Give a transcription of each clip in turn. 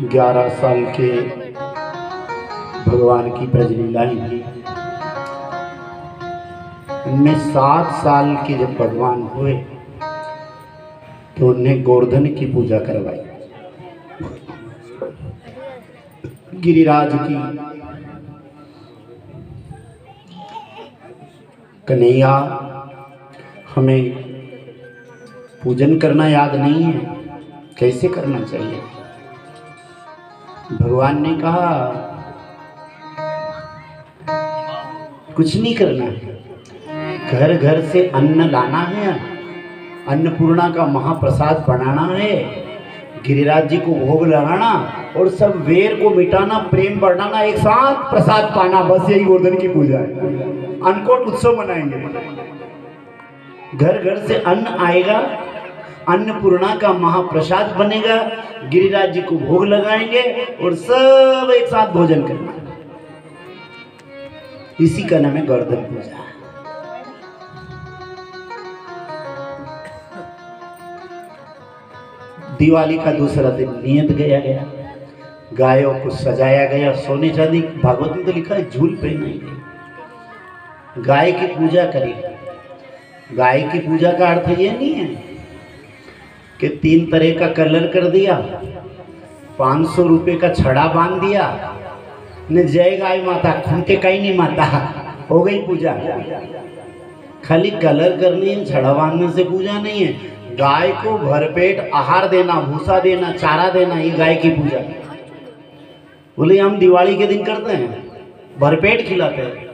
ग्यारह साल के भगवान की ब्रज लीलाएँ थी उनमें सात साल के जब भगवान हुए तो उन्हें गोवर्धन की पूजा करवाई। गिरिराज की कन्हैया, हमें पूजन करना याद नहीं है, कैसे करना चाहिए? भगवान ने कहा, कुछ नहीं करना। है घर घर से अन्न लाना है, अन्नपूर्णा का महाप्रसाद बनाना है, गिरिराज जी को भोग लगाना और सब वेर को मिटाना, प्रेम बढ़ाना, एक साथ प्रसाद पाना, बस यही गोवर्धन की पूजा है। अनकोट उत्सव मनाएँगे। घर घर से अन्न आएगा अन्नपूर्णा का महाप्रसाद बनेगा। गिरिराज जी को भोग लगाएँगे और सब एक साथ भोजन करना। इसी का नाम है गर्दन पूजा। दिवाली का दूसरा दिन नियत गया गया। गायों को सजाया गया। सोने चांदी, भागवत में तो लिखा है, झूल पहनाई गई। गाय की पूजा करी। गाय की पूजा का अर्थ ये नहीं है कि तीन तरह का कलर कर दिया, पाँच सौ रुपये का छड़ा बाँध दिया। ने जय गाय माता खुंटे कहीं नहीं माता। हो गई पूजा। खाली कलर करनी है, छड़ा बांधने से पूजा नहीं है। गाय को भरपेट आहार देना, भूसा देना, चारा देना, ये गाय की पूजा। बोले, हम दिवाली के दिन करते हैं, भरपेट खिलाते हैं।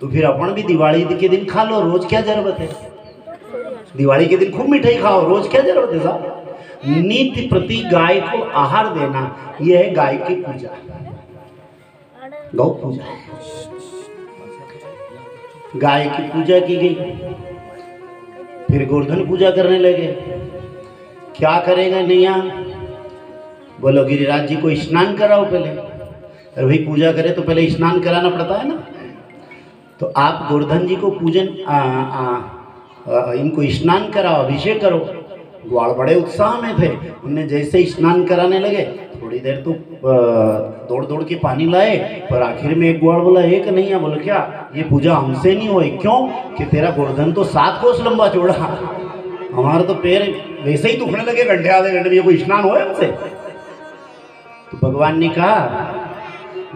तो फिर अपन भी दिवाली के दिन खा लो, रोज क्या ज़रूरत है? दिवाली के दिन खूब मिठाई खाओ रोज क्या ज़रूरत है साहब? नित्य प्रति गाय को आहार देना यह है गाय की पूजा। गौ पूजा गाय की पूजा की गई। फिर गोवर्धन पूजा करने लगे। क्या करेगा नैया? बोलो गिरिराज जी को स्नान कराओ पहले। अरे भाई पूजा करे तो पहले स्नान कराना पड़ता है ना? तो आप गोवर्धन जी को पूजन आ, आ, इनको स्नान कराओ अभिषेक करो। ग्वाल बड़े उत्साह में थे उनने जैसे स्नान कराने लगे, थोड़ी देर तो दौड़ दौड़ के पानी लाए, पर आखिर में एक ग्वाल बोला, एक नहीं है। बोला, क्या? ये पूजा हमसे नहीं हुई? क्यों? कि तेरा गोर्धन तो सात कोस लंबा चौड़ा हमारा तो पैर वैसे ही दुखने लगे घंटे आधे घंटे में कोई स्नान हो हमसे? तो भगवान ने कहा,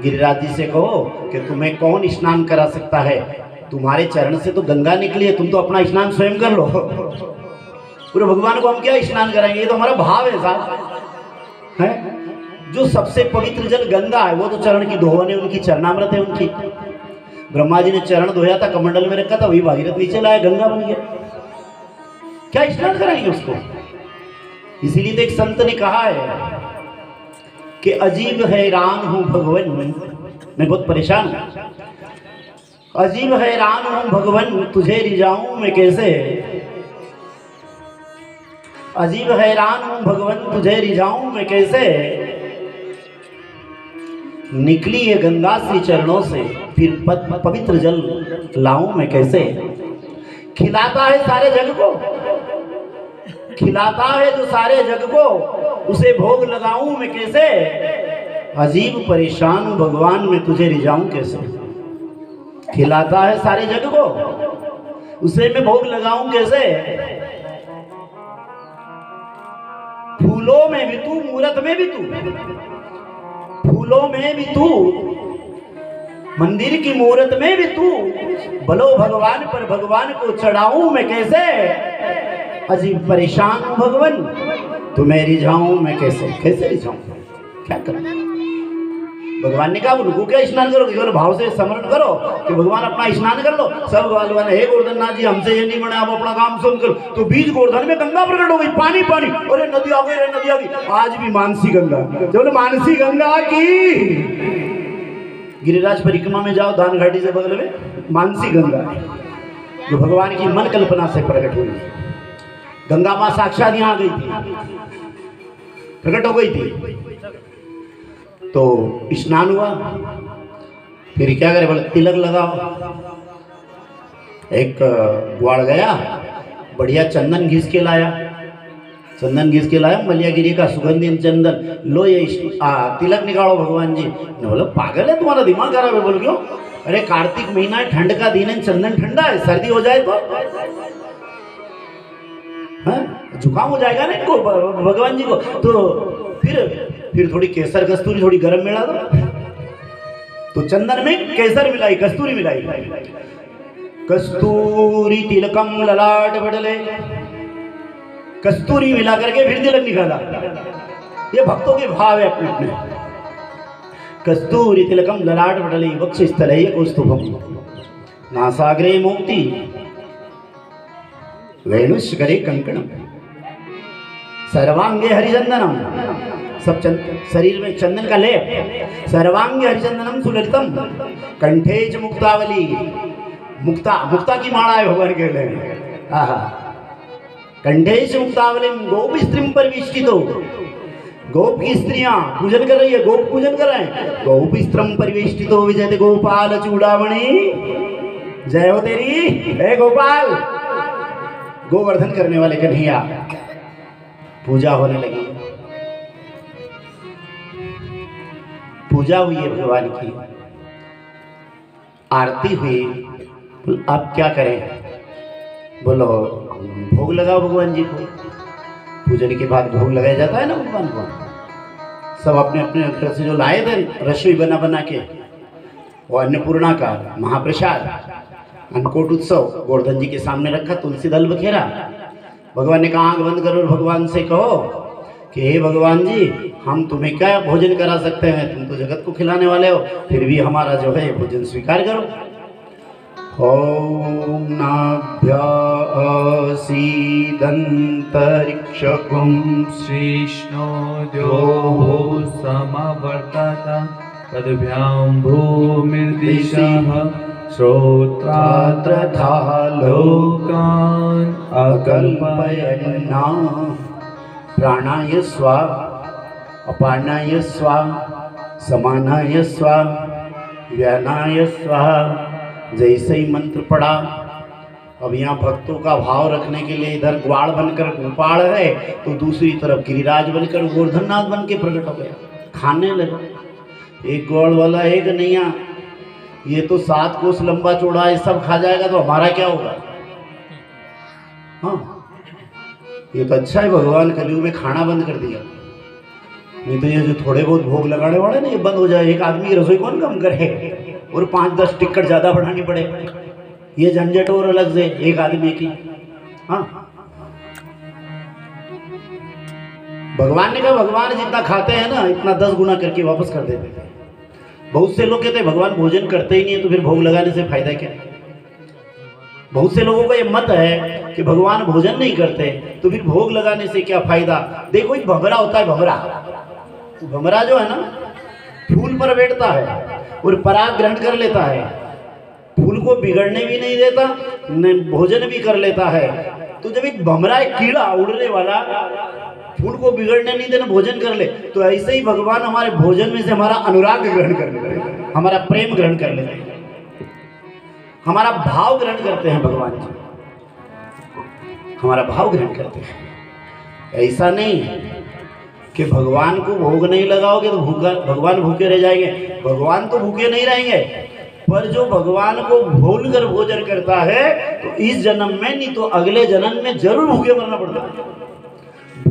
गिरिराज जी से कहो कि तुम्हें कौन स्नान करा सकता है? तुम्हारे चरण से तो गंगा निकली है, तुम तो अपना स्नान स्वयं कर लो। पूरे भगवान को हम क्या स्नान कराएँगे? ये तो हमारा भाव है, साहब। है? जो सबसे पवित्र जल गंगा है, वो तो चरण की धोवन है, उनकी चरणामृत है उनकी। ब्रह्मा जी ने चरण धोया था, कमंडल में रखा था, वही भागीरथ नीचे लाया, गंगा बन गया। क्या स्नान कराएँगे उसको? इसीलिए तो एक संत ने कहा है कि अजीब हैरान हूँ भगवान मैं बहुत परेशान हूँ। अजीब हैरान हूँ, भगवान, तुझे रिजाऊं मैं कैसे? अजीब हैरान हूँ, भगवान, तुझे रिझाऊं मैं कैसे? निकली है गंगा श्री चरणों से, फिर पवित्र जल लाऊं मैं कैसे? खिलाता है सारे जग को? खिलाता है जो सारे जग को, उसे भोग लगाऊँ मैं कैसे? अजीब परेशान भगवान, मैं तुझे रिझाऊं कैसे? खिलाता है सारे जग को। उसे मैं भोग लगाऊँ कैसे? फूलों में भी तू, मूर्त में भी तू। फूलों में भी तू, मंदिर की मूर्त में भी तू। बलो, भगवान पर भगवान को चढ़ाऊं मैं कैसे? अजीब परेशान हूँ भगवान। तुम्हें रिझाऊं मैं कैसे? कैसे रिझाऊं? क्या करूँ? भगवान ने कहा उनको क्या स्नान करो? केवल भाव से स्मरण करो कि भगवान अपना स्नान कर लो। सब भगवान हे गोवर्धन नाथ जी, हमसे ये नहीं बने, आप अपना काम सुन करो। तो बीज गोवर्धन में गंगा प्रकट हो गई, पानी पानी। अरे नदी आ गई अरे नदी आ गई। आज भी मानसी गंगा। जब मानसी गंगा की गिरिराज परिक्रमा में जाओ दान घाटी से बगल में, मानसी गंगा जो भगवान की मन कल्पना से प्रकट हुई। गंगा माँ साक्षात यहाँ आ गई थी। प्रकट हो गई थी। तो स्नान हुआ। फिर क्या करे बोले तिलक लगाओ। एक ग्वाड़ गया बढ़िया चंदन घिस के लाया। चंदन घिस के लाया मलियागिरी का सुगंधी चंदन। लो ये आ, तिलक निकालो भगवान जी। ने बोला पागल है तुम्हारा दिमाग खराब है बोल क्यों? अरे कार्तिक महीना है ठंड का दिन है चंदन ठंडा है सर्दी हो जाए तो। हाँ? जुकाम हो जाएगा ना इनको भगवान जी को। तो फिर फिर थोड़ी केसर कस्तूरी, थोड़ी गरम मिला दो। तो चंदन में केसर मिलाई, कस्तूरी मिलाई। कस्तूरी तिलकम ललाट बडले कस्तूरी मिला करके फिर तिलक निकाला। ये भक्तों के भाव है अपने अपने। कस्तूरी तिलकम ललाट बडले वक्ष स्थल कौस्तुभम। नासाग्रे मुक्ति वेणुष्करे कंकणम। सर्वांगे हरिचंदनम। सब चंद, शरीर में चंदन का लेप। सर्वांगे हरिचंदनम सुललितम। कंठे च मुक्तावली। मुक्ता मुक्ता की माला है भगवान के लिए। कंठे च मुक्तावली गोप स्त्री पर विष्टितो गोप की स्त्रियाँ पूजन कर रही है गोप पूजन कर रहे हैं। गोप स्त्रम परिवेष्टित हो विजय गोपाल चूड़ावणी जय हो तेरी। हे गोपाल। गोवर्धन करने वाले कन्हैया। पूजा होने लगी। पूजा हुई है भगवान की। आरती हुई। अब क्या करें? बोलो, भोग लगाओ भगवान जी को। पूजन के बाद भोग लगाया जाता है ना भगवान को? सब अपने अपने घर से जो लाए थे रसोई बना बना के, वो अन्नपूर्णा का महाप्रसाद, अन्नकोट उत्सव, गोवर्धन जी के सामने रखा, तुलसी दल बखेरा। भगवान ने कहा, आँख बंद करो भगवान से कहो कि, हे भगवान जी, हम तुम्हें क्या भोजन करा सकते हैं? तुम तो जगत को खिलाने वाले हो, फिर भी हमारा जो है भोजन स्वीकार करो। ॐ नाभ्यासीदन्तरिक्षकुं श्रीष्णो द्योः तद्भ्यां भूमिर्दिशः श्रोत्रात्र तथा लोकान् अकल्पयन् अकल्पयन्ना। प्राणाय स्वा अपानाय स्वा समानाय स्वा व्यानाय स्वाहा जैसे ही मंत्र पढ़ा अब यहाँ भक्तों का भाव रखने के लिए इधर ग्वाड़ बनकर गोपाल है तो दूसरी तरफ़ गिरिराज बनकर गोवर्धननाथ बन के प्रकट हो गया। खाने लगा। एक ग्वाड़ वाला, एक नैया। ये तो सात कोस लंबा चौड़ा है सब खा जाएगा तो हमारा क्या होगा? हाँ। ये तो अच्छा है भगवान, कलयुग में खाना बंद कर दिया। नहीं तो ये जो थोड़े बहुत भोग लगाने वाले ना, ये बंद हो जाए। एक आदमी की रसोई कौन कम करे? और पाँच दस टिकट ज़्यादा बढ़ानी पड़े। ये झंझट और अलग से एक आदमी की। हाँ। भगवान ने कहा, भगवान जितना खाते हैं ना, इतना दस गुना करके वापस कर देते थे बहुत से लोग कहते हैं, भगवान भोजन करते ही नहीं तो फिर भोग लगाने से फ़ायदा क्या? बहुत से लोगों का ये मत है कि भगवान भोजन नहीं करते तो फिर भोग लगाने से क्या फ़ायदा? देखो, एक भमरा होता है भमरा तो भमरा जो है ना, फूल पर बैठता है और पराग ग्रहण कर लेता है। फूल को बिगड़ने भी नहीं देता, न भोजन भी कर लेता है। तो जब एक भमरा एक कीड़ा उड़ने वाला फूल को बिगड़ने नहीं देना, भोजन कर ले। तो ऐसे ही भगवान हमारे भोजन में से हमारा अनुराग ग्रहण कर लेते हमारा प्रेम ग्रहण कर लेते हैं, हमारा भाव ग्रहण करते हैं भगवान जी। हमारा भाव ग्रहण करते हैं। ऐसा नहीं कि भगवान को भोग नहीं लगाओगे तो भूखा, भगवान भूखे रह जाएँगे। भगवान तो भूखे नहीं रहेंगे। पर जो भगवान को भूल कर भोजन करता है तो इस जन्म में नहीं तो अगले जन्म में ज़रूर भूखे मरना पड़ता है।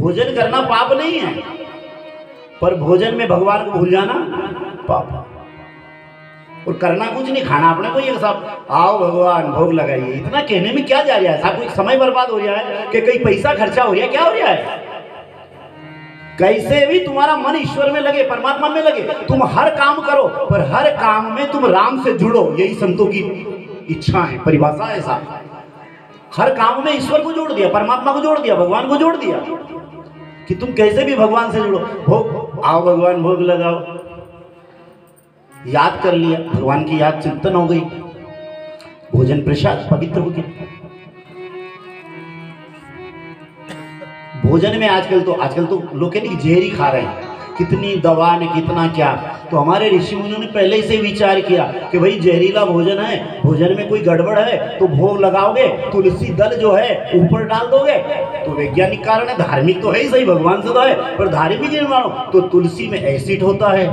भोजन करना पाप नहीं है। पर भोजन में भगवान को भूल जाना पाप और करना कुछ नहीं, खाना अपने को ये सब। आओ भगवान, भोग लगाइए। इतना कहने में क्या जा रहा है? साहब कोई समय बर्बाद हो रहा है कि कहीं पैसा खर्चा हो रहा है, क्या हो रहा है? कैसे भी तुम्हारा मन ईश्वर में लगे, परमात्मा में लगे, तुम हर काम करो, पर हर काम में तुम राम से जुड़ो। यही संतों की इच्छा है, परिभाषा है ऐसा। हर काम में ईश्वर को जोड़ दिया, परमात्मा को जोड़ दिया, भगवान को जोड़ दिया। कि तुम कैसे भी भगवान से जुड़ो। भोग, आओ भगवान, भोग लगाओ। याद कर लिया, भगवान की याद चिंतन हो गई। भोजन प्रसाद पवित्र हो गया। भोजन में आजकल तो आजकल तो लोग ही खा रहे हैं। कितनी दवा ने कितना क्या। तो हमारे ऋषि मुनियों ने पहले ही से विचार किया कि भाई जहरीला भोजन है, भोजन में कोई गड़बड़ है तो भोग लगाओगे, तुलसी दल जो है, ऊपर डाल दोगे। तो वैज्ञानिक कारण है, धार्मिक तो है ही सही, भगवान से तो है, पर धार्मिक ही मानो तो तुलसी में एसिड होता है।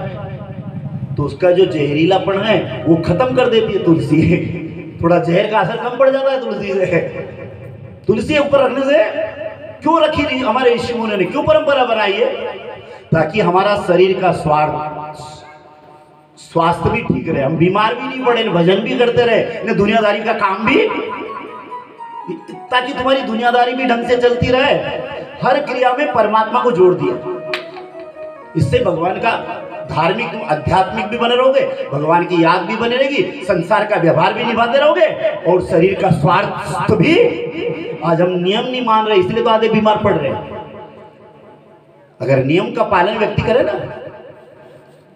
तो उसका जो जहरीलापन है, वो खत्म कर देती है तुलसी। थोड़ा जहर का असर कम पड़ जाता है तुलसी से। तुलसी ऊपर रखने से क्यों रखी हमारे ऋषि मुनि ने, क्यों परंपरा बनाई है? ताकि हमारा शरीर का स्वार्थ, स्वास्थ्य भी ठीक रहे। हम बीमार भी नहीं पड़े भजन भी करते रहे, ने दुनियादारी का काम भी, ताकि तुम्हारी दुनियादारी भी ढंग से चलती रहे। हर क्रिया में परमात्मा को जोड़ दिया। इससे भगवान का धार्मिक तुम आध्यात्मिक भी बने रहोगे, भगवान की याद भी बने रहेगी, संसार का व्यवहार भी निभाते रहोगे, और शरीर का स्वार्थ भी आज हम नियम नहीं मान रहे, इसलिए तो आधे बीमार पड़ रहे हैं। अगर नियम का पालन व्यक्ति करे ना,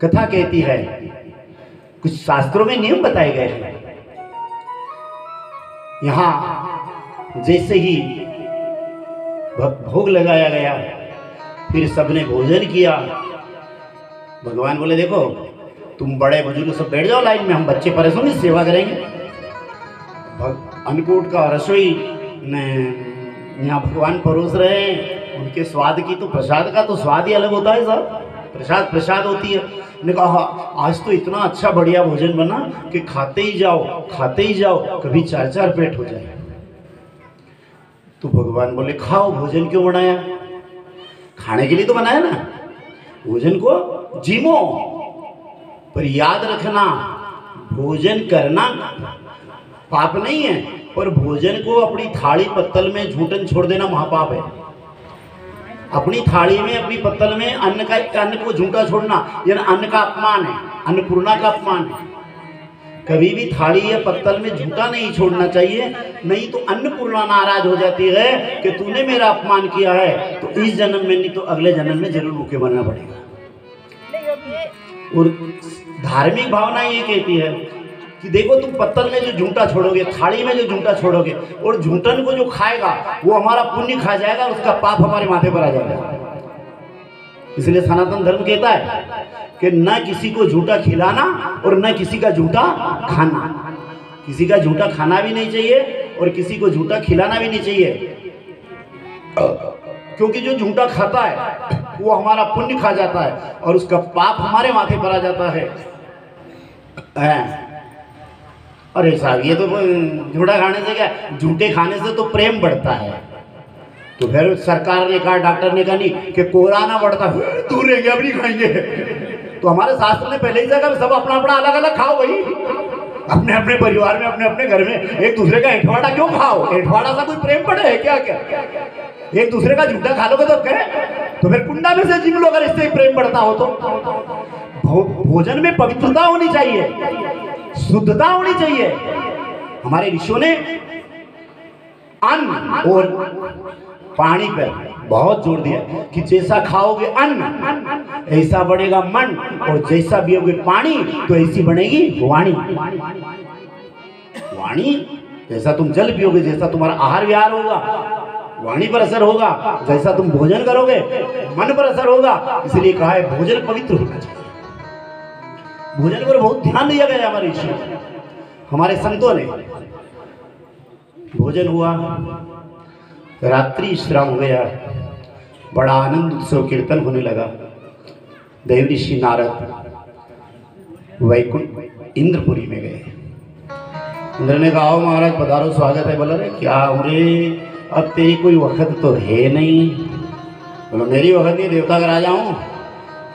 कथा कहती है, कुछ शास्त्रों में नियम बताए गए हैं। यहाँ जैसे ही भोग लगाया गया, फिर सबने भोजन किया। भगवान बोले, देखो, तुम बड़े बुज़ुर्ग सब बैठ जाओ लाइन में, हम बच्चे परेशान सेवा करेंगे। अन्नकूट का रसोई ने यहाँ भगवान परोस रहे हैं। उनके स्वाद की तो प्रसाद का तो स्वाद ही अलग होता है सर प्रसाद प्रसाद होती है। ने कहा हाँ, आज तो इतना अच्छा बढ़िया भोजन बना कि खाते ही जाओ खाते ही जाओ कभी चार चार पेट हो जाए। तो भगवान बोले खाओ भोजन क्यों बनाया? खाने के लिए तो बनाया ना। भोजन को जीमो पर याद रखना भोजन करना पाप नहीं है पर भोजन को अपनी थाली पत्तल में झूठन छोड़ देना महापाप है। अपनी थाली में अपनी पत्तल में अन्न का अन्न को झूठा छोड़ना यानी अन्न का अपमान है अन्नपूर्णा का अपमान है। कभी भी थाली या पत्तल में झूठा नहीं छोड़ना चाहिए नहीं तो अन्नपूर्णा नाराज़ हो जाती है कि तूने मेरा अपमान किया है तो इस जन्म में नहीं तो अगले जन्म में ज़रूर भूखे बनना पड़ेगा। और धार्मिक भावना ये कहती है कि देखो तुम पत्तल में जो झूठा छोड़ोगे, थाली में जो झूठा छोड़ोगे, और झूठन को जो खाएगा, वो हमारा पुण्य खा जाएगा और उसका पाप हमारे माथे पर आ जाएगा। इसलिए सनातन धर्म कहता है कि न किसी को झूठा खिलाना और न किसी का झूठा खाना। किसी का झूठा खाना भी नहीं चाहिए और किसी को झूठा खिलाना भी नहीं चाहिए। क्योंकि जो झूठा खाता है, वो हमारा पुण्य खा जाता है और उसका पाप हमारे माथे पर आ जाता है। अरे साहब, ये तो झूठा खाने से क्या? झूठे खाने से तो प्रेम बढ़ता है। तो फिर सरकार ने कहा, डॉक्टर ने कहा, नहीं, कि कोरा ना बढ़ता। दूर रहेंगे अब नहीं खाएँगे। तो हमारे शास्त्र ने पहले ही कहा सब अपना अपना अलग अलग खाओ भाई। अपने अपने परिवार में, अपने अपने घर में, एक दूसरे का एठवाड़ा क्यों खाओ? एठवाड़ा सा कोई प्रेम पड़े है क्या क्या? एक दूसरे का झूठा खा लोगे तो क्या तो फिर कुंडा में से जिम लो अगर इससे प्रेम बढ़ता हो तो? भोजन में पवित्रता होनी चाहिए। शुद्धता होनी चाहिए। हमारे ऋषियों ने अन्न और पानी पर बहुत ज़ोर दिया कि जैसा खाओगे अन्न, ऐसा बढ़ेगा मन, और जैसा पियोगे पानी तो ऐसी बनेगी वाणी। वाणी, जैसा तुम जल पियोगे, जैसा तुम्हारा आहार विहार होगा, वाणी पर असर होगा, जैसा तुम भोजन करोगे, मन पर असर होगा, इसलिए कहा है, भोजन पवित्र होना चाहिए। भोजन पर बहुत ध्यान दिया गया हमारे ऋषि हमारे संतों ने। भोजन हुआ, रात्रि विश्राम हो गया, बड़ा आनंद उत्सव कीर्तन होने लगा। देव ऋषि नारद वैकुंठ इंद्रपुरी में गए। इंद्र ने कहा महाराज, पधारो, स्वागत है। बोला रे क्या अरे अब तेरी कोई वक्त तो है नहीं। बोलो, मेरी वक्त नहीं, देवता का राजा हूँ।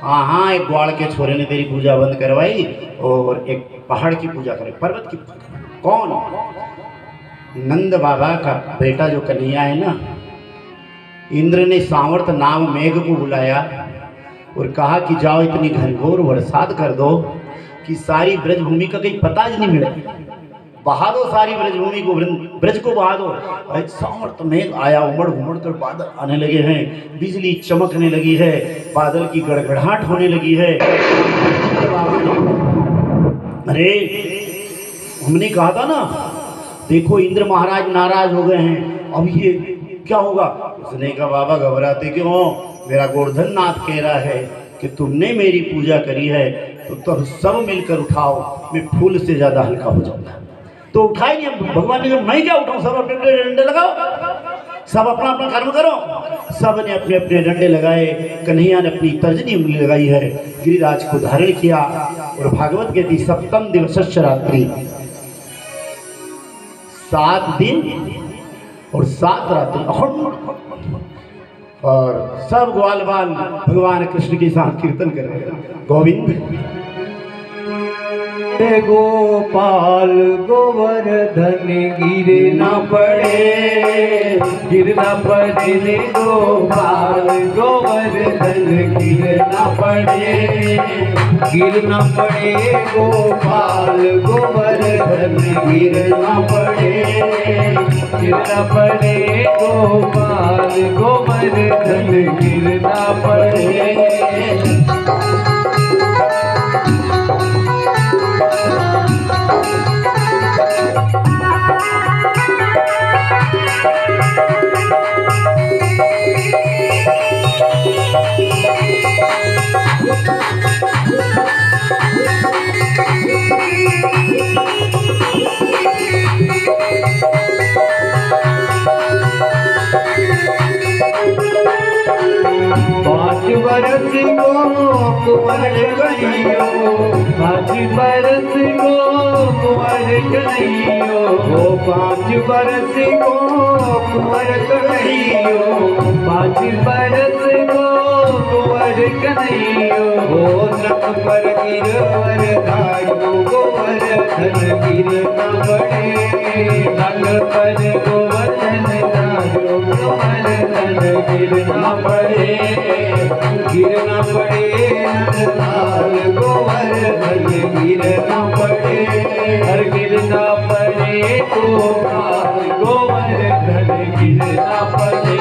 हाँ हाँ एक ग्वाल के छोरे ने तेरी पूजा बंद करवाई और एक पहाड़ की पूजा करे, पर्वत की कौन? नंद बाबा का बेटा जो कन्हैया है ना, इंद्र ने सामर्थ नाम मेघ को बुलाया और कहा कि जाओ इतनी घनघोर बरसात कर दो कि सारी ब्रजभूमि का कहीं पता ही नहीं मिले। बहा दो सारी ब्रजभूमि को, ब्रज को बहा दो सामर्थ मेघ आया उमड़ उमड़ कर बादल आने लगे हैं। बिजली चमकने लगी है। बादल की गड़गड़ाहट होने लगी है। अरे, हमने कहा था ना, देखो इंद्र महाराज नाराज़ हो गए हैं। अब ये क्या होगा? उसने कहा, बाबा, घबराते क्यों? मेरा गोवर्धन नाथ कह रहा है कि तुमने मेरी पूजा करी है तो तुम सब मिलकर उठाओ। मैं फूल से ज़्यादा हल्का हो जाऊँगा। तो उठाए नहीं, भगवान ने मैं क्या उठाऊं, सब अपने अपने डंडे लगाओ। सब अपना अपना कर्म करो। सबने अपने अपने डंडे लगाए, कन्हैया ने अपनी तर्जनी उंगली लगाई है। गिरिराज को धारण किया और भागवत कहती, सप्तम दिवस रात्रि सात दिन और सात रात्रि और सब ग्वाल बाल भगवान कृष्ण के साथ कीर्तन कर रहे गोविंद। हे गोपाल, गोवर्धन गिरे न पड़े। गिर न पड़े गोपाल, गोवर्धन गिर न पड़े। गिर न पड़े गोपाल, गोवर्धन गिर न पड़े। गिर न पड़े गोपाल, गोवर्धन गिर न पड़े पाँच बरस को कुंवर कहियो पाँच बरस को कुंवर कहियो पाँच बरस को कुंवर कहियो पाँच बरस को कुंवर कहियो हो नक पर गिरवर धायो गोवर धन गिर न पड़े नल पर गोवर्धन धायो गोवर धन पड़े, गिर पड़े नंदलाल गोवर्धन गिर न पड़े हर गिर पड़े गोपाल गोवर्धन गिर न पड़े।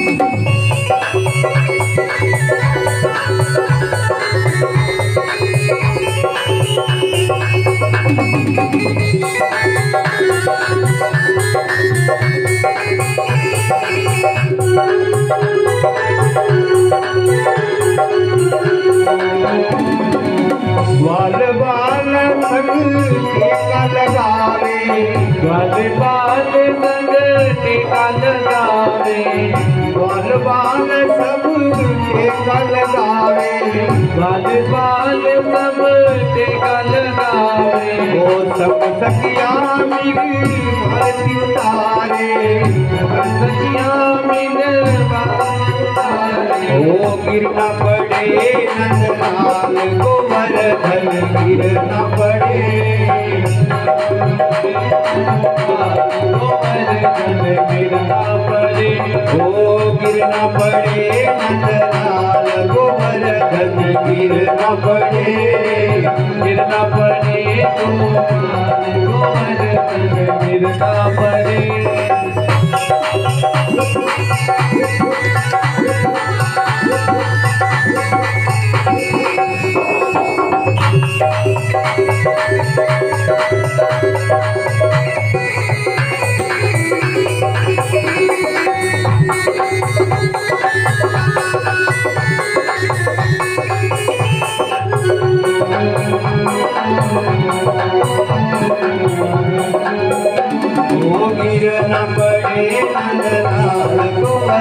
ग्वाल बाल संग टीका लगावे ग्वाल बाल टीका लगावे ग्वाल बाल सब टीका ग्वाल बाल सब टीका सब सखिया उतारे सखिया उतारे ओ गिरना पड़े नंदलाल गोवर्धन गिरना पड़े। गोवर्धन गिरना पड़े। ओ गिरना पड़े नंदलाल गोवर्धन गिरना पड़े। गिरना पड़े गोवर्धन गिरना पड़े। ओ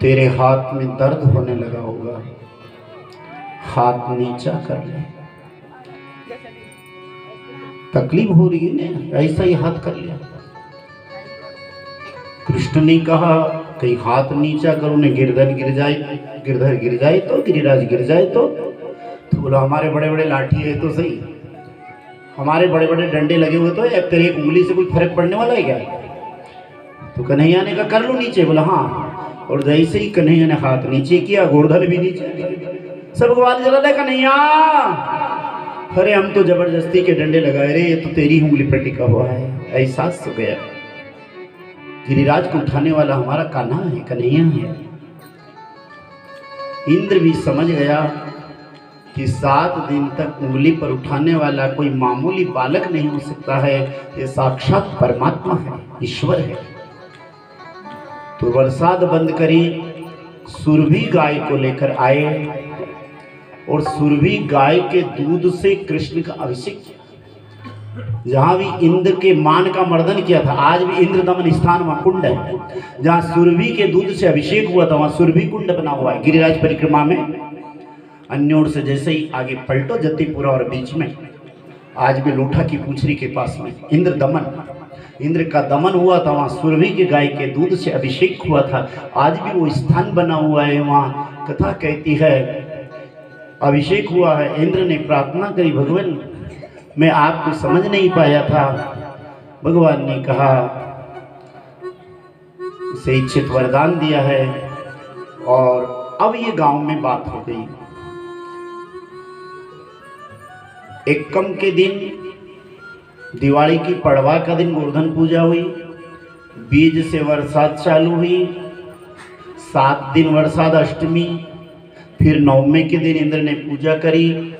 तेरे हाथ में दर्द होने लगा होगा। हाथ नीचा कर ले। तकलीफ़ हो रही है ना? ऐसा ही हाथ कर लिया। कृष्ण ने कहा, कहीं हाथ नीचा करो ने गिरधन गिर जाए, गिरधर गिर जाए तो गिरिराज गिर जाए तो। तो बोला, हमारे बड़े बड़े लाठी है तो सही। हमारे बड़े बड़े डंडे लगे हुए तो अब तेरे एक उंगली से कोई फ़र्क पड़ने वाला है क्या? तो कन्हैया ने कहा, कर लो नीचे। बोला हाँ। और जैसे ही कन्हैया ने हाथ नीचे किया, गोवर्धन भी नीचे। सब ग्वाल जला दे कन्हैया, अरे हम तो ज़बरदस्ती के डंडे लगाए रे, ये तो तेरी उंगली पर टिका हुआ है एहसास तो गया। गिरिराज को उठाने वाला हमारा कान्हा है, कन्हैया है। इंद्र भी समझ गया कि सात दिन तक उंगली पर उठाने वाला कोई मामूली बालक नहीं हो सकता है, ये साक्षात परमात्मा है, ईश्वर है। तो बरसात बंद करी, सुरभि गाय को लेकर आए और सुरभि गाय के दूध से कृष्ण का अभिषेक किया। जहाँ भी इंद्र के मान का मर्दन किया था, आज भी इंद्र दमन स्थान वहाँ कुंड है। जहाँ सुरभि के दूध से अभिषेक हुआ था, वहाँ सुरभि कुंड बना हुआ है, गिरिराज परिक्रमा में। अन्योर से जैसे ही आगे पलटो जतिपुरा और बीच में, आज भी लोठा की पूछरी के पास में, इंद्र दमन इंद्र का दमन हुआ था, वहाँ सुरभि के गाय के दूध से अभिषेक हुआ था। आज भी वो स्थान बना हुआ है, वहाँ कथा कहती है। अभिषेक हुआ है, इंद्र ने प्रार्थना करी, भगवान, मैं आपको समझ नहीं पाया था। भगवान ने कहा, उसे इच्छित वरदान दिया है और अब ये गाँव में बात हो गई। एकम के दिन दिवाली की पड़वा का दिन गोवर्धन पूजा हुई, बीज से बरसात चालू हुई, सात दिन बरसात अष्टमी, फिर नवमी के दिन इंद्र ने पूजा करी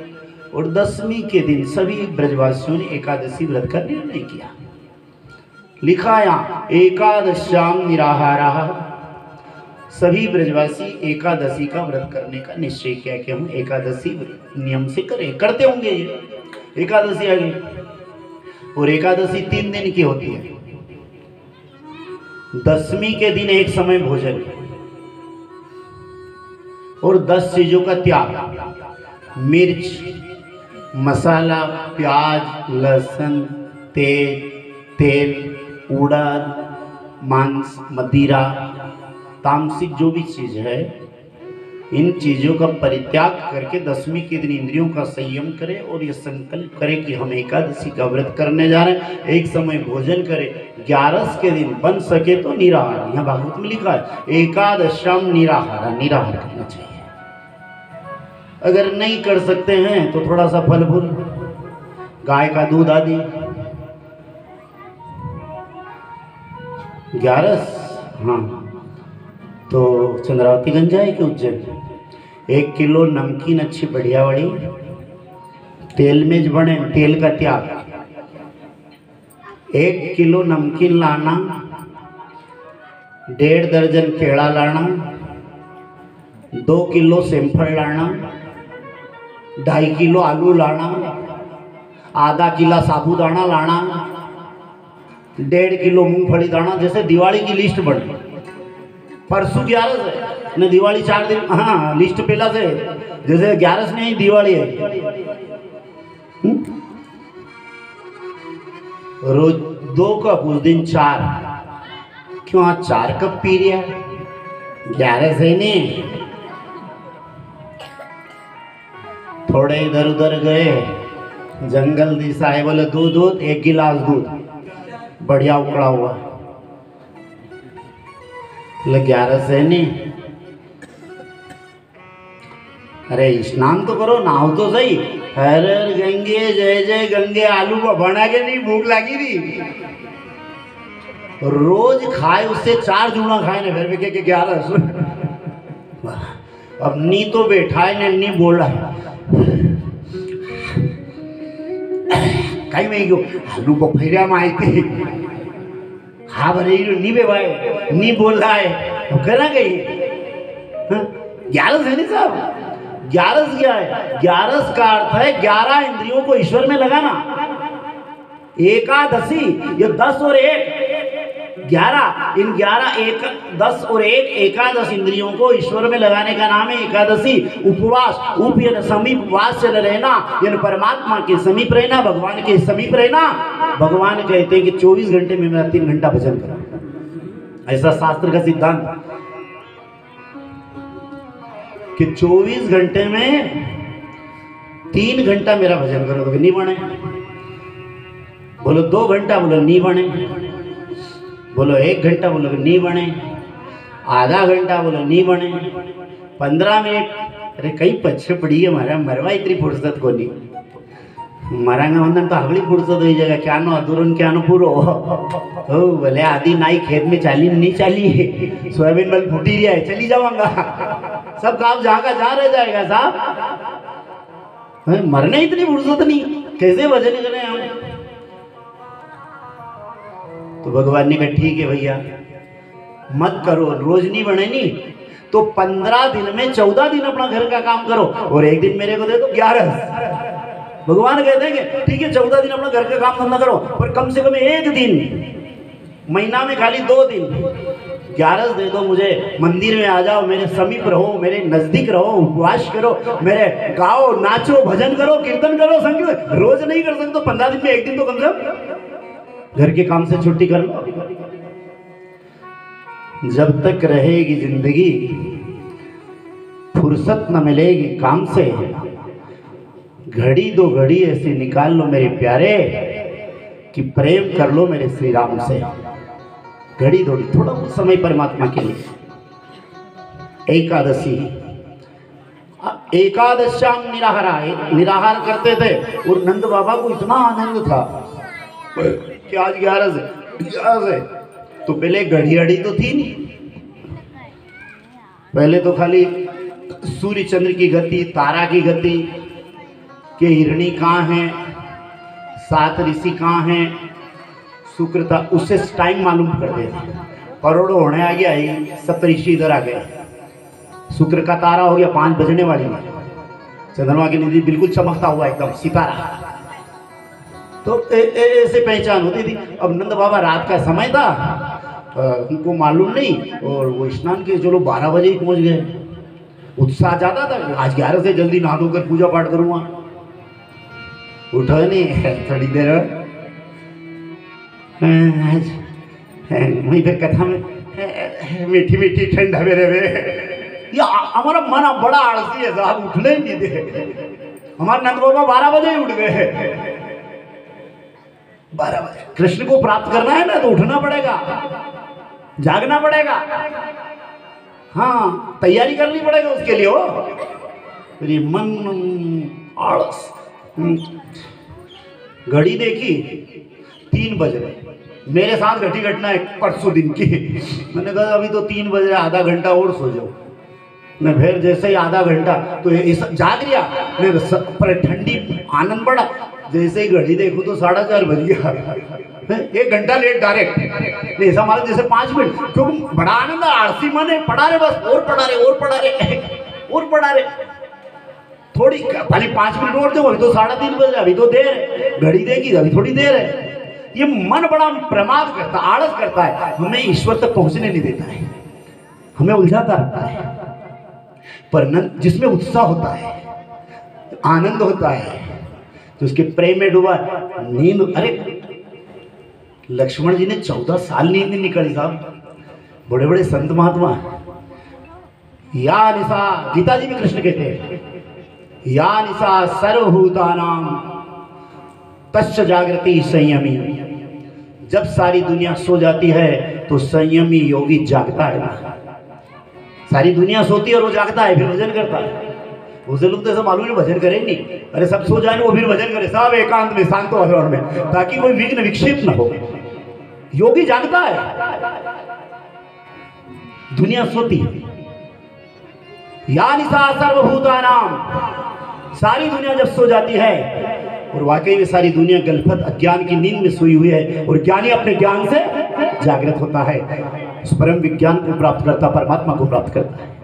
और दसवीं के दिन सभी ब्रजवासियों ने एकादशी व्रत का निर्णय किया। लिखा यहाँ एकादश्याम निराहारा। सभी ब्रजवासी एकादशी का व्रत करने का निश्चय किया कि हम एकादशी नियम से करें, करते होंगे एकादशी आ गई। और एकादशी तीन दिन की होती है। दसवीं के दिन एक समय भोजन और दस चीज़ों का त्याग। मिर्च, मसाला, प्याज, लहसुन, तेल तेल, उड़द, मांस, मदिरा, तामसिक जो भी चीज़ है इन चीज़ों का परित्याग करके दसवीं के दिन इंद्रियों का संयम करें और ये संकल्प करें कि हम एकादशी का व्रत करने जा रहे हैं। एक समय भोजन करें, ग्यारस के दिन बन सके तो निराहार। यहाँ भागवत में लिखा है एकादशम निराहार निराहार करना चाहिए। अगर नहीं कर सकते हैं तो थोड़ा सा फल फूल गाय का दूध आदि। ग्यारस हाँ। तो चंद्रावती चंद्रावतीगंज जाए कि उज्जैन एक किलो नमकीन अच्छी बढ़िया वाली, तेल में जो बने, तेल का त्याग। एक किलो नमकीन लाना, डेढ़ दर्जन केड़ा लाना, दो किलो सेमफल लाना, ढाई किलो आलू लाना, आधा किला साबूदाना लाना, डेढ़ किलो मूंगफली दाना, जैसे दिवाली की लिस्ट बनी। परसों ग्यारह है ने दिवाली चार दिन हाँ लिस्ट पहला से। जैसे ग्यारह नहीं दिवाली है। हम्म? रोज दो कप, उस दिन चार। क्यों आज चार कप पी रही है? ग्यारह से नहीं। थोड़े इधर उधर गए। जंगल दिशा है बोले, दूध दूध, एक गिलास दूध। बढ़िया उकड़ा हुआ। ग्यारह से नहीं अरे स्नान तो करो नहाओ तो सही हर हर गंगे जय जय गंगे आलू को बना के नहीं भूख लगी थी रोज खाए उससे चार जूना खाए ना फिर भी के ग्यारह अब नी तो बैठा है ने बोला काही में गयो आलू को फेरिया में थी हाँ भरे नी बे भाई नी बोल रहा है तो करा गई ग्यारस है नहीं साहब? ग्यारस क्या है। ग्यारस का अर्थ है ग्यारह इंद्रियों को ईश्वर में लगाना। एकादशी, ये दस और एक। ग्यारह। इन ग्यारह एक, दस और एक एकादश इंद्रियों को ईश्वर में लगाने का नाम है एकादशी। उपवास उप समीप वास रहना, यानी परमात्मा के समीप रहना, भगवान के समीप रहना। भगवान कहते हैं कि 24 घंटे में मेरा तीन घंटा भजन करा। ऐसा शास्त्र का सिद्धांत। कि 24 घंटे में तीन घंटा मेरा भजन करो तो नहीं बने बोलो, दो घंटा बोलो नहीं बने बोलो, एक घंटा बोलो, नहीं बने। आधा घंटा बोलो, नहीं बने। पंद्रह मिनिट, अरे कई पछे पड़ी है, मारा, मरवा इतनी फुर्सत को नहीं मरांगा वंदन तो हगली फुर्सत हो जाएगा, क्या नो अधूरन, क्या नो पूरो? भले आधी नाई खेत में चाली, नहीं चाली, सोयाबीन बल फूटी रहा है, चली जाऊँगा। सब काम जहाँ का जहाँ रह जाएगा, साहब। मरने इतनी फुर्सत नहीं, कैसे वज़न करें हम? तो भगवान ने कहा, ठीक है भैया, मत करो, रोज नहीं बने नहीं तो पंद्रह दिन में चौदह दिन अपना घर का काम करो और एक दिन मेरे को दे दो ग्यारह। भगवान कहते हैं ठीक है, चौदह दिन अपना घर का काम धंधा करो, पर कम से कम एक दिन, महीना में खाली दो दिन। ग्यारह दे दो मुझे, मंदिर में आ जाओ, मेरे समीप रहो, मेरे नज़दीक रहो, उपवास करो, मेरे गाओ, नाचो, भजन करो, कीर्तन करो, संगीत रोज नहीं कर सकते तो पंद्रह दिन में एक दिन तो कम से कम घर के काम से छुट्टी कर लो। जब तक रहेगी ज़िंदगी, फुर्सत न मिलेगी काम से। घड़ी दो घड़ी ऐसी निकाल लो मेरे प्यारे, कि प्रेम कर लो मेरे श्री राम से। घड़ी दौड़ी थोड़ा समय परमात्मा के लिए। एकादशी। एकादशाम निराहारा निराहार करते थे, और नंद बाबा को इतना आनंद था। कि आज ग्यारह से ग्यारह से। तो पहले घड़ी अड़ी तो थी नहीं। पहले तो खाली सूर्य चंद्र की गति, तारा की गति, के हिरणी कहाँ हैं, सात ऋषि कहाँ हैं, शुक्र था उससे टाइम मालूम करते थे करोड़ों होने आ गया, ये सप्त ऋषि इधर आ गए। शुक्र का तारा हो गया, पाँच बजने वाली। चंद्रमा की निधि बिल्कुल चमकता हुआ, एकदम सितारा। तो ऐसे पहचान होती थी। अब नंद बाबा रात का समय था उनको मालूम नहीं, और वो स्नान के चलो बारह बजे ही पहुँच गए। उत्साह ज़्यादा था आज ग्यारह से जल्दी नहा धोकर पूजा पाठ करूँगा। उठो नहीं, थोड़ी देर वहीं फिर कथा में मीठी मीठी ठंड मेरे ये, हमारा मन बड़ा आलसी है, साहब, उठने नहीं दे। हमारे नंद बाबा बारह बजे ही उठ गए। बारह बजे। कृष्ण को प्राप्त करना है ना तो उठना पड़ेगा, जागना पड़ेगा। हाँ तैयारी करनी पड़ेगा उसके लिए फिर मन आलस। हम्म। घड़ी देखी, तीन बज। रहे मेरे साथ घटी घटना है परसों दिन की। मैंने कहा, अभी तो तीन बज रहे आधा घंटा और सो जाओ। मैं फिर जैसे ही आधा घंटा तो ये जाग मैं पर ठंडी आनंद पड़ा जैसे ही घड़ी देखो तो साढ़े चार बज गया। एक घंटा लेट डायरेक्ट ऐसा मालूम जैसे पाँच मिनट। क्योंकि बड़ा आनंद आरसी मन है। पढ़ा रहे बस, और पढ़ा रहे, और पढ़ा रहे, और पढ़ा रहे। थोड़ी खाली पाँच मिनट और दो अभी तो साढ़े तीन बजे अभी तो देर है। घड़ी देगी अभी थोड़ी देर है। ये मन बड़ा प्रमाद करता, आलस करता है। हमें ईश्वर तक पहुँचने नहीं देता है। हमें उलझाता रहता है। पर जिसमें उत्साह होता है, आनंद होता है तो उसके प्रेम में डूबा। नींद, अरे, लक्ष्मण जी ने चौदह साल नींद नहीं निकाली साहब। बड़े बड़े संत महात्मा। या निशा, गीता जी में कृष्ण कहते हैं। या निशा सर्वभूतानाम तस्य जागृति संयमी। जब सारी दुनिया सो जाती है तो संयमी योगी जागता है। सारी दुनिया सोती है और वो जागता है, फिर भजन करता है। उसे लोग तो ऐसा मालूम नहीं भजन करें नहीं अरे सब सो जाए, वो फिर भजन करे। सब एकांत में शांत वातावरण में, ताकि कोई विघ्न विक्षेप न हो। योगी जानता है। दुनिया सोती है। या निशा सर्वभूता नाम सारी दुनिया जब सो जाती है, और वाकई में सारी दुनिया गलफत अज्ञान की नींद में सोई हुई है, और ज्ञानी अपने ज्ञान से जागृत होता है। परम विज्ञान को प्राप्त करता, परमात्मा को प्राप्त करता है।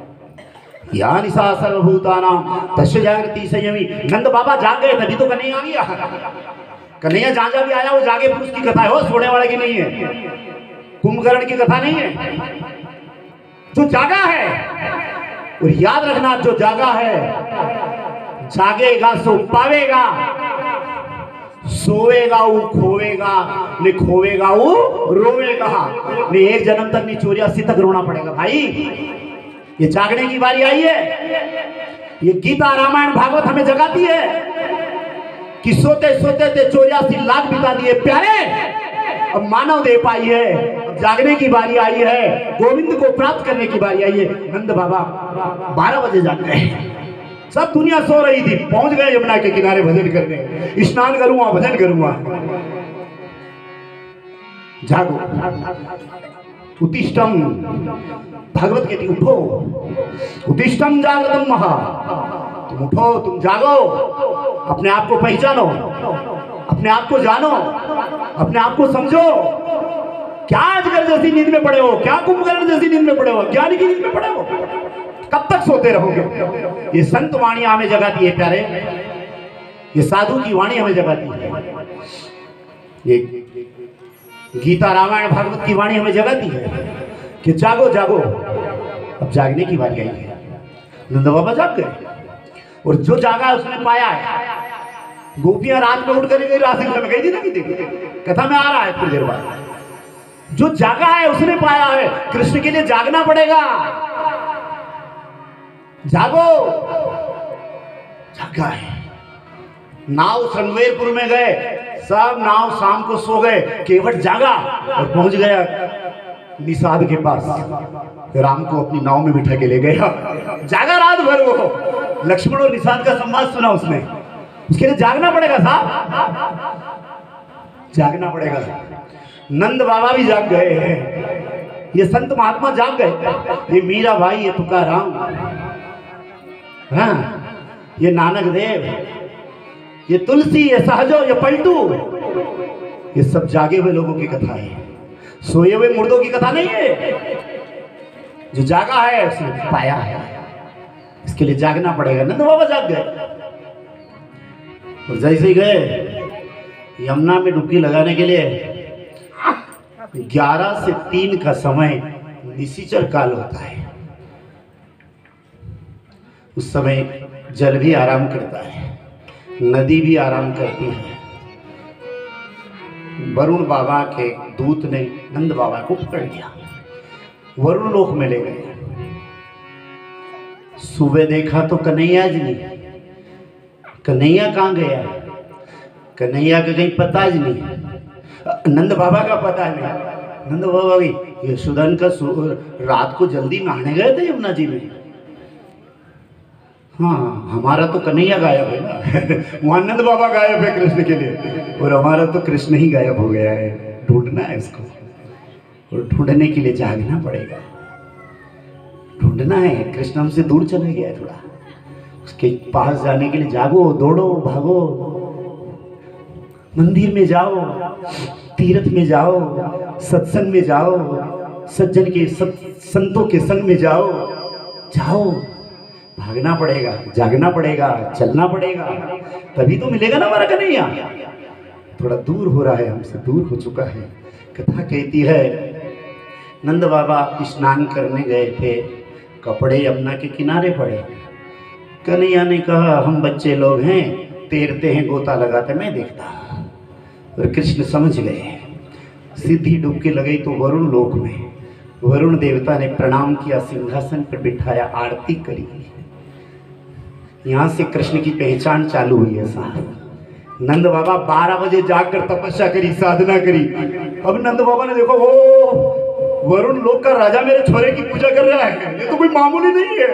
या निशा सर्वभूतानाम तस्य जागृति संयमी। नंद बाबा जाग गए तभी तो कन्हैया आ गया। कन्हैया जहाँ जहाँ भी आया, वो जागे पुरुष की कथा है हो सोने वाले की नहीं है। कुंभकर्ण की कथा नहीं है। जो जागा है, और याद रखना, जो जागा है, जागेगा, सो पावेगा। सोएगा वो खोवेगा, ने खोवेगा वो रोवेगा। ने एक जन्म तक नहीं चौरासी तक रोना पड़ेगा, भाई। ये जागने की बारी आई है। ये गीता रामायण भागवत हमें जगाती है कि सोते सोते थे चौरासी लाख बिता दिए, प्यारे। अब मानव दे पाई है। जागने की बारी आई है। गोविंद को प्राप्त करने की बारी आई है। नंद बाबा, बारह बजे जाग गए। सब दुनिया सो रही थी। पहुँच गए यमुना के किनारे भजन करने। स्नान करूँगा, भजन करूँगा। जागो। उत्तिष्ठम भगवत कहती, उठो उत्तिष्ठम जागृतम महा। तुम उठो, तुम जागो, अपने आप को पहचानो, अपने आप को जानो, अपने आप को समझो। क्या आजकल जैसी नींद में पड़े हो? क्या कुंभकर्ण जैसी नींद में पड़े हो? ज्ञानी की नींद में पड़े हो? कब तक सोते रहोगे? ये संत वाणी हमें जगाती है, प्यारे। ये साधु की वाणी हमें जगाती है। ये गीता रामायण भागवत की वाणी हमें जगाती है कि जागो जागो। अब जागने की बारी आई है। नंद बाबा जाग गए। और जो जागा उसने पाया है। गोपियाँ रात में उठ कर गई, रात में गई थी ना कि कथा में आ रहा है कुछ देर बाद। जो जागा है उसने पाया है। कृष्ण के लिए जागना पड़ेगा। जागो। जागा है। नाव रणवीरपुर में गए। सब नाव शाम को सो गए, केवट जागा और पहुँच गया निषाद के पास। राम को अपनी नाव में बिठा के ले गया जागा रात भर वो। लक्ष्मण और निषाद का संवाद सुना उसने। उसके लिए जागना पड़ेगा साहब। जागना पड़ेगा। नंद बाबा भी जाग गए हैं। ये संत महात्मा जाग गए। ये मीरा भाई, ये तुकाराम। हाँ ये नानक देव। ये तुलसी, ये सहजो, ये पलटू। ये सब जागे हुए लोगों की कथा है। सोए हुए मुर्दों की कथा नहीं है। जो जागा है, उसने पाया है। इसके लिए जागना पड़ेगा। नंद बाबा जाग गए। और जैसे ही गए, यमुना में डुबकी लगाने के लिए ग्यारह से तीन का समय निशीचर काल होता है। उस समय जल भी आराम करता है। नदी भी आराम करती है। वरुण बाबा के दूत ने नंद बाबा को पकड़ लिया। वरुण लोक में ले गए। सुबह देखा तो कन्हैया जी ने। कन्हैया कहाँ गया? कन्हैया का कहीं पता ही नहीं। नंद बाबा का पता नहीं। नंद बाबा भी यशोधन का रात को जल्दी नहाने गए थे यमुना जी में? हाँ हमारा तो कन्हैया गायब है ना। वहाँ नंद बाबा गायब है कृष्ण के लिए। और हमारा तो कृष्ण ही गायब हो गया है। ढूंढना है इसको। और ढूँढने के लिए जागना पड़ेगा। ढूंढना है। कृष्ण हमसे दूर चला गया है थोड़ा। उसके पास जाने के लिए जागो दौड़ो भागो। मंदिर में जाओ तीर्थ में जाओ सत्संग में जाओ सज्जन के सत, संतों के संग में जाओ। जाओ। भागना पड़ेगा, जागना पड़ेगा, चलना पड़ेगा। तभी तो मिलेगा ना हमारा कन्हैया। थोड़ा दूर हो रहा है, हमसे दूर हो चुका है। कथा कहती है, नंद बाबा स्नान करने गए थे। कपड़े यमुना के किनारे पड़े। कन्हैया ने कहा, हम बच्चे लोग हैं, तैरते हैं, गोता लगाते, मैं देखता और कृष्ण समझ गए। सीधी डुबकी लगी तो वरुण लोक में। वरुण देवता ने प्रणाम किया, सिंहासन पर बिठाया, आरती करी। यहाँ से कृष्ण की पहचान चालू हुई है साहब। नंद बाबा बारह बजे जाकर तपस्या करी, साधना करी। अब नंद बाबा ने देखो वो वरुण लोक का राजा मेरे छोरे की पूजा कर रहा है। ये तो कोई मामूली नहीं है।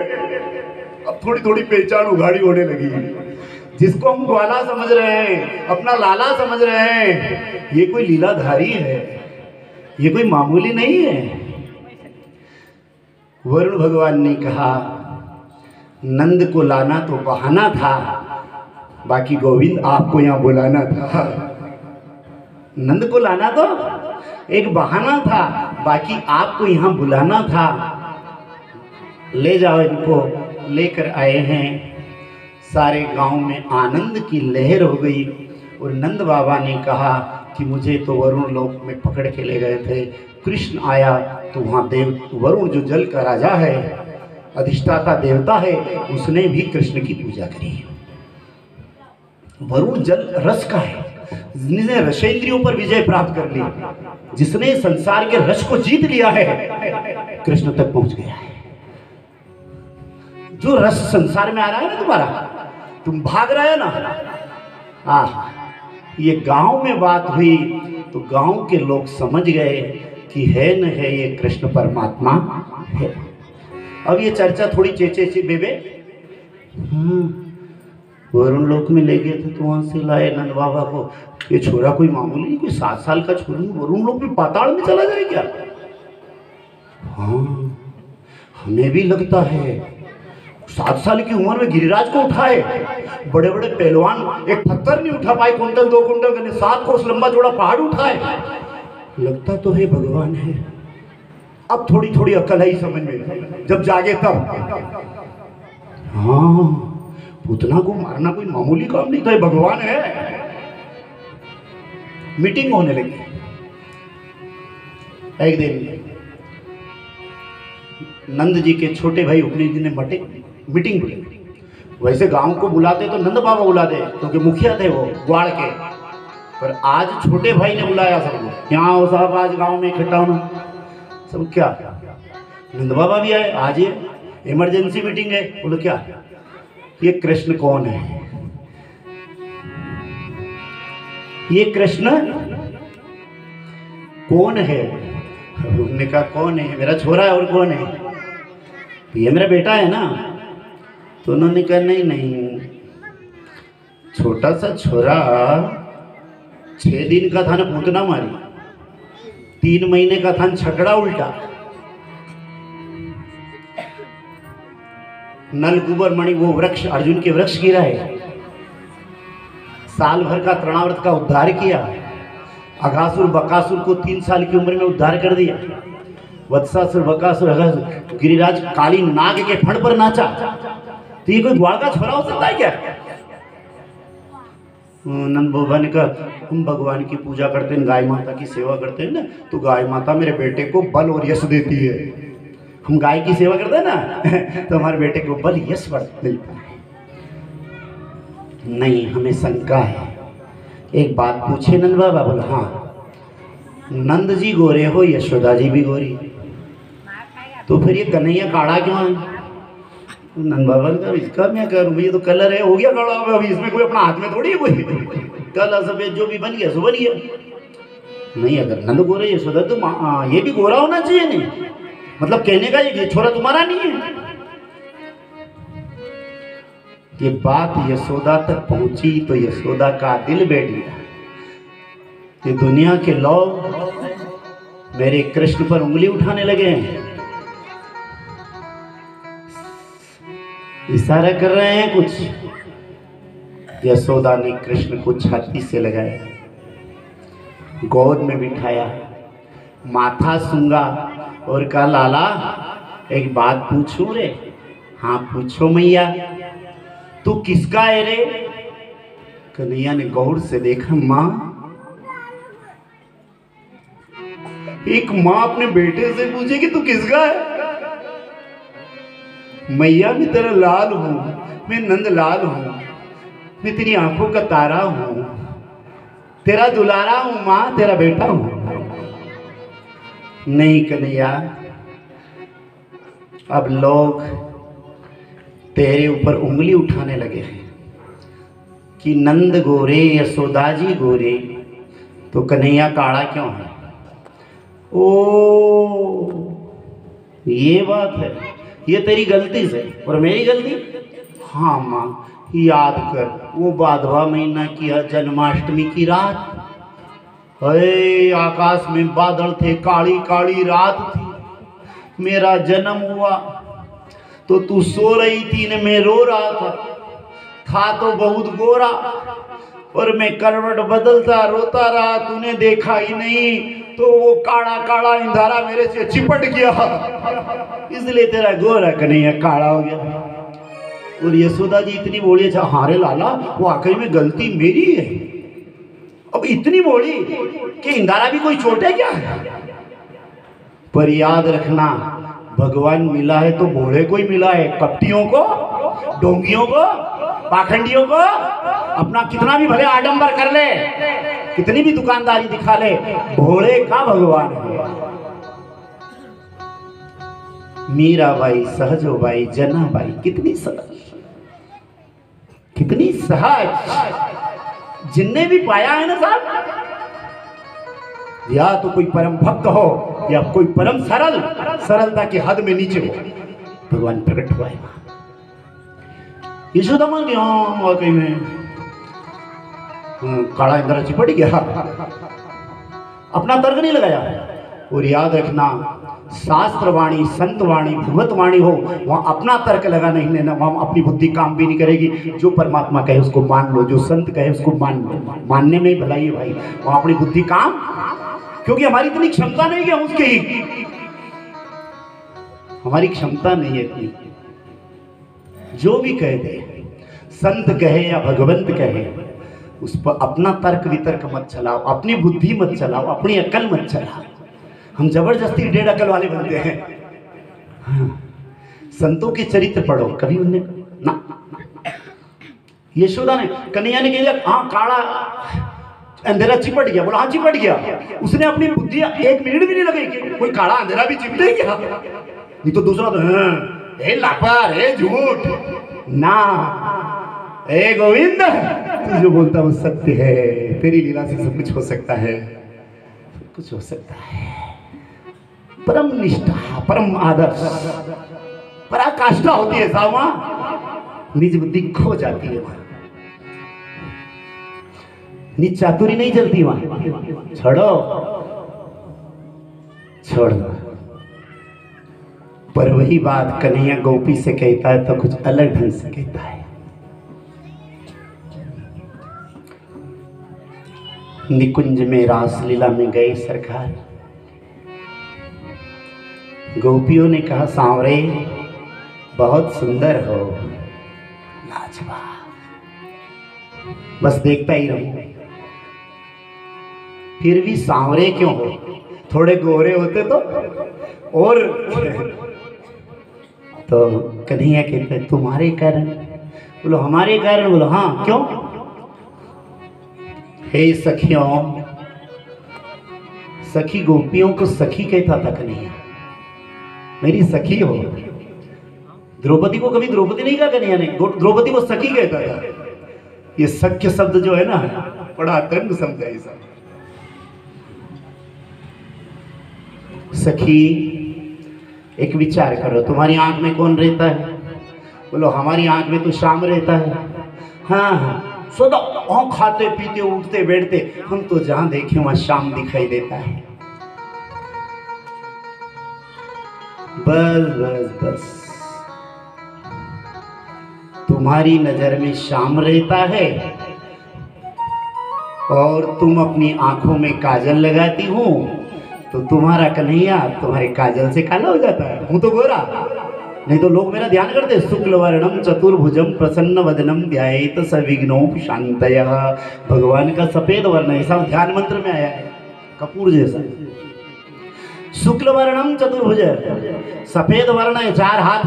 अब थोड़ी थोड़ी पहचान उघाड़ी होने लगी। जिसको हम ग्वाला समझ रहे हैं, अपना लाला समझ रहे हैं, ये कोई लीलाधारी है। ये कोई मामूली नहीं है। वरुण भगवान ने कहा नंद को लाना तो बहाना था। बाकी गोविंद आपको यहाँ बुलाना था। नंद को लाना तो एक बहाना था, बाकी आपको यहाँ बुलाना था। ले जाओ इनको, लेकर आए हैं। सारे गाँव में आनंद की लहर हो गई और नंद बाबा ने कहा कि मुझे तो वरुण लोक में पकड़ के ले गए थे। कृष्ण आया तो वहाँ देव, वरुण जो जल का राजा है अधिष्ठाता देवता है, उसने भी कृष्ण की पूजा करी वरुण जल रस का है। जिसने रसेंद्रियों पर विजय प्राप्त कर ली, जिसने संसार के रस को जीत लिया है, कृष्ण तक पहुँच गया है। जो रस संसार में आ रहा है ना तुम्हारा, तुम भाग रहे हो ना? हाँ ये गाँव में बात हुई तो गाँव के लोग समझ गए कि है न है ये कृष्ण परमात्मा है। अब ये चर्चा थोड़ी चेचे ची बेबे। हाँ वरुण लोक में ले गए थे तो वहाँ से लाए नंद बाबा को। ये छोरा कोई मामूली कोई सात साल का छोरा नहीं वरुण लोक में पाताल में चला जाए क्या? हाँ हमें भी लगता है, सात साल की उम्र में गिरिराज को उठाए। बड़े बड़े पहलवान एक पत्थर नहीं उठा पाए कुंटल दो कुंटल सात कोस लंबा जोड़ा पहाड़ उठाए। लगता तो है भगवान है। अब थोड़ी थोड़ी अकल आई समझ में। जब जागे तब। हाँ पुतना को मारना कोई मामूली काम नहीं था भगवान है। मीटिंग होने लगी। एक दिन नंद जी के छोटे भाई उपनी जी ने मटे मीटिंग बुलाई। वैसे गाँव को बुलाते तो नंद बाबा बुलाते क्योंकि तो मुखिया थे वो, ग्वाड़ के। पर आज छोटे भाई ने बुलाया सबको। यहाँ हो साहब, आज गाँव में इकट्ठा होना? सब क्या? नंद बाबा भी आए, आज ये इमरजेंसी मीटिंग है, बोलो क्या? ये कृष्ण कौन है? ये कृष्ण कौन है? उन्होंने कहा, कौन है? मेरा छोरा है और कौन है? ये मेरा बेटा है ना? तो उन्होंने कहा, नहीं नहीं, छोटा सा छोरा, छह दिन का था ना पूतना मारी। तीन महीने का था छकड़ा उल्टा। नल कुबर मणि, वो वृक्ष, अर्जुन के वृक्ष गिरा है। साल भर का तृणावर्त का उद्धार किया। अघासुर, बकासुर को तीन साल की उम्र में उद्धार कर दिया। वत्सासुर, बकासुर गिरिराज काली नाग के फण पर नाचा। तो ये कोई ग्वाल का छोरा हो सकता है क्या? नंद बाबा ने कहा हम भगवान की पूजा करते हैं, गाय माता की सेवा करते हैं ना तो गाय माता मेरे बेटे को बल और यश देती है। हम गाय की सेवा करते हैं ना तो हमारे बेटे को बल, यश मिलता है। नहीं, हमें शंका है। एक बात पूछे नंद बाबा, बोला हाँ नंद जी गोरे हो, यशोदा जी भी गोरी। तो फिर ये कन्हैया काढ़ा क्यों है? नंद बाबा ने कहा इसका मैं करूँ? ये तो कलर है हो गया अब अभी इसमें कोई अपना हाथ में थोड़ी है कोई? काला सफ़ेद जो भी बन गया सो बन गया। नहीं अगर नंद गोरे यशोदा तो हाँ, ये भी गोरा होना चाहिए नहीं। मतलब कहने का ये छोरा तुम्हारा नहीं है। ये बात यशोदा तक पहुँची तो यशोदा का दिल बैठ गया। ये दुनिया के लोग मेरे कृष्ण पर उंगली उठाने लगे हैं। इशारा कर रहे हैं कुछ। यशोदा ने कृष्ण को छाती से लगाया। गोद में बिठाया। माथा सूँगा और कहा, लाला, एक बात पूछूँ रे? हाँ पूछो मैया। तू किसका है रे? कन्हैया ने गौर से देखा, माँ। एक माँ अपने बेटे से पूछे कि तू किसका है? मैया मैं तेरा लाल हूँ, मैं नंद लाल हूँ, मैं तेरी आँखों का तारा हूँ। तेरा दुलारा हूँ, माँ तेरा बेटा हूँ। नहीं कन्हैया, अब लोग तेरे ऊपर उंगली उठाने लगे हैं कि नंद गोरे यशोदा जी गोरे तो कन्हैया काड़ा क्यों है? ओ, ये बात है। ये तेरी गलती से और मेरी गलती? हाँ माँ, याद कर, वो बाधवा महीना की जन्माष्टमी की रात। अरे, आकाश में बादल थे, काली काली रात थी। मेरा जन्म हुआ तो तू सो रही थी न, मैं रो रहा था। था तो बहुत गोरा, और मैं करवट बदलता, रोता रहा, तूने देखा ही नहीं। तो वो काड़ा काड़ा इंधारा मेरे से चिपट गया। इसलिए तेरा गोरा कन्हैया काड़ा हो गया। और यशोदा जी इतनी बोली अच्छा हारे लाला वाकई में गलती मेरी है? अब इतनी बोली कि इंदारा भी कोई छोट है क्या? पर याद रखना, भगवान मिला है तो भोले को ही मिला है। कपटियों को, डोंगियों को, पाखंडियों को अपना कितना भी भले आडंबर कर ले कितनी भी दुकानदारी दिखा ले, भोले का भगवान है। मीराबाई, सहजोबाई, जनाबाई, कितनी सहज कितनी सहज। जिनने भी पाया है ना साहब, या तो कोई परम भक्त हो, या कोई परम सरल, सरलता की हद में नीचे हो, भगवान प्रकट हुआ है। यशोदा मान गया हाँ वाकई में। काला इंद्र चिपट गया। अपना तर्क नहीं लगाया। और याद रखना शास्त्र वाणी संत वाणी भगवत वाणी हो, वहाँ अपना तर्क लगा नहीं लेना, वहाँ अपनी बुद्धि काम भी नहीं करेगी। जो परमात्मा कहे उसको मान लो, जो संत कहे उसको मान लो। मानने में ही भलाई है भाई। वहाँ अपनी बुद्धि काम, क्योंकि हमारी इतनी क्षमता नहीं हम उसके। ही हमारी क्षमता नहीं है इतनी। जो भी कह दे, संत कहे या भगवंत कहे उस पर अपना तर्क वितर्क मत चलाओ अपनी बुद्धि मत चलाओ अपनी अकल मत चलाओ। हम ज़बरदस्ती डेढ़ अकल वाले बनते हैं। हाँ। संतों के चरित्र पढ़ो कभी उनने ना यशोदा ने कन्हैया ने कहा हाँ काला अंधेरा चिपट गया। बोला हाँ चिपट गया। उसने अपनी बुद्धि एक मिनट भी नहीं लगाई कोई काला अंधेरा भी चिपटे क्या नहीं तो दूसरा तो हाँ, हे लापर हे झूठ ना। गोविंद। तू जो बोलता वो सत्य है, तेरी लीला से सब कुछ हो सकता है। सब कुछ हो सकता है। परम निष्ठा, परम आदर्श, पराकाष्ठा होती है वहाँ निज बुद्धि खो जाती है वहाँ। निज चातुरी नहीं चलती वहाँ। छोड़ो। छोड़ दो। पर वही बात कन्हैया गोपी से कहता है तो कुछ अलग ढंग से कहता है। निकुंज में रासलीला में गए सरकार। गोपियों ने कहा, सांवरे, बहुत सुंदर हो, लाजवाब। बस देखता ही रहूँ। फिर भी सांवरे क्यों हो? थोड़े गोरे होते तो और तो कन्हैया कहते, तुम्हारे कारण? बोलो, हमारे कारण? बोलो हाँ क्यों? हे सखियों, सखी गोपियों को सखी कहता था कन्हैया मेरी सखी हो। द्रौपदी को कभी द्रौपदी नहीं कहा कन्हैया ने द्रौपदी को सखी कहता था ये सख्य शब्द जो है ना, बड़ा तंग शब्द है सखी, एक विचार करो, तुम्हारी आँख में कौन रहता है? बोलो, हमारी आँख में तो शाम रहता है। हाँ हाँ सदा हम खाते पीते, उठते, बैठते, हम तो जहाँ देखे वहाँ शाम दिखाई देता है। बस बस बस। तुम्हारी नज़र में शाम रहता है और तुम अपनी आँखों में काजल लगाती हो तो तुम्हारा कन्हैया तुम्हारे काजल से काला हो जाता है। हूँ तो गोरा। नहीं तो लोग मेरा ध्यान करते शुक्ल वर्णम चतुर्भुजम प्रसन्न वदनम ध्यायेत सविघ्नो शांतय। भगवान का सफ़ेद वर्ण है सब ध्यान मंत्र में आया है, कपूर जैसा। शुक्ल वर्णम चतुर्भुज, सफ़ेद वर्ण है, चार हाथ।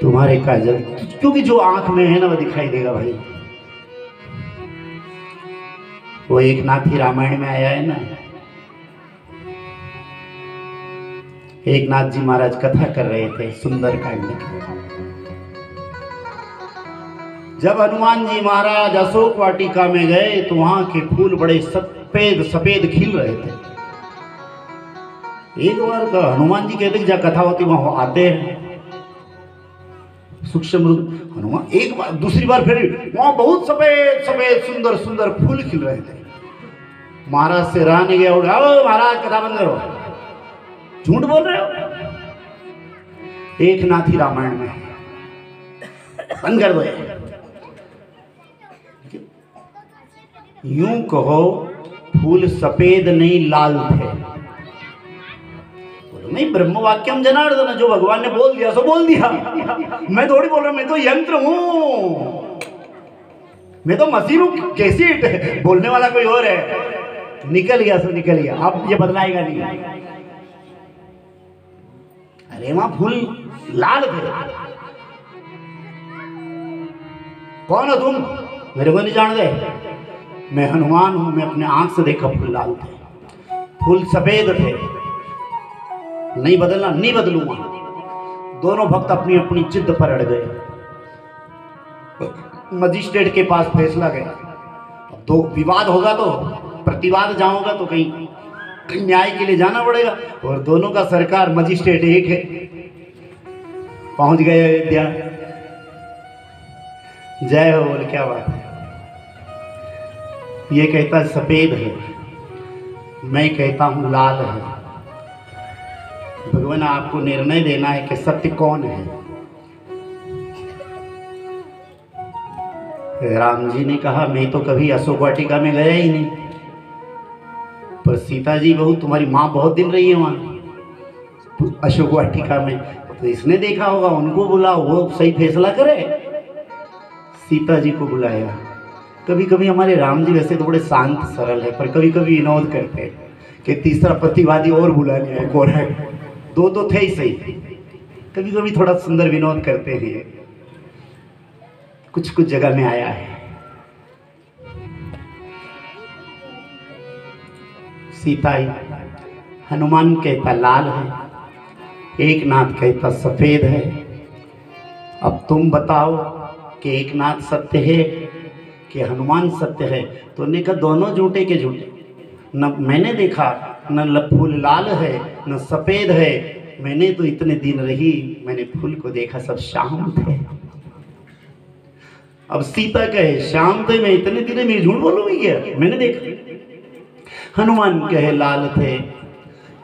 तुम्हारे काजल क्योंकि जो आँख में है ना, वो दिखाई देगा भाई। वो एक नाथी रामायण में आया है ना। एक नाथ जी महाराज कथा कर रहे थे सुंदर कांड जब हनुमान जी महाराज अशोक वाटिका में गए तो वहाँ के फूल बड़े सफ़ेद सफ़ेद खिल रहे थे। एक बार तो हनुमान जी कहते जहाँ कथा होती, वहाँ आते हैं। सूक्ष्म हनुमान एक बार दूसरी बार फिर वहाँ बहुत सफ़ेद सफ़ेद, सुंदर सुंदर फूल खिल रहे थे। महाराज से रहा नहीं गया महाराज, कथा बंद करो। झूठ बोल रहे हो? एक नाथी रामायण में है। बंद कर दो यूँ कहो, फूल सफ़ेद नहीं, लाल थे। नहीं ब्रह्म वाक्यम जनार्दन जो भगवान ने बोल दिया, सो बोल दिया। मैं थोड़ी बोल रहा मैं तो यंत्र हूँ। मैं तो मसीह हूँ कैसी बोलने वाला कोई और है? निकल गया, सो निकल गया। अब ये बदलाएगा नहीं। वहाँ फूल लाल थे कौन हो तुम? मेरे को नहीं जान दे मैं हनुमान हूँ, मैं अपने आँख से देखा फूल लाल थे। फूल सफ़ेद थे। नहीं बदलना, नहीं बदलूँगा। दोनों भक्त अपनी अपनी जिद पर अड़ गए। मजिस्ट्रेट के पास फैसला गया। तो विवाद होगा तो प्रतिवाद जाऊँगा तो कहीं न्याय के लिए जाना पड़ेगा। और दोनों का सरकार मजिस्ट्रेट एक है। पहुँच गए अयोध्या। जय हो बोले, क्या बात है? ये कहता सफ़ेद है। मैं कहता हूँ, लाल है। भगवान, आपको निर्णय देना है कि सत्य कौन है। राम जी ने कहा, मैं तो कभी अशोक वाटिका में गया ही नहीं। पर सीता जी बहू, तुम्हारी माँ बहुत दिन रही है वहाँ। अशोक वाटिका में तो इसने देखा होगा, उनको बुलाओ वो सही फैसला करे। सीता जी को बुलाया। कभी कभी हमारे राम जी वैसे तो बड़े शांत, सरल है, पर कभी कभी विनोद करते हैं कि तीसरा प्रतिवादी और बुला लिया है, कौन है? दो तो थे ही सही। कभी कभी थोड़ा सुंदर विनोद करते हैं। कुछ कुछ जगह में आया है। सीताई, हनुमान कहता लाल है एक नाथ कहता सफ़ेद है। अब तुम बताओ कि एक नाथ सत्य है कि हनुमान सत्य है? तो उन्होंने कहा दोनों झूठे के झूठे। न मैंने देखा, न फूल लाल है, न सफ़ेद है। मैंने तो इतने दिन रही, मैंने फूल को देखा सब शाम थे अब सीता कहे शाम थे मैं इतने दिन में झूठ बोलूँगी क्या? मैंने देखा। हनुमान कहे लाल थे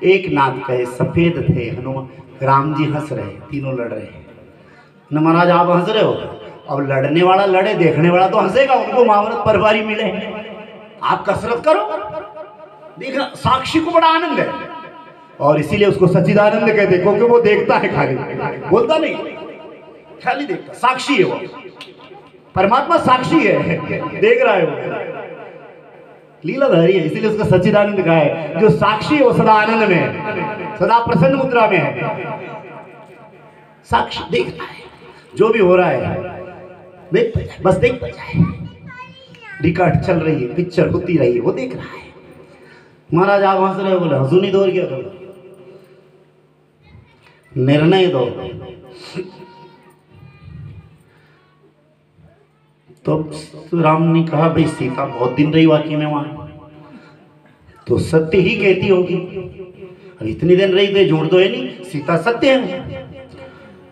एक नाथ कहे सफ़ेद थे। हनुमान राम जी हंस रहे तीनों लड़ रहे न महाराज आप हंस रहे हो? अब लड़ने वाला लड़े देखने वाला तो हंसेगा उनको महाभारत परवारी मिले। आप कसरत करो। देखना साक्षी को बड़ा आनंद है। और इसीलिए उसको सचिदानंद कहते हैं, क्योंकि वो देखता है खाली। बोलता नहीं। खाली देखता। साक्षी है वो। परमात्मा साक्षी है। देख रहा है वो। लीलाधारी है, इसीलिए उसका सच्चिदानंद कहा है, जो साक्षी है वो सदा आनंद में है। सदा प्रसन्न मुद्रा में है। साक्षी, देख रहा है जो भी हो रहा है जाए बस देखता जाए रिकॉर्ड चल रही है, पिक्चर होती रही है, वो देख रहा है। महाराज, आप हंस रहे बोले हंसू नहीं दौड़ करो निर्णय दो। तो राम ने कहा, भाई सीता, बहुत दिन रही वाकई में वहाँ। तो सत्य ही कहती होगी। अब इतनी दिन रही तो झूठ तो है नहीं, सीता सत्य है।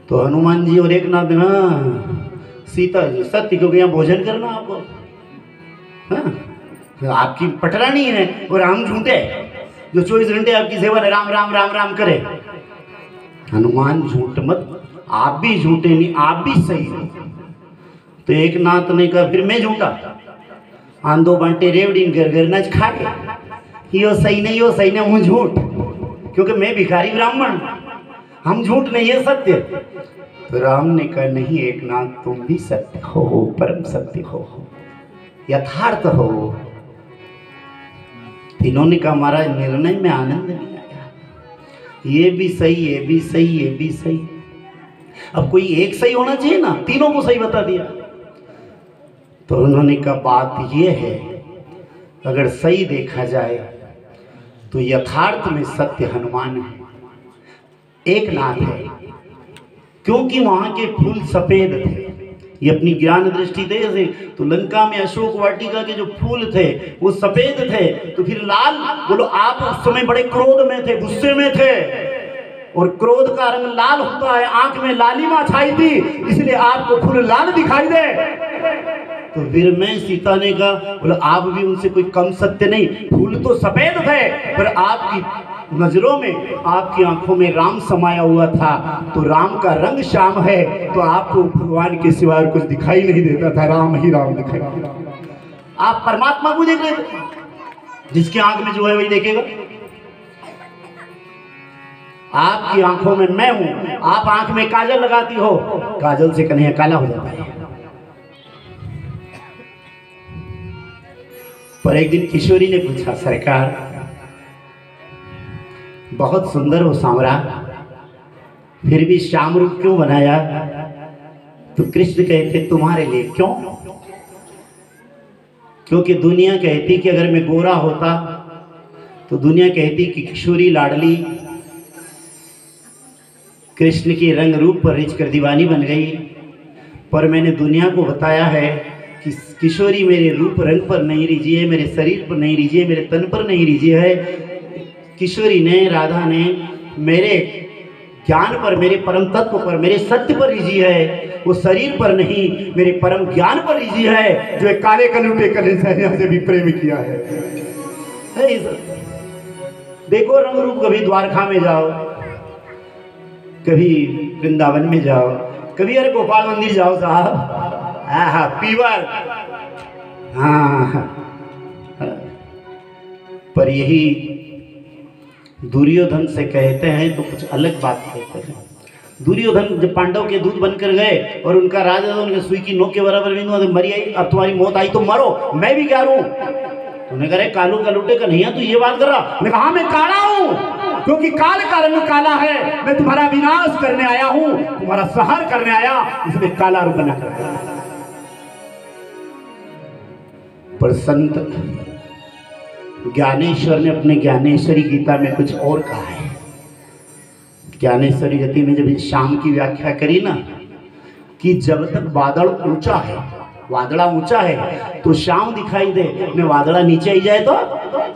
तो हनुमान जी और एक नाथ ना सीता जी, सत्य, क्योंकि यहाँ भोजन करना आपको। हाँ? तो आपकी पटरानी है और हम झूठे जो चौबीस घंटे आपकी सेवा है, राम राम राम राम करे। हनुमान झूठ मत, आप भी झूठे नहीं, आप भी सही हो। तो एक नाथ ने कहा फिर मैं झूठा। आंदो बांटे रेवड़ी घर घर नच खा के यो सही नहीं, यो सही नहीं, हूँ झूठ। क्योंकि मैं भिखारी ब्राह्मण। हम झूठ नहीं है सत्य। तो राम ने कहा नहीं एक नाथ तुम भी सत्य हो, परम सत्य हो। यथार्थ हो। तीनों ने कहा हमारा निर्णय में आनंद नहीं आया। ये भी सही, ये भी सही, ये भी सही। अब कोई एक सही होना चाहिए ना? तीनों को सही बता दिया। तो उन्होंने कहा, बात ये है, अगर सही देखा जाए तो यथार्थ में सत्य हनुमान है। एक नाथ है, क्योंकि वहाँ के फूल सफ़ेद थे। ये अपनी ज्ञान दृष्टि थे जैसे तो लंका में अशोक वाटिका के जो फूल थे, वो सफ़ेद थे तो फिर लाल, बोलो, आप उस समय बड़े क्रोध में थे, गुस्से में थे। और क्रोध का रंग लाल होता है, आँख में लालिमा छाई थी, इसलिए आपको फूल लाल दिखाई दे। तो फिर मैं सीता ने कहा, बोले, आप भी उनसे कोई कम सत्य नहीं, फूल तो सफ़ेद थे, पर आपकी नज़रों में, आपकी आँखों में राम समाया हुआ था तो राम का रंग श्याम है तो आपको भगवान के सिवा कुछ दिखाई नहीं देता था, राम ही राम दिखाई आप परमात्मा को देख रहे थे जिसकी आँख में जो है वही देखेगा। आपकी आँखों में मैं हूँ, आप आँख में काजल लगाती हो, काजल से कन्हैया काला हो जाता है। पर एक दिन किशोरी ने पूछा, सरकार, बहुत सुंदर हो सांवरा, फिर भी श्याम रूप क्यों बनाया? तो कृष्ण कहते, तुम्हारे लिए क्यों? क्योंकि दुनिया कहती कि अगर मैं गोरा होता तो दुनिया कहती कि किशोरी लाडली, कृष्ण के रंग रूप पर रिच कर दीवानी बन गई। पर मैंने दुनिया को बताया है कि किशोरी मेरे रूप रंग पर नहीं रिझी है, मेरे शरीर पर नहीं रिझी है, मेरे तन पर नहीं रिझी है। किशोरी ने, राधा ने मेरे ज्ञान पर, मेरे परम तत्व पर, मेरे सत्य पर रिझी है। वो शरीर पर नहीं, मेरे परम ज्ञान पर रिझी है, जो एक काले कलूटे कले से भी प्रेम किया है। देखो रंग रूप कभी द्वारका में जाओ, कभी वृंदावन में जाओ, कभी अरे गोपाल मंदिर जाओ साहब। हाँ हाँ पीवर। हाँ हाँ। पर यही दुर्योधन से कहते हैं तो कुछ अलग बात कहते हैं। दुर्योधन जब पांडव के दूध बनकर गए और उनका राजा था, उनके सुई की नोक के बराबर बिंदु तो मरी आई अब तुम्हारी मौत आई तो मरो मैं भी क्या रू तूने कहा "रे, कालू कलूटे का नहीं है तू ये बात कर रहा? मैं कहा "हाँ, मैं काला हूँ क्योंकि काल का रंग काला है। मैं तुम्हारा विनाश करने आया हूँ तुम्हारा संहार करने आया इसलिए काला रूप बना कर। पर संत ज्ञानेश्वर ने अपने ज्ञानेश्वरी गीता में कुछ और कहा है। ज्ञानेश्वरी गति में जब शाम की व्याख्या करी ना, कि जब तक बादल ऊँचा है वादड़ा ऊँचा है तो शाम दिखाई दे ने वादड़ा नीचे ही जाए तो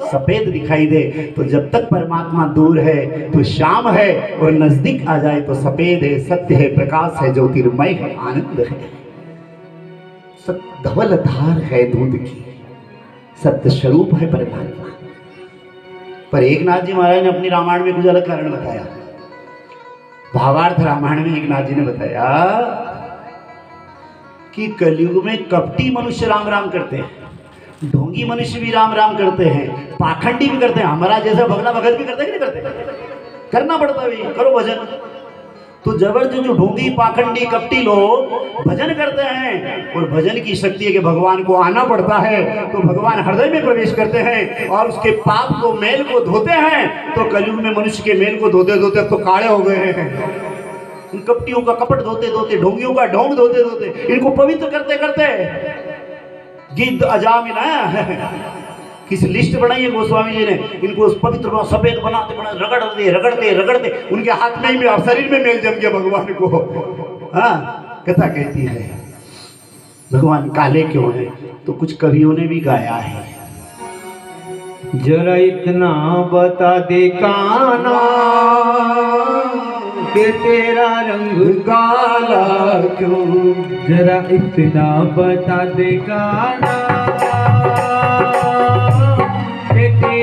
सफ़ेद दिखाई दे। तो जब तक परमात्मा दूर है तो शाम है, और नज़दीक आ जाए तो सफ़ेद है, सत्य है, प्रकाश है, ज्योतिर्मय है, आनंद है। धवल धार है दूध की। सत्य स्वरूप है परमात्मा। पर एक नाथ जी महाराज ने अपनी रामायण में कुछ अलग कारण बताया। भावार्थ रामायण में एक नाथ जी ने बताया कि कलयुग में कपटी मनुष्य राम राम करते हैं, ढोंगी मनुष्य भी राम राम करते हैं, पाखंडी भी करते हैं, हमारा जैसा भगला भगत भी करते हैं कि नहीं करते? करना पड़ता भाई, करो भजन। तो ज़बरदस्त जो ढोंगी पाखंडी, कपटी लोग भजन करते हैं और भजन की शक्ति है कि भगवान को आना पड़ता है। तो भगवान हृदय में प्रवेश करते हैं और उसके पाप को, मेल को धोते हैं। तो कलयुग में मनुष्य के मेल को धोते धोते अब तो काले हो गए हैं। इन कपटियों का कपट धोते धोते, ढोंगियों का ढोंग धोते धोते, इनको पवित्र करते करते गिद्ध अजामिना किस लिस्ट बनाई है गोस्वामी जी ने इनको उस पवित्र बना सफ़ेद बनाते बनाते, रगड़ते रगड़ते रगड़ते। उनके हाथ में ही शरीर में मेल जम गया भगवान को। हाँ कथा कहती है, भगवान काले क्यों है? तो कुछ कवियों ने भी गाया है। जरा इतना बता दे काना, कि तेरा रंग काला क्यों? जरा इतना बता दे काना।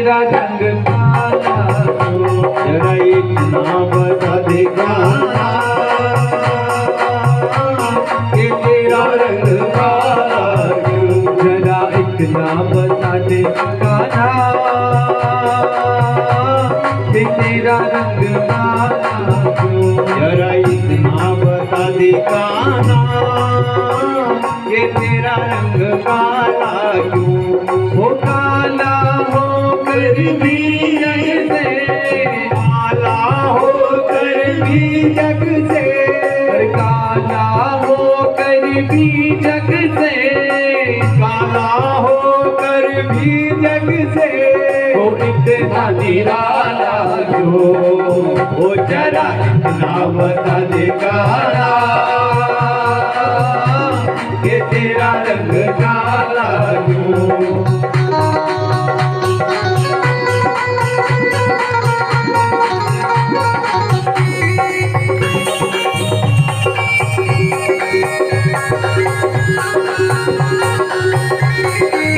तेरा रंग जरा इतना बता दे कि तेरा रंग जरा इतना बता दे काना कि तेरा रंग जरा इतना बता दे काना तेरा रंग काला क्यों? कर भी जग से काला हो कर भी जग से। काला हो कर भी जग से। काला हो कर भी जग से। हो इतना निराला जो हो जरा इतना बता दे काला कि तेरा रंग काला क्यों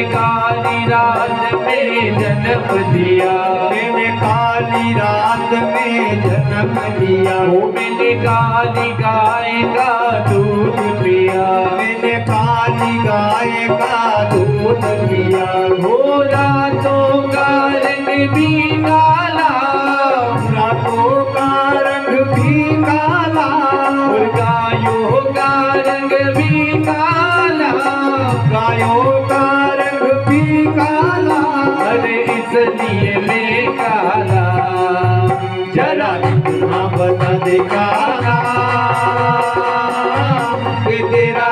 मैंने काली रात में जन्म दिया। मैंने काली रात में जन्म दिया। ओ मैंने काली गाय का दूध पिया। मैंने काली गाय का दूध पिया। हो रातों का रंग भी काला रातों का रंग भी काला और गायों का रंग भी काला। गायों का काला। अरे इसलिए मैं काला। जरा इतना बता दे काला तेरा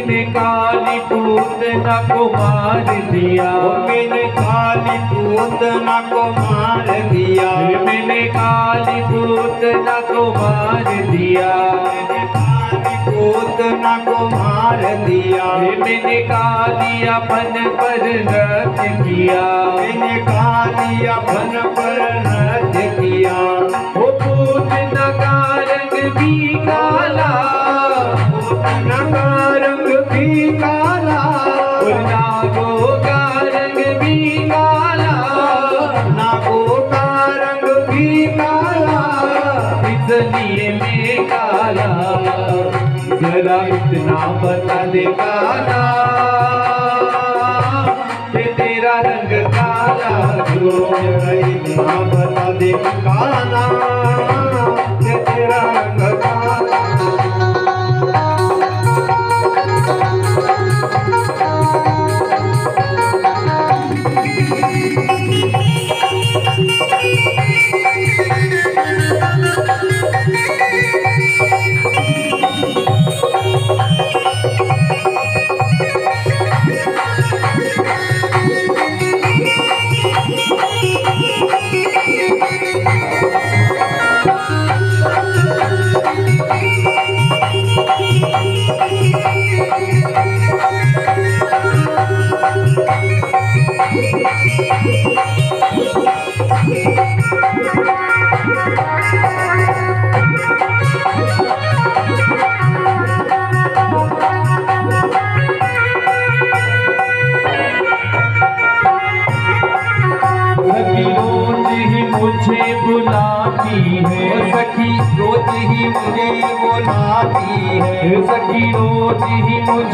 मैंने काली पूतना को मार दिया। मैंने काली पूतना को मार दिया। मैंने काली पूतना को मार दिया। मैंने काली को मार दिया। मैंने काली अपन पर नृत्य किया मैंने काली अपन पर नृत्य किया वो पूतना का रंग भी काला। पूतना का जरा इतना बता दे काला, कि तेरा रंग काला क्यों जरा इतना बता दे काला, कि तेरा रंग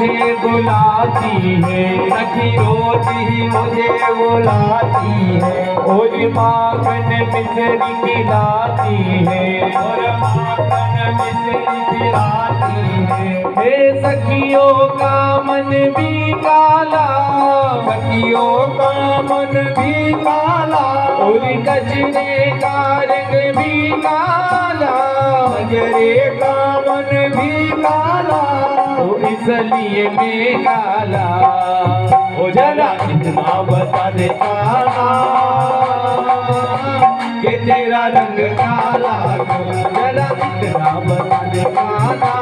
मुझे बुलाती है। सखी रोज ही मुझे बुलाती है। और माखन मिश्री खिलाती है। और माखन मिश्री खिलाती है। हे सखियों का मन भी काला, सखियों का मन भी काला। और गजरे का रंग भी काला, गजरे का मन भी काला। तो इसलिए मैं हो जरा इतना बता दे कि तेरा रंग काला? जरा इतना बता दे काला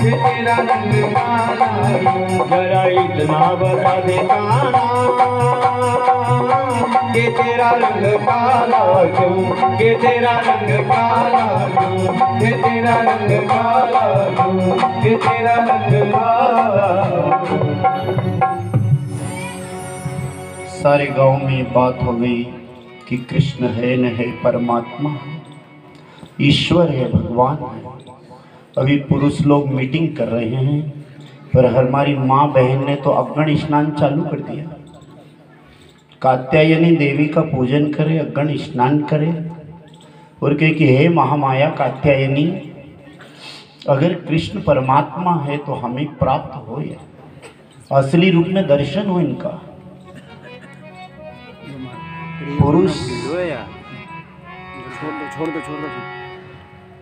कि तेरा रंग काला? जरा इतना बता दे काला कि तेरा रंग काला क्यों? कि तेरा रंग काला क्यों? कि तेरा रंग काला क्यों? कि तेरा रंग काला। सारे गाँव में बात हो गई कि कृष्ण है न है परमात्मा। ईश्वर है, भगवान है। अभी पुरुष लोग मीटिंग कर रहे हैं, पर हमारी माँ बहन ने तो अफगान स्नान चालू कर दिया। कात्यायनी देवी का पूजन करे अग्गण स्नान करे। और कहे कि, हे महामाया कात्यायनी, अगर कृष्ण परमात्मा है तो हमें प्राप्त हो या। असली रूप में दर्शन हो इनका। पुरुष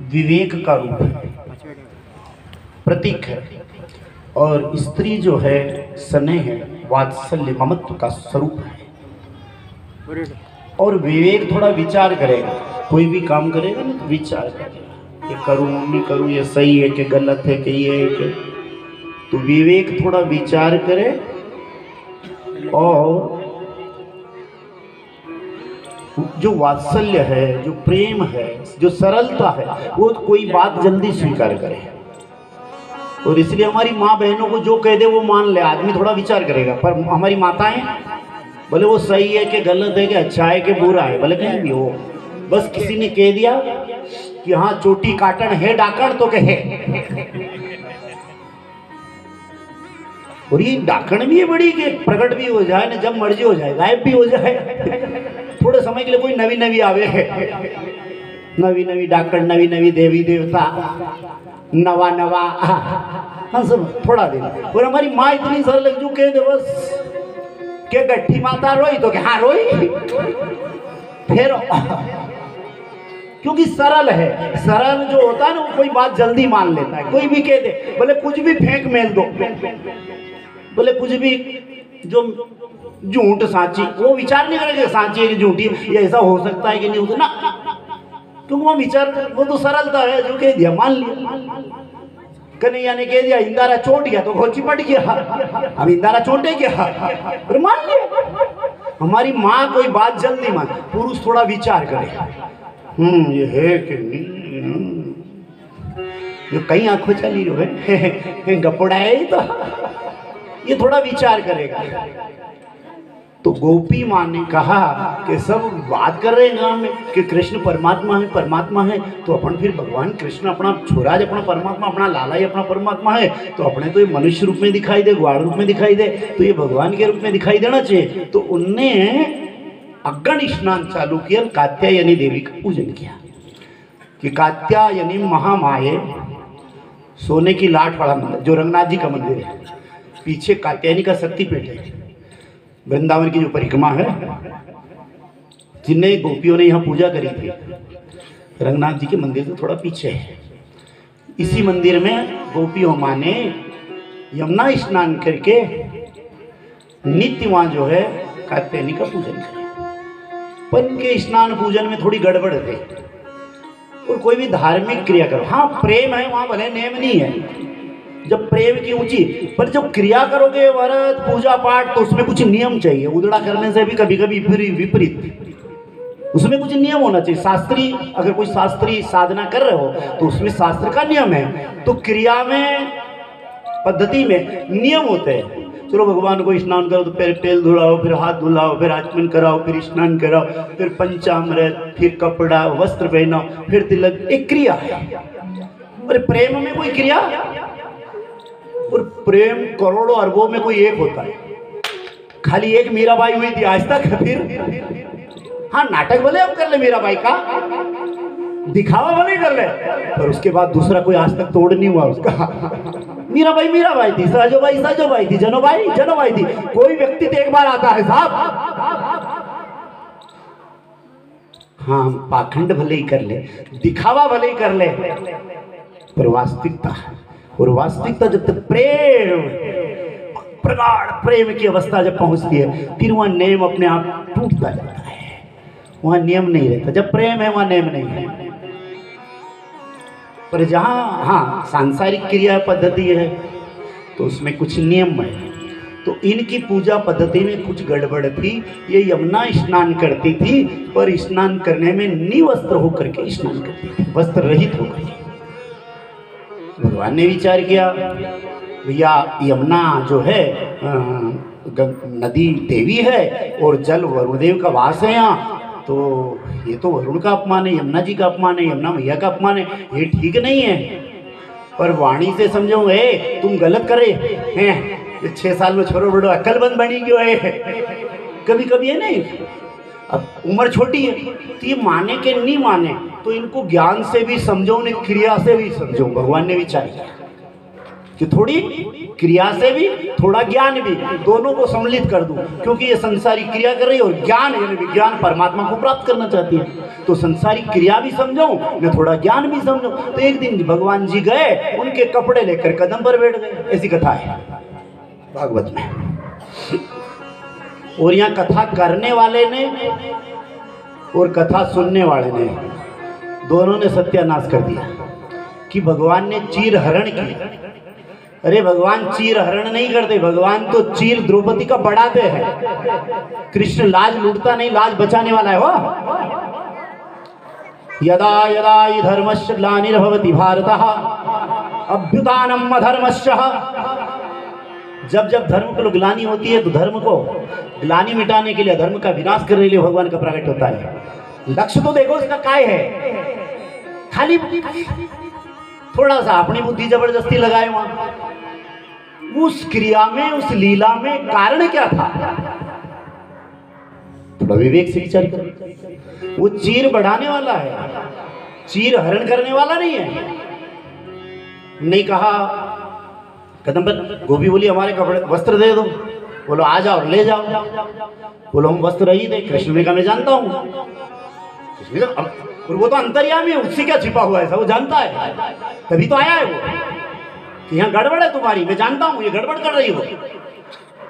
विवेक का रूप है, प्रतीक है, और स्त्री जो है, स्नेह है, वात्सल्य, ममत्व का स्वरूप है। और विवेक थोड़ा विचार करेगा। कोई भी काम करेगा ना तो विचार करेगा। करूँ नहीं करूँ, ये सही है कि गलत है कि ये है कि। तो विवेक थोड़ा विचार करे और जो वात्सल्य है, जो प्रेम है, जो सरलता है, वो कोई बात जल्दी स्वीकार करे। और इसलिए हमारी माँ बहनों को जो कह दे, वो मान ले। आदमी थोड़ा विचार करेगा, पर हमारी माताएँ भले वो सही है कि गलत है कि अच्छा है कि बुरा है, भले कहीं भी हो। बस किसी ने कह दिया कि हाँ चोटी काटन है, डाकण तो कहे। और ये डाकण भी है बड़ी कि प्रकट भी हो जाए, ना जब मर्ज़ी हो जाए, गायब भी हो जाए। थोड़े समय के लिए कोई नवी नवी आवे। है नवी नवी डाकण नवी नवी देवी देवता नवा नवा हाँ सब थोड़ा दिन। और हमारी माँ इतनी सरल है जो कह दे बस के गट्ठी माता रोई तो हाँ रोई फिर क्योंकि सरल है सरल जो होता है ना वो कोई बात जल्दी मान लेता है कोई भी कह दे बोले कुछ भी फेंक मेल दो बोले कुछ भी जो झूठ साची वो विचार नहीं करेंगे साची है कि झूठी ये ऐसा हो सकता है कि नहीं होता ना क्योंकि वो विचार वो तो सरलता है जो कह दिया मान लिया कन्हैया ने कह दिया, इंदारा चोट गया तो वो चिपट गया। अब इंदारा चोटे गया मान लिया। हमारी माँ कोई बात जल्दी मान, पुरुष थोड़ा विचार करे। हम्म ये है कि नहीं? हम्म। जो कई आँखों चली जो है गपड़ा है ये तो। ये थोड़ा विचार करेगा। तो गोपी माँ ने कहा कि सब बात कर रहे हैं गाँव में कि कृष्ण परमात्मा है परमात्मा है तो अपन फिर भगवान कृष्ण अपना छोरा अपना परमात्मा, अपना लाला ही अपना परमात्मा है तो अपने तो ये मनुष्य रूप में दिखाई दे ग्वाड़ रूप में दिखाई दे तो ये भगवान के रूप में दिखाई देना चाहिए। तो उनने अग्गण स्नान चालू किया कात्यायनी देवी का पूजन किया। कि कात्यायनी महामाये, सोने की लाठ वाला मंदिर, जो रंगनाथ जी का मंदिर है, पीछे कात्यायनी का शक्ति शक्तिपीठ है। वृंदावन की जो परिक्रमा है जिन्हें गोपियों ने यहाँ पूजा करी थी, रंगनाथ जी के मंदिर से थोड़ा पीछे है। इसी मंदिर में गोपियों माँ ने यमुना स्नान करके नित्य वहाँ जो है, कात्यायनी का पूजन किया। पर इनके स्नान पूजन में थोड़ी गड़बड़ थे। और कोई भी धार्मिक क्रिया करो। हाँ प्रेम है, वहाँ भले नेम नहीं है जब प्रेम की ऊँची, पर जब क्रिया करोगे व्रत पूजा पाठ तो उसमें कुछ नियम चाहिए। उदड़ा करने से भी कभी कभी विपरीत। उसमें कुछ नियम होना चाहिए। शास्त्री, अगर कोई शास्त्री साधना कर रहे हो तो उसमें शास्त्र का नियम है। तो क्रिया में, पद्धति में नियम होते हैं। चलो भगवान को स्नान करो तो पहले तेल धुलाओ, फिर हाथ धुलाओ, फिर आचमन कराओ, फिर स्नान कराओ, फिर पंचामृत, फिर कपड़ा, वस्त्र पहनाओ, फिर तिलक। एक क्रिया है। अरे प्रेम में कोई क्रिया? और प्रेम करोड़ों अरबों में कोई एक होता है। खाली एक मीराबाई हुई थी आज तक फिर। हाँ नाटक भले हम कर ले मीराबाई का। दिखावा भले कर ले, पर उसके बाद दूसरा कोई आज तक तोड़ नहीं हुआ उसका। मीरा भाई मीरा भाई थी साजो भाई साजो भाई थी जनो भाई जनो भाई थी। कोई व्यक्ति तो एक बार आता है साहब। हाँ हम पाखंड भले ही कर ले, दिखावा भले ही कर ले, पर वास्तविकता और वास्तविकता जब तक प्रेम, प्रगाढ़ प्रेम की अवस्था जब पहुँचती है, फिर वह नेम अपने आप टूटता जाता है। वहाँ नियम नहीं रहता। जब प्रेम है, वहाँ नेम नहीं है। पर जहाँ हाँ सांसारिक क्रिया पद्धति है तो उसमें कुछ नियम है। तो इनकी पूजा पद्धति में कुछ गड़बड़ थी, ये यमुना स्नान करती थी, पर स्नान करने में निवस्त्र होकर के स्नान करती थी, वस्त्र रहित होकर के। भगवान ने विचार किया, भैया, यमुना जो है नदी देवी है और जल वरुणदेव का वास है यहाँ। तो ये तो वरुण का अपमान है, यमुना जी का अपमान है, यमुना मैया का अपमान है, ये ठीक नहीं है। पर वाणी से समझो, ए, तुम गलत करे, हैं? छः साल में छोरो बड़ो अक्ल बंद बनी क्यों है? कभी कभी है नहीं? अब उम्र छोटी है तो ये माने के नहीं माने तो इनको ज्ञान से भी समझो, उन्हें क्रिया से भी समझो। भगवान ने भी चाहिए कि थोड़ी क्रिया से भी, थोड़ा ज्ञान भी, दोनों को सम्मिलित कर दूँ। क्योंकि ये संसारी क्रिया कर रही है और ज्ञान विज्ञान परमात्मा को प्राप्त करना चाहती है। तो संसारी क्रिया भी समझो मैं थोड़ा ज्ञान भी समझो। तो एक दिन भगवान जी गए, उनके कपड़े लेकर कदम पर बैठ गए। ऐसी कथा है। भागवत में। और यहाँ कथा करने वाले ने और कथा सुनने वाले ने दोनों ने सत्यानाश कर दिया कि भगवान ने चीर हरण की अरे भगवान चीर हरण नहीं करते, भगवान तो चीर द्रौपदी का बढ़ाते हैं। कृष्ण लाज लूटता नहीं, लाज बचाने वाला है वो। यदा यदा धर्मस्य ग्लानिर्भवति भारत, अभ्युतानम अधर्मस्य जब जब धर्म को ग्लानी होती है तो धर्म को ग्लानी मिटाने के लिए, धर्म का विनाश करने के लिए भगवान का प्रकट होता है। लक्ष्य तो देखो, इसका काय है? खाली थोड़ा सा अपनी बुद्धि ज़बरदस्ती लगाए वहाँ। उस क्रिया में, उस लीला में कारण क्या था? थोड़ा विवेक से विचार करो। वो चीर बढ़ाने वाला है। चीर हरण करने वाला नहीं है। नहीं कहा कदम पर गोभी बोली हमारे कपड़े वस्त्र दे दो। बोलो आ जाओ ले जाओ। बोलो हम वस्त्र ही दे कृष्ण ने कहा मैं जानता हूँ। कृष्ण ने कहा, "अब- और वो तो अंतर्यामी है उससे क्या छिपा हुआ है सब वो जानता है। तभी तो आया है वो कि यहाँ गड़बड़ है तुम्हारी मैं जानता हूँ ये गड़बड़ कर रही हो।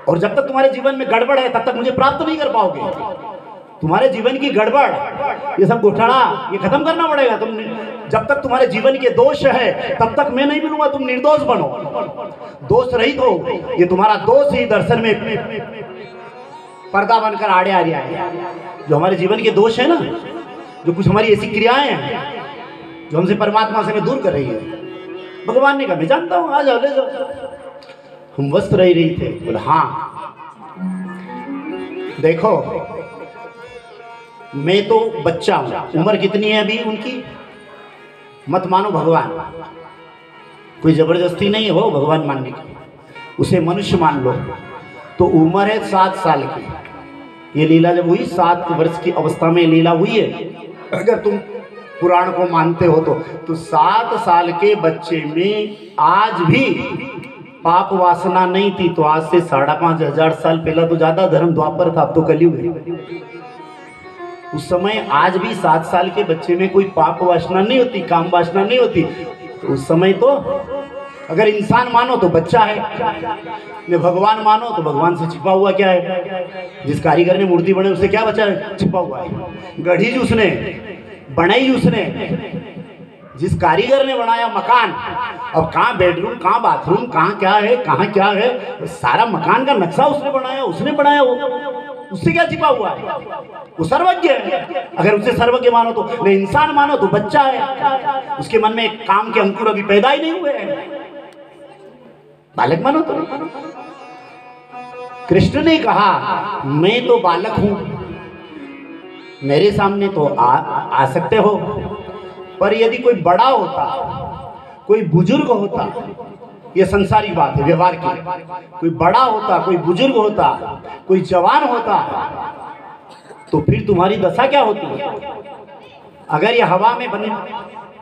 और जब तक तुम्हारे जीवन में गड़बड़ है तब तक मुझे प्राप्त नहीं कर पाओगे। तुम्हारे जीवन की गड़बड़, ये सब घोटाला, ये खत्म करना पड़ेगा। तुम जब तक तुम्हारे जीवन के दोष है, तब तक मैं नहीं मिलूँगा, तुम निर्दोष बनो। दोष रहित हो, ये तुम्हारा दोष ही दर्शन में पर्दा बनकर आड़े आ रहा है। जो हमारे जीवन के दोष है ना, जो कुछ हमारी ऐसी क्रियाएँ हैं, जो हमसे परमात्मा से हमें दूर कर रही है, भगवान ने कहा, मैं जानता हूँ, आ जाओ ले जाओ हम वस्त्र रह रही थे, बोले हाँ। देखो मैं तो बच्चा हूँ। उम्र कितनी है अभी उनकी? मत मानो भगवान। कोई ज़बरदस्ती नहीं हो भगवान मानने की। उसे मनुष्य मान लो। तो उम्र है सात साल की। ये लीला जब हुई, सात वर्ष की अवस्था में लीला हुई है। अगर तुम पुराण को मानते हो तो तो सात साल के बच्चे में आज भी पाप वासना नहीं थी तो आज से साढ़ा पाँच हज़ार साल पहला तो ज़्यादा धर्म द्वापर था, अब तो कलयुग है। उस समय आज भी सात साल के बच्चे में कोई पाप वासना नहीं होती, काम वासना नहीं होती। तो उस समय तो अगर इंसान मानो तो बच्चा है ने भगवान मानो तो भगवान से छिपा हुआ क्या है? जिस कारीगर ने मूर्ति बने उससे क्या बचा है? छिपा हुआ है। गढ़ी उसने, बनाई उसने। जिस कारीगर ने बनाया मकान, अब कहाँ बेडरूम कहाँ बाथरूम कहाँ क्या है, कहाँ क्या है, सारा मकान का नक्शा उसने बनाया उसने बनाया वो। उससे क्या छिपा हुआ है? वो सर्वज्ञ है। अगर उसे सर्वज्ञ मानो तो नहीं इंसान मानो तो बच्चा है। उसके मन में एक काम के अंकुर अभी पैदा ही नहीं हुए हैं। बालक मानो तो कृष्ण ने कहा मैं तो बालक हूँ। मेरे सामने तो आ, आ सकते हो। पर यदि कोई बड़ा होता कोई बुज़ुर्ग होता ये संसारी बात है, व्यवहार की। कोई बड़ा होता, कोई बुज़ुर्ग होता, कोई जवान होता तो फिर तुम्हारी दशा क्या होती? है अगर ये हवा में बने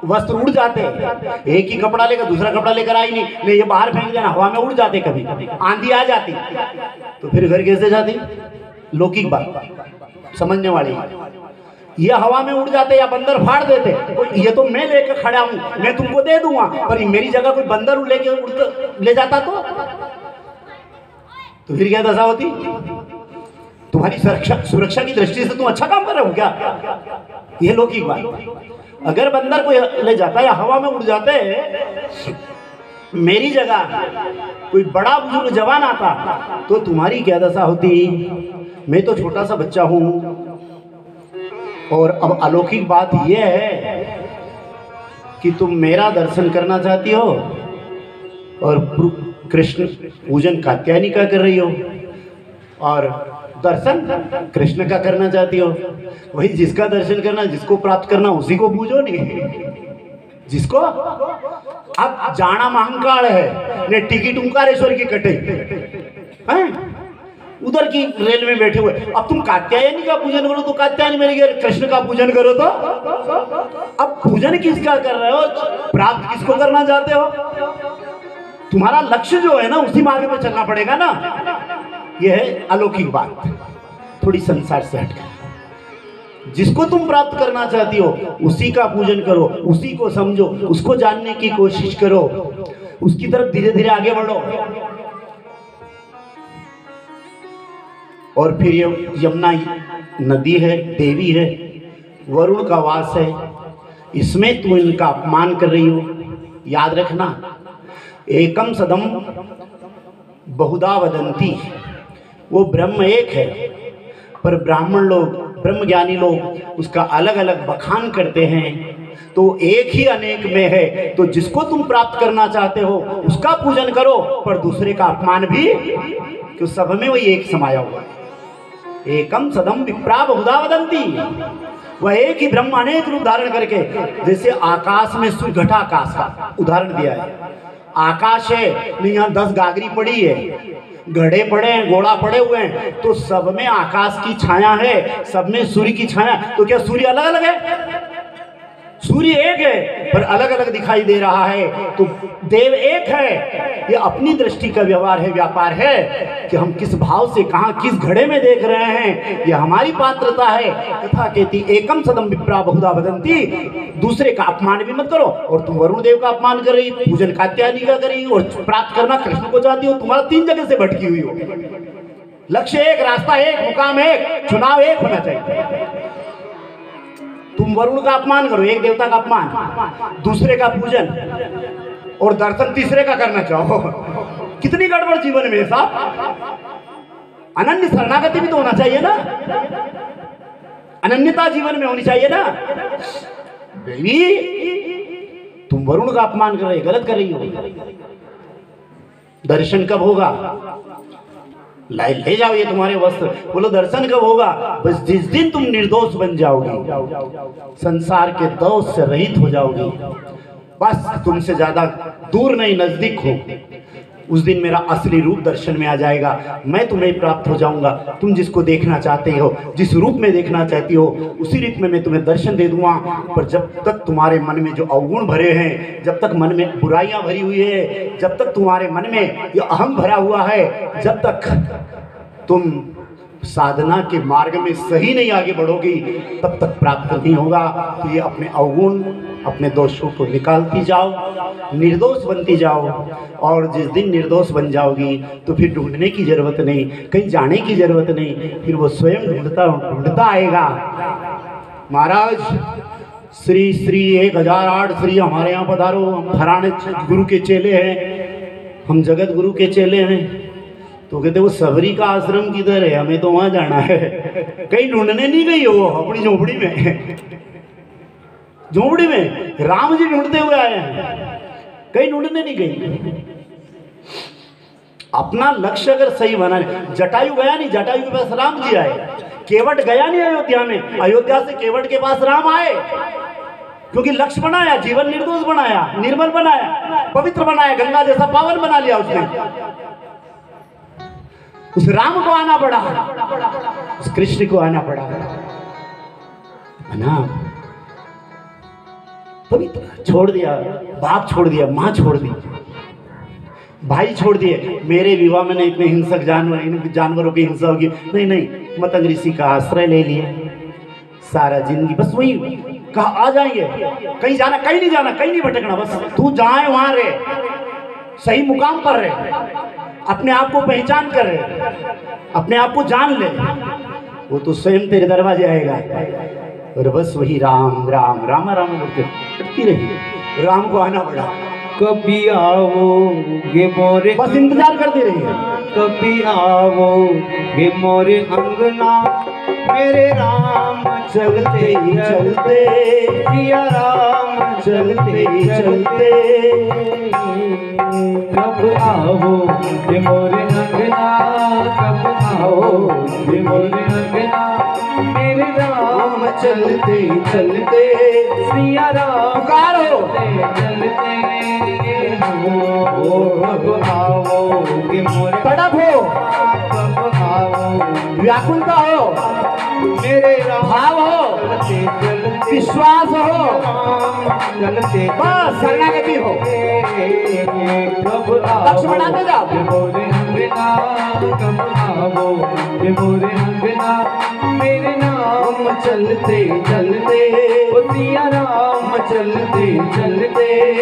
वस्त्र उड़ जाते, एक ही कपड़ा लेकर दूसरा कपड़ा लेकर आई नहीं नहीं, ये बाहर फेंक देना, हवा में उड़ जाते कभी, आंधी आ जाती तो फिर घर कैसे जाती? लौकिक बात, समझने वाली। ये हवा में उड़ जाते या बंदर फाड़ देते तो ये तो मैं लेकर खड़ा हूँ, मैं तुमको दे दूँगा, पर मेरी जगह कोई बंदर लेके उड़ ले जाता तो? तो फिर क्या दशा होती तुम्हारी सुरक्षा सुरक्षा की दृष्टि से तुम अच्छा काम कर रहे हो क्या? ये लौकिक बात। अगर बंदर को ले जाता या हवा में उड़ जाते, मेरी जगह कोई बड़ा बुज़ुर्ग जवान आता तो तुम्हारी क्या दशा होती? मैं तो छोटा सा बच्चा हूँ और अब अलौकिक बात यह है कि तुम मेरा दर्शन करना चाहती हो और कृष्ण पूजन कात्यायनी का कर रही हो और दर्शन कृष्ण का करना चाहती हो। वही जिसका दर्शन करना, जिसको प्राप्त करना, उसी को पूजो नहीं। जिसको? अब जाना महंकाल है। ने टिकट उंकारेश्वर की कटे। हैं? उधर की रेल में बैठे हुए। अब तुम कात्यायनी का पूजन करो तो कात्यायनी मेरे घर कृष्ण का पूजन करो तो। अब पूजन किसका कर रहे हो? प्राप्त किसको करना चाहते हो? तुम्हारा लक्ष्य जो है ना, उसी मार्ग में चलना पड़ेगा ना। यह है अलौकिक बात। थोड़ी संसार से हटकर। जिसको तुम प्राप्त करना चाहती हो, उसी का पूजन करो, उसी को समझो, उसको जानने की कोशिश करो। उसकी तरफ़ धीरे धीरे आगे बढ़ो। और फिर ये यमुना नदी है, देवी है, वरुण का वास है। इसमें तू इनका अपमान कर रही हो। याद रखना, एकम सदम बहुधा वदंती। वो ब्रह्म एक है, पर ब्राह्मण लोग ब्रह्म ज्ञानी लोग उसका अलग अलग बखान करते हैं। तो एक ही अनेक में है तो जिसको तुम प्राप्त करना चाहते हो, उसका पूजन करो, पर दूसरे का अपमान भी, क्यों सब में वही एक समाया हुआ है। एकम सदम विप्रा बहुधा वदंती वह एक ही ब्रह्म अनेक रूप धारण करके, जैसे आकाश में सूर्य घटा आकाश का उदाहरण दिया है। आकाश है यहाँ दस गागरी पड़ी है। घड़े पड़े हैं घोड़ा पड़े हुए हैं तो सब में आकाश की छाया है, सब में सूर्य की छाया। तो क्या सूर्य अलग अलग है? सूर्य एक है, पर अलग अलग दिखाई दे रहा है। तो देव एक है। ये अपनी दृष्टि का व्यवहार है, व्यापार है, कि हम किस भाव से कहा, किस घड़े में देख रहे हैं। ये हमारी पात्रता है। कथा कहती, एकम सदम विप्रा बहुधा बदंती दूसरे का अपमान भी मत करो, और तुम वरुण देव का अपमान कर रही पूजन कात्यायनी का करी और प्राप्त करना कृष्ण को चाहती हो, तुम्हारा तीन जगह से भटकी हुई हो। लक्ष्य एक, रास्ता एक, मुकाम एक, चुनाव एक होना चाहिए। तुम वरुण का अपमान करो, एक देवता का अपमान, दूसरे का पूजन, और दर्शन तीसरे का करना चाहो। कितनी गड़बड़ जीवन में साहब। अनन्य शरणागति भी तो होना चाहिए ना। अनन्यता जीवन में होनी चाहिए ना। देवी, तुम वरुण का अपमान कर रही, गलत कर रही हो। दर्शन कब होगा? ला- ले जाओ ये तुम्हारे वस्त्र। बोलो, दर्शन कब होगा? बस जिस दिन तुम निर्दोष बन जाओगे, संसार के दोष से रहित हो जाओगे। बस तुमसे ज़्यादा दूर नहीं, नज़दीक हो। उस दिन मेरा असली रूप दर्शन में आ जाएगा। मैं तुम्हें प्राप्त हो जाऊँगा। तुम जिसको देखना चाहते हो, जिस रूप में देखना चाहती हो, उसी रूप में मैं तुम्हें दर्शन दे दूँगा। पर जब तक तुम्हारे मन में जो अवगुण भरे हैं, जब तक मन में बुराइयाँ भरी हुई है, जब तक तुम्हारे मन में ये अहम भरा हुआ है, जब तक तुम साधना के मार्ग में सही नहीं आगे बढ़ोगी, तब तक प्राप्त नहीं होगा। तो ये अपने अवगुण, अपने दोषों को निकालती जाओ, निर्दोष बनती जाओ, और जिस दिन निर्दोष बन जाओगी तो फिर ढूँढने की ज़रूरत नहीं, कहीं जाने की ज़रूरत नहीं, फिर वो स्वयं ढूंढता ढूंढता आएगा। महाराज, श्री श्री एक हज़ार आठ श्री हमारे यहाँ पधारो। हम फराने गुरु के चेले हैं, हम जगत गुरु के चेले हैं। तो कहते वो सबरी का आश्रम किधर है? हमें तो वहाँ जाना है। कहीं ढूँढने नहीं गई वो अपनी झोपड़ी में। झोपड़ी में? राम जी ढूंढते हुए आए हैं। कहीं ढूँढने नहीं गई। अपना लक्ष्य अगर सही बना जटायु गया नहीं, जटायु के पास राम जी आए। केवट गया नहीं अयोध्या में? अयोध्या से केवट के पास राम आए। क्योंकि लक्ष्य बनाया, जीवन निर्दोष बनाया, निर्मल बनाया, पवित्र बनाया, गंगा जैसा पावन बना लिया उसने। उस राम को आना पड़ा। उस कृष्ण को आना पड़ा। बना पवित्र। छोड़ दिया। बाप छोड़ दिया। माँ छोड़ दी। भाई छोड़ दिए। मेरे विवाह में नहीं, इतने हिंसक जानवर, इन जानवरों की हिंसा होगी। नहीं नहीं। मतंग ऋषि का आश्रय ले लिए। सारा ज़िंदगी। बस वही कहा, आ जाएँगे कहीं जाना, कहीं नहीं जाना, कहीं नहीं भटकना। बस तू जाए, वहाँ रहे। सही मुकाम पर रहे। अपने आप को पहचान कर ले अपने आप को जान ले। वो तो स्वयं तेरे दरवाजे आएगा। और बस वही राम राम राम राम बोलते करती रही राम को आना पड़ा। कभी आओगे मोरे बस इंतज़ार करती रही कभी आओगे मोरे अंगना मेरे राम चलते ही चलते सिया राम चलते ही चलते। कब आओ आओगे मोरे अंगना, कब आओ आओगे मोरे अंगना मेरे राम चलते ही चलते। सिया राम पुकारो चलते आओगे मोरे तड़प हो। व्याकुलता हो। मेरे भाव हो। विश्वास हो। चलते शरणागति हो। मेरे नाम चलते चलते सिया राम चलते चलते।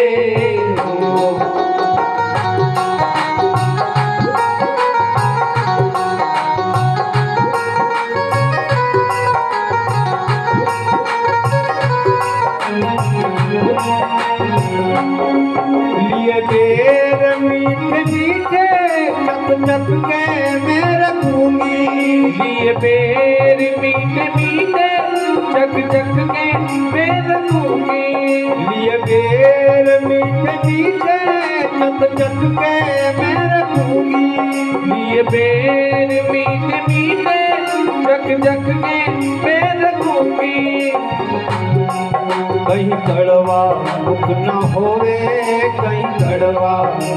चप के मैं रखूँगी लिए बेर मीठे मीठे चक चक के मैं रखूँगी लिए बेर मीठे मीठे चप चप के मैं रखूँगी लिए बेर मीठे मीठे चक के मैं रखूंगी कहीं कड़वा मुख न होवे कहीं कड़वा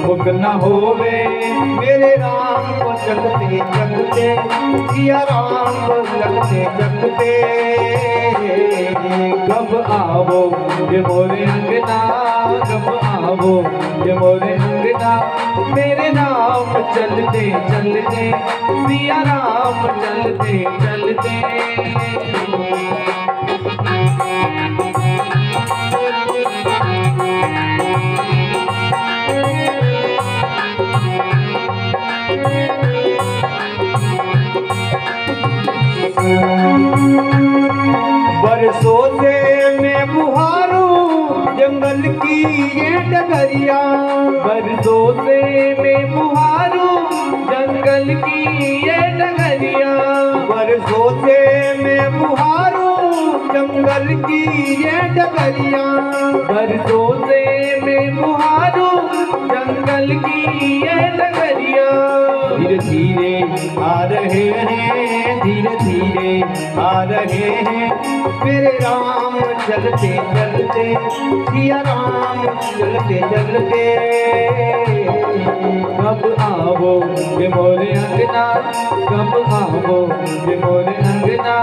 मुख न होवे। मेरे राम को जगते जगते सिया राम को जगते जगते। कब आवो ये मोरे अंगना कब आवो ये मोरे अंगना मेरे नाम चलते चलते सिया राम चलते चलते। बरसों से ये डगरिया बरसों से मैं बुहारू जंगल की ये डगरिया बरसों से मैं बुहारू जंगल की ये डगरिया बरसों से मैं बुहारू जंगल की ये डगरिया धीरे धीरे आ रहे हैं, धीरे धीरे आ रहे हैं। मेरे राम चलते चलते, सिया राम चलते चलते। कब आवो ये मोरे अंगना, कब आवो ये मोरे अंगना।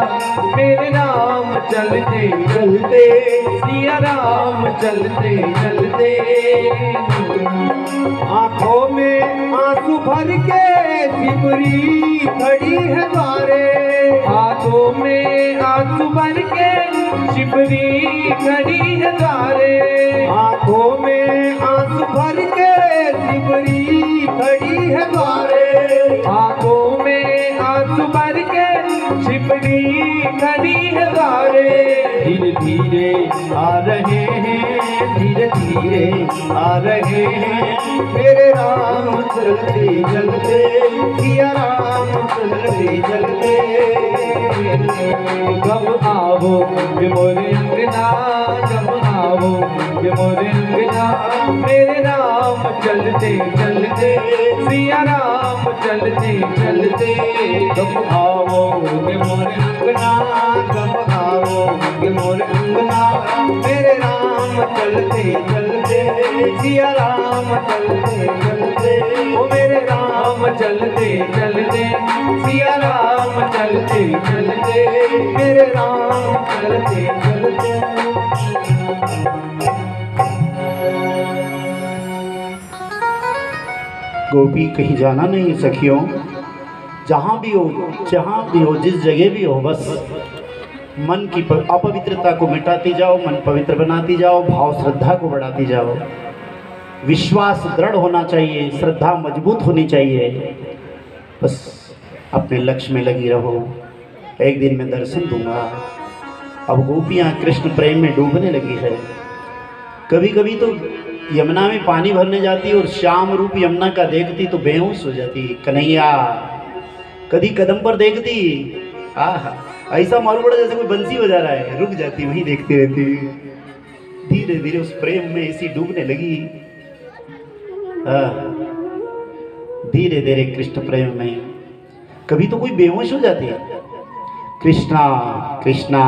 मेरे राम चलते चलते, सिया राम, चलते चलते। आँखों में आँसू भर के सिमरी खड़ी है द्वारे। हाथों में आँसू भर के शिबरी खड़ी है द्वारे। आँखों में आँसू भर के सिमरी खड़ी है द्वारे। हाथों में आँसू भर नदी शिबरी खड़ी है धीरे धीरे आ रहे हैं, धीरे धीरे आ रहे हैं। मेरे राम चलते चलते किया राम चलते चलते। कब आवो ये मोरे अंगना कब आवो ये मोरे मेरे राम चलते चलते सिया राम चलते चलते कब आवो ये मोरे अंगना कब आवो ये मोरे अंगना मेरे राम चलते चलते सिया राम चलते चलते ओ मेरे राम चलते चलते सिया राम चलते चलते मेरे राम चलते चलते गोपी, कहीं जाना नहीं सखियों। जहाँ भी हो, जहाँ भी हो, जिस जगह भी हो, बस मन की अपवित्रता को मिटाती जाओ, मन पवित्र बनाती जाओ, भाव श्रद्धा को बढ़ाती जाओ। विश्वास दृढ़ होना चाहिए, श्रद्धा मज़बूत होनी चाहिए। बस अपने लक्ष्य में लगी रहो। एक दिन मैं दर्शन दूँगा। अब गोपियाँ कृष्ण प्रेम में डूबने लगी है। कभी कभी तो यमुना में पानी भरने जाती और श्याम रूप यमुना का देखती तो बेहोश हो जाती। कन्हैया, कभी कदम पर देखती। आह, ऐसा मालूम पड़ा जैसे कोई बंसी बजा रहा है। रुक जाती, वहीं देखती रहती। धीरे धीरे उस प्रेम में ऐसी डूबने लगी। धीरे धीरे कृष्ण प्रेम में। कभी तो कोई बेहोश हो जाती। है कृष्णा कृष्णा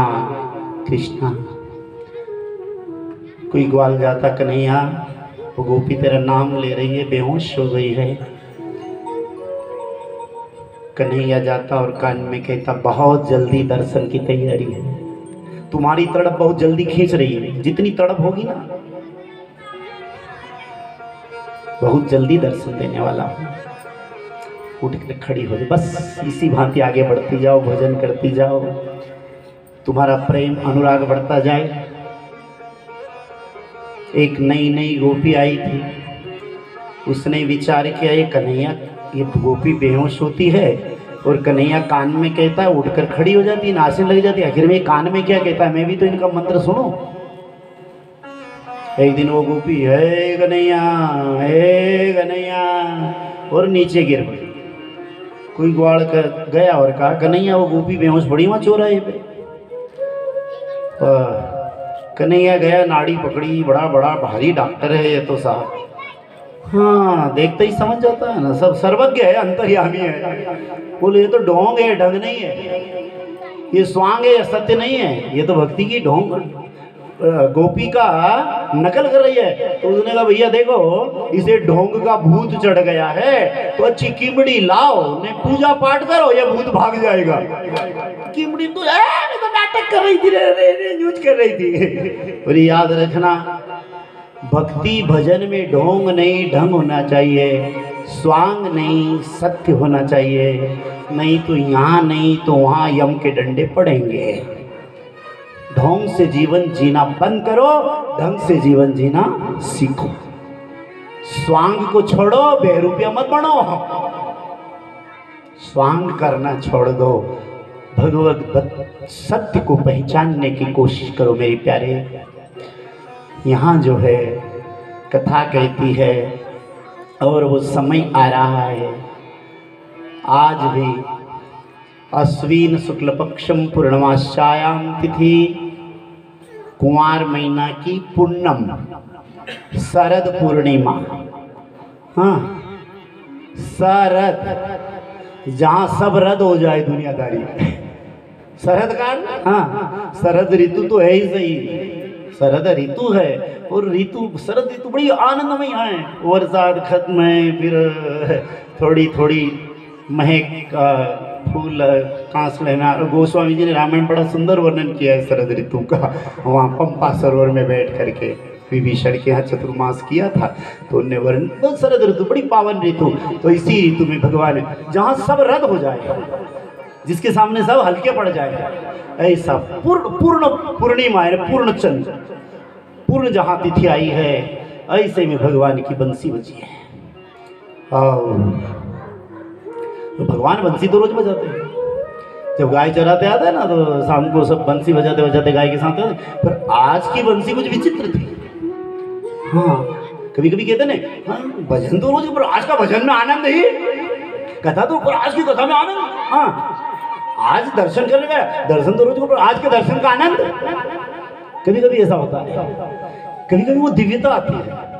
कृष्णा। कोई ग्वाल जाता कन्हैया वो गोपी तेरा नाम ले रही है, बेहोश हो गई है। कन्हैया जाता और कान में कहता, बहुत जल्दी दर्शन की तैयारी है। तुम्हारी तड़प बहुत जल्दी खींच रही है। जितनी तड़प होगी ना, बहुत जल्दी दर्शन देने वाला हूँ। उठ कर खड़ी हो जाए बस इसी भांति आगे बढ़ती जाओ, भजन करती जाओ। तुम्हारा प्रेम अनुराग बढ़ता जाए। एक नई नई गोपी आई थी। उसने विचार किया, ये कन्हैया, ये गोपी बेहोश होती है और कन्हैया कान में कहता है, उठकर खड़ी हो जाती है, नाचने लग जाती है। आखिर में कान में क्या कहता है? मैं भी तो इनका मंत्र सुनो? एक दिन वो गोपी, है कन्हैया, हे कन्हैया, और नीचे गिर पड़ी। कोई ग्वाड़ कर गया और कहा, कन्हैया, वो गोपी बेहोश बड़ी वहाँ चौराहे पे? कन्हैया गया, नाड़ी पकड़ी, बड़ा बड़ा, भारी डॉक्टर है ये तो साहब। हाँ देखते ही समझ जाता है ना, सब सर्वज्ञ है, अंतर्यामी है। बोले, ये तो ढोंग है, ढंग नहीं है। ये स्वांग है सत्य नहीं है? ये तो भक्ति की ढोंग गोपी का नकल कर रही है। तो उसने कहा, भैया देखो, इसे ढोंग का भूत चढ़ गया है तो अच्छी किमड़ी लाओ ने पूजा पाठ करो, ये भूत भाग जाएगा। किमड़ी तो तो नाटक कर रही थी, रे रे रे, न्यूज़ कर रही थी। और याद रखना, भक्ति भजन में ढोंग नहीं ढंग होना चाहिए, स्वांग नहीं सत्य होना चाहिए, नहीं तो यहाँ, नहीं तो वहाँ यम के डंडे पड़ेंगे। ढोंग से जीवन जीना बंद करो, ढंग से जीवन जीना सीखो। स्वांग को छोड़ो, बेरुपया मत बनो। स्वांग करना छोड़ दो। भगवत सत्य को पहचानने की कोशिश करो मेरे प्यारे। यहाँ जो है, कथा कहती है, और वो समय आ रहा है। आज भी अश्विन शुक्ल पक्षम पूर्णमाश्याम तिथि। कुंवार महीना की पूर्णम शरद पूर्णिमा। हाँ शरद, जहाँ सब रद्द हो जाए दुनियादारी शरद काल? हाँ शरद ऋतु तो है ही सही। शरद ऋतु है, और ऋतु, शरद ऋतु बड़ी आनंदमय है। बरसात खत्म है, फिर थोड़ी थोड़ी महक फूल कांस लेना गोस्वामी जी ने रामायण बड़ा सुंदर वर्णन किया है शरद ऋतु का वहाँ पंपा सरोवर में बैठ करके विभीषण के यहाँ चतुर्मास किया था तो उनने वर्णन बहुत शरद ऋतु बड़ी पावन ऋतु तो इसी ऋतु में भगवान जहाँ सब रद्द हो जाए जिसके सामने सब हल्के पड़ जाए ऐसा पूर्ण पूर्ण पूर्णिमा है पूर्ण चंद्र पूर्ण जहाँ तिथि आई है ऐसे में भगवान की बंसी बची है तो भगवान बंसी तो रोज बजाते हैं। जब गाय चराते आते हैं ना तो शाम को सब बंसी बजाते बजाते गाय के साथ पर आज की बंसी कुछ विचित्र थी। हाँ कभी कभी कहते ना हाँ भजन तो रोज, पर आज का भजन में आनंद ही। कथा तो पर आज की कथा में आनंद। हाँ आज दर्शन करने का दर्शन तो रोज पर आज के दर्शन का आनंद। कभी कभी ऐसा होता है। कभी कभी वो दिव्यता आती है।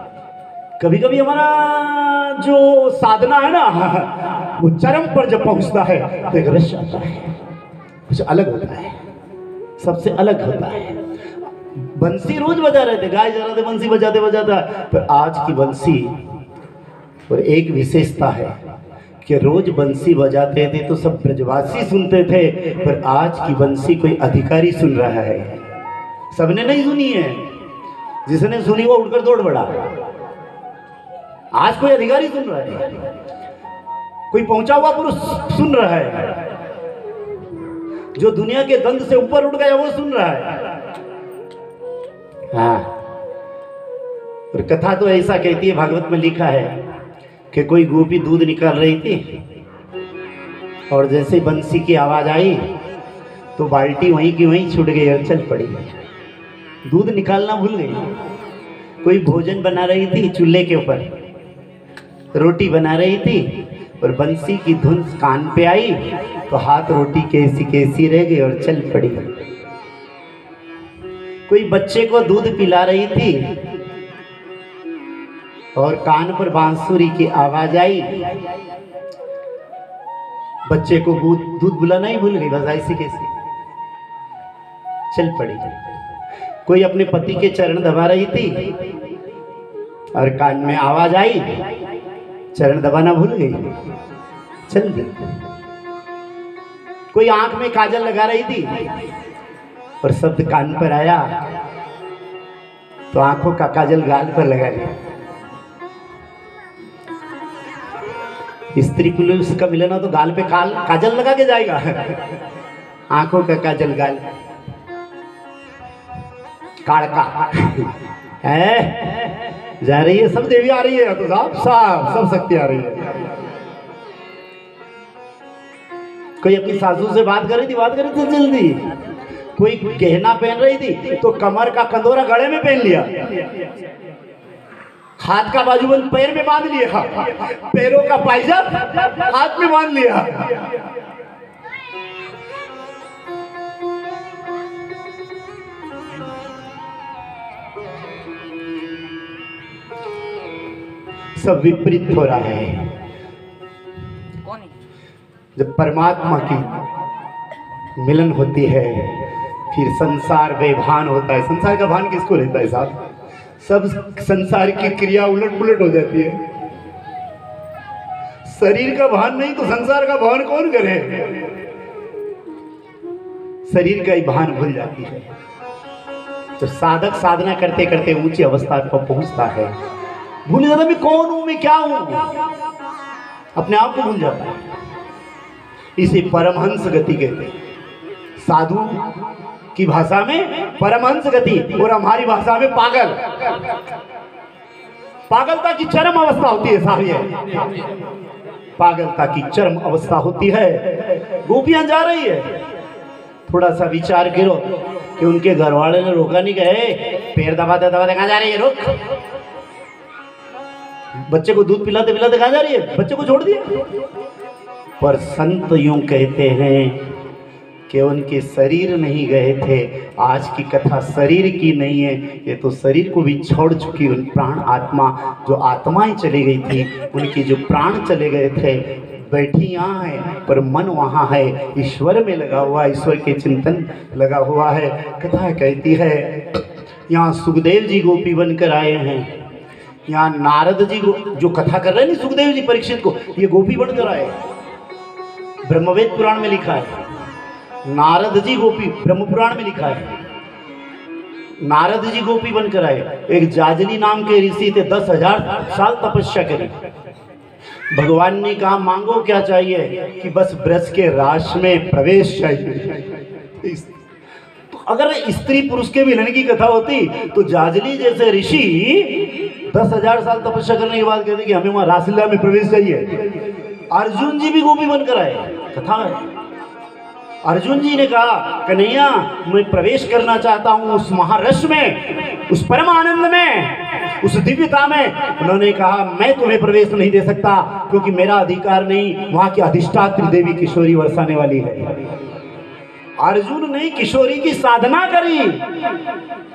कभी कभी हमारा जो साधना है ना, वो चरम पर जब पहुँचता है तो एक रश आता है। कुछ अलग होता है। सबसे अलग होता है। बंसी रोज बजा रहे थे, गाय जा रहे थे, बंसी बजाते बजाता। पर आज की बंसी और एक विशेषता है कि रोज बंसी बजाते थे तो सब ब्रजवासी सुनते थे, पर आज की बंसी कोई अधिकारी सुन रहा है। सबने नहीं सुनी है। जिसने सुनी वो उठकर दौड़ पड़ा। आज कोई अधिकारी सुन रहा है? कोई पहुँचा हुआ पुरुष सुन रहा है? जो दुनिया के दंड से ऊपर उठ गया, वो सुन रहा है। हाँ। और कथा तो ऐसा कहती है, भागवत में लिखा है कि कोई गोपी दूध निकाल रही थी और जैसे बंसी की आवाज़ आई तो बाल्टी वहीं की वहीं छूट गई और चल पड़ी। दूध निकालना भूल गई। कोई भोजन बना रही थी चूल्हे के ऊपर। रोटी बना रही थी और बंसी की धुन कान पे आई तो हाथ रोटी कैसी कैसी रह गई और चल पड़ी। कोई बच्चे को दूध पिला रही थी और कान पर बांसुरी की आवाज़ आई। बच्चे को दूध बुलाना ही भूल गई, बस ऐसी कैसी। चल पड़ी। कोई अपने पति के चरण दबा रही थी और कान में आवाज़ आई चरण दबाना भूल गई। चल गई कोई आँख में काजल लगा रही थी और शब्द कान पर आया तो आँखों का काजल गाल पर लगा लिया। स्त्री पुरुष का मिलन हो तो गाल पे काल काजल लगा के जाएगा। आँखों का काजल गाल। काड़का है? जा रही है, सब देवी आ रही है तो साहब सब सब शक्ति आ रही है। कोई अपनी सासू से बात कर रही थी? बात कर रही थी जल्दी। कोई गहना पहन रही थी तो कमर का कंदोरा गले में पहन लिया। हाथ का बाजूबंद पैर में बाँध लिया। पैरों का पायजाब हाथ में बाँध लिया। सब विपरीत हो रहा है। जब परमात्मा की मिलन होती है फिर संसार बेभान होता है। संसार का भान किसको रहता है साहब? सब संसार की क्रिया उलट पुलट हो जाती है। शरीर का भान नहीं तो संसार का भान कौन करे? शरीर का ही भान भूल जाती है। तो साधक साधना करते करते ऊँची अवस्था पर पहुँचता है। भूल जाता मैं कौन हूँ, मैं क्या हूँ? अपने आप को भूल जाता है। इसे परमहंस गति कहते साधु की भाषा में परमहंस गति, और हमारी भाषा में पागल। पागलता की चरम अवस्था होती है, साहब पागलता की चरम अवस्था होती है। गोपियाँ जा रही है। थोड़ा सा विचार करो कि उनके घर वाले ने रोका नहीं गए पैर दबाते दबाते कहा जा रही है, रुक। बच्चे को दूध पिलाते पिलाते कहाँ जा रही है? बच्चे को छोड़ दिया? पर संत यूँ कहते हैं कि उनके शरीर नहीं गए थे। आज की कथा शरीर की नहीं है। ये तो शरीर को भी छोड़ चुकी उन प्राण आत्मा जो आत्माएँ चली गई थी, उनके जो प्राण चले गए थे, बैठी यहाँ है, पर मन वहाँ है। ईश्वर में लगा हुआ ईश्वर के चिंतन लगा हुआ है। कथा कहती है, यहाँ सुखदेव जी गोपी बनकर आए हैं। यहाँ नारद जी जो कथा कर रहे हैं ना सुखदेव जी परीक्षित को, ये गोपी बनकर आए। ब्रह्मवेद पुराण में लिखा है। नारद जी गोपी ब्रह्म पुराण में लिखा है। नारद जी गोपी बनकर आए। एक जाजली नाम के ऋषि थे, दस हज़ार साल तपस्या करी। भगवान ने कहा, मांगो क्या चाहिए कि बस ब्रज के राश में प्रवेश चाहिए? अगर स्त्री पुरुष के मिलन की कथा होती तो जाजली जैसे ऋषि दस हज़ार साल तपस्या करने के बाद कहते कि हमें वहाँ रासलीला में प्रवेश चाहिए। अर्जुन जी भी गोपी बनकर आए। कथा है। अर्जुन जी ने कहा, कन्हैया, मैं प्रवेश करना चाहता हूँ उस महारस में, उस परम आनंद में, उस दिव्यता में। उन्होंने कहा, मैं तुम्हें प्रवेश नहीं दे सकता, क्योंकि मेरा अधिकार नहीं, वहाँ की अधिष्ठात्री देवी किशोरी वर्षाने वाली है। अर्जुन ने किशोरी की साधना करी।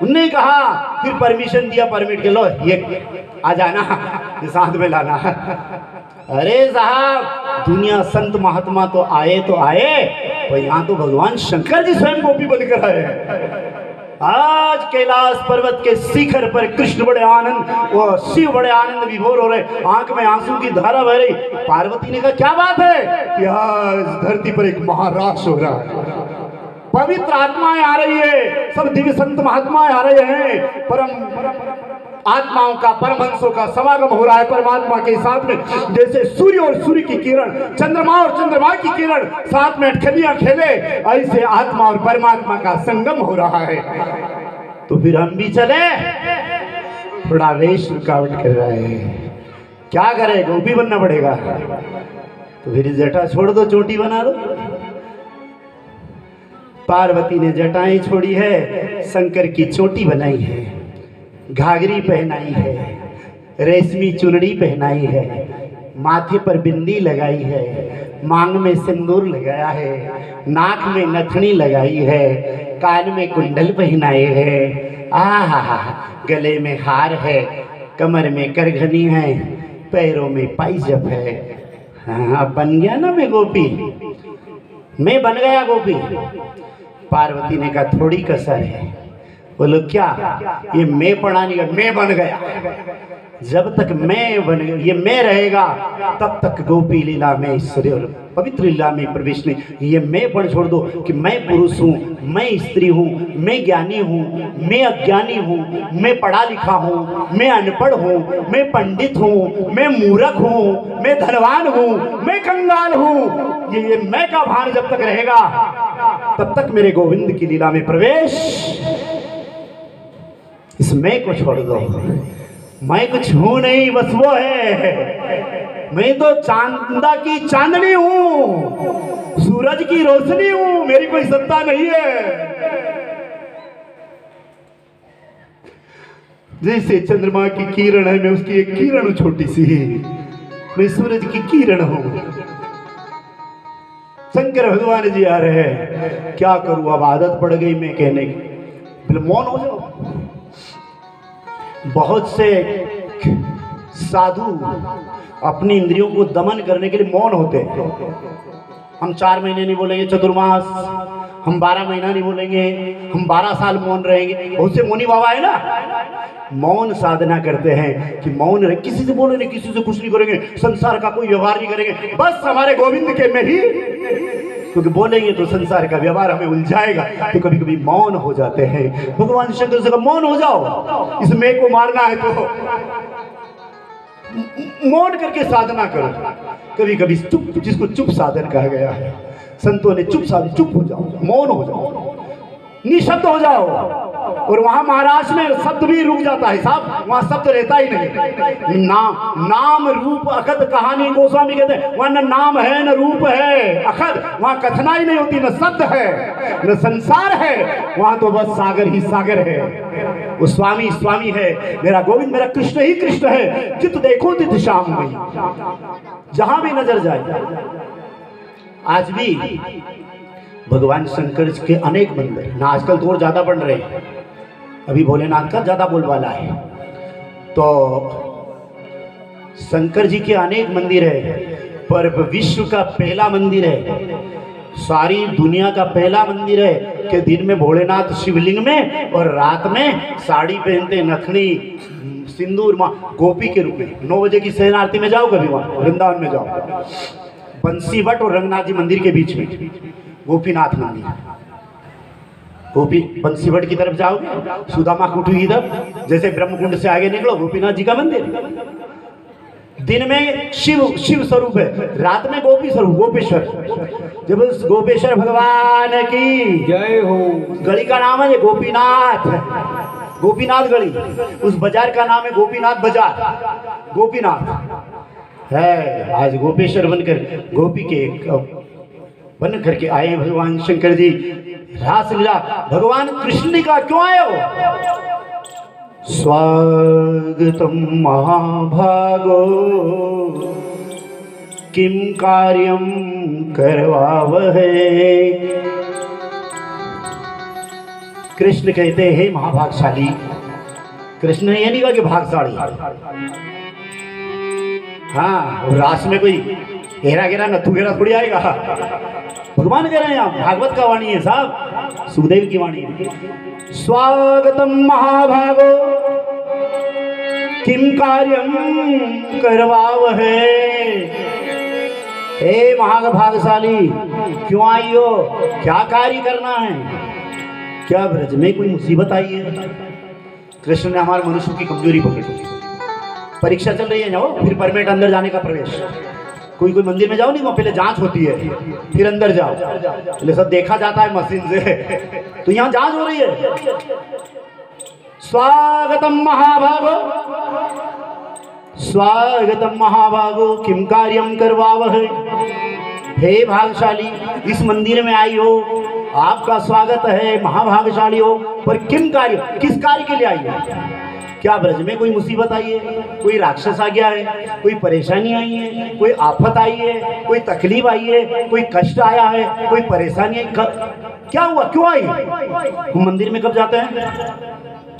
उनने कहा, फिर परमिशन दिया परमिट के लो, ये, आ जाना, ये साथ में लाना। अरे साहब, दुनिया संत महात्मा तो आए तो आए, पर यहाँ तो भगवान शंकर जी स्वयं गोपी बनकर आए आज कैलाश पर्वत के शिखर पर कृष्ण बड़े आनंद और शिव बड़े आनंद विभोर हो रहे, आँख में आँसू की धारा बह रही। पार्वती ने कहा, क्या बात है? कि आज धरती पर एक महाराष्ट्र हो रहा है। पवित्र आत्माएँ आ रही है। सब दिव्य संत महात्माएँ आ रहे हैं। परम आत्माओं का, परमहंसों का समागम हो रहा है परमात्मा के साथ में। जैसे सूर्य और सूर्य की किरण, चंद्रमा और चंद्रमा की किरण साथ में अटखलियाँ खेले, ऐसे आत्मा और परमात्मा का संगम हो रहा है। तो फिर हम भी चले। थोड़ा वेश रुकावट कर रहे हैं। क्या करें? गोपी बनना पड़ेगा। तो फिर जेठा छोड़ दो, चोटी बना दो। पार्वती ने जटाएँ छोड़ी है, शंकर की चोटी बनाई है, घाघरी पहनाई है, रेशमी चुनरी पहनाई है, माथे पर बिंदी लगाई है, मांग में सिंदूर लगाया है, नाक में नथनी लगाई है, कान में कुंडल पहनाए है, आहा, गले में हार है, कमर में करघनी है, पैरों में पाइजप है। हाँ बन गया ना मैं गोपी। मैं बन गया गोपी। पार्वती ने कहा, थोड़ी कसर है। बोलो, क्या? ये मैं पढ़ाने का मैं बन गया। जब तक मैं बन गया, ये मैं रहेगा, तब तक गोपी लीला में और पवित्र लीला में प्रवेश नहीं ये मैं पण छोड़ दो कि मैं पुरुष हूँ, मैं स्त्री हूँ, मैं ज्ञानी हूँ, मैं अज्ञानी हूँ, मैं पढ़ा लिखा हूँ, मैं अनपढ़ हूँ, मैं पंडित हूँ, मैं मूर्ख हूँ, मैं धनवान हूँ, मैं कंगाल हूँ। ये ये मैं का भान जब तक रहेगा, तब तक मेरे गोविंद की लीला में प्रवेश। इस मैं को छोड़ दो। मैं कुछ हूँ नहीं, बस वो है। मैं तो चांदा की चांदनी हूँ, सूरज की रोशनी हूँ, मेरी कोई सत्ता नहीं है। जैसे चंद्रमा की किरण है, मैं उसकी एक किरण हूँ छोटी सी मैं सूरज की किरण हूँ। शंकर भगवान जी आ रहे हैं। क्या करूँ, अब आदत पड़ गई मैं कहने की। मौन हो जाओ। बहुत से साधु अपनी इंद्रियों को दमन करने के लिए मौन होते हैं। हम चार महीने नहीं बोलेंगे चतुर्मास, हम बारह महीना नहीं बोलेंगे, हम बारह साल मौन रहेंगे। बहुत से मुनि बाबा है ना, मौन साधना करते हैं कि मौन रहे। किसी से बोलेंगे, किसी से कुछ नहीं करेंगे, संसार का कोई व्यवहार नहीं करेंगे। बस हमारे गोविंद के में ही क्योंकि बोलेंगे तो संसार का व्यवहार हमें उलझाएगा तो कभी कभी मौन हो जाते हैं। भगवान शंकर से मौन हो जाओ, इस मे को मारना है तो मौन करके साधना करो। कभी कभी चुप, जिसको चुप साधन कहा गया है, संतों ने चुप साधन, चुप हो जाओ, मौन हो जाओ, निशब्द हो जाओ। और वहाँ महाराष्ट्र में शब्द भी रुक जाता है साहब, वहाँ शब्द रहता ही नहीं। नाम नाम रूप अखद कहानी गोस्वामी कहते हैं वहाँ न नाम है न रूप है अखद वहाँ कथना ही नहीं होती, न शब्द है, न संसार है, वहाँ तो बस सागर ही सागर है। वो स्वामी स्वामी है, मेरा गोविंद, मेरा कृष्ण ही कृष्ण है चित देखो तित श्याम में। जहाँ भी नज़र जाए, आज भी भगवान शंकर के अनेक मंदिर ना आजकल तो और ज़्यादा बन रहे हैं। अभी भोलेनाथ का ज़्यादा बोलबाला है। तो शंकर जी के अनेक मंदिर है, पर विश्व का पहला मंदिर है, सारी दुनिया का पहला मंदिर है कि दिन में भोलेनाथ शिवलिंग में और रात में साड़ी पहनते नखनी, सिंदूर, माँ, गोपी के रूप में। नौ बजे की सहन आरती में जाओ कभी वहाँ, वृंदावन में जाओ। बंसी भट्ट और रंगनाथ जी मंदिर के बीच में, गोपीनाथ मंदिर गोपी बंसी भट्ट की तरफ़ जाओगे सुदामा कुटू की तरफ़ जैसे ब्रह्मकुंड से आगे निकलो गोपीनाथ जी का मंदिर। दिन में शिव शिव स्वरूप है रात में गोपी स्वरूप गोपेश्वर। जब उस गोपेश्वर भगवान की जय हो। गली का नाम है गोपीनाथ। गोपीनाथ गली उस बाज़ार का नाम है गोपीनाथ बाज़ार। गोपीनाथ। है आज गोपेश्वर बनकर गोपी के बन करके आए भगवान शंकर जी। रासलीला भगवान कृष्ण का क्यों आए हो? स्वागतम महाभागो। किम कार्यम करवावहे? कृष्ण कहते हैं महाभागशाली, कृष्ण ये नहीं कहा कि भागशाली हाँ। रास में कोई हेरा गेरा नथु घेरा थोड़ी आएगा। भगवान कह रहे हैं यहाँ भागवत का वाणी है साहब, सुखदेव की वाणी है। स्वागतम महाभागो किम कार्यम करवाव है हे महाभागशाली, क्यों आई हो? क्या कार्य करना है? क्या ब्रज में कोई मुसीबत आई है? कृष्ण ने हमारे मनुष्य की कमज़ोरी पकड़ी परीक्षा चल रही है जाओ फिर परमेट अंदर जाने का प्रवेश। कोई कोई मंदिर में जाओ नहीं, वहाँ पहले जाँच होती है, फिर अंदर जाओ। पहले सब देखा जाता है मशीन से। तो यहाँ जाँच हो रही है। स्वागतम महाभागो। स्वागतम महाभागो। किम कार्यम करवावह हे भागशाली इस मंदिर में आई हो। आपका स्वागत है महाभागशाली हो। पर किम कार्य? किस कार्य के लिए आई हो? क्या ब्रज में कोई मुसीबत आई है? कोई राक्षस आ गया है? कोई परेशानी आई है? कोई आफत आई है? कोई तकलीफ़ आई है? कोई कष्ट आया है? कोई परेशानी आई? क्या हुआ? क्यों आई? हम मंदिर में कब जाते हैं?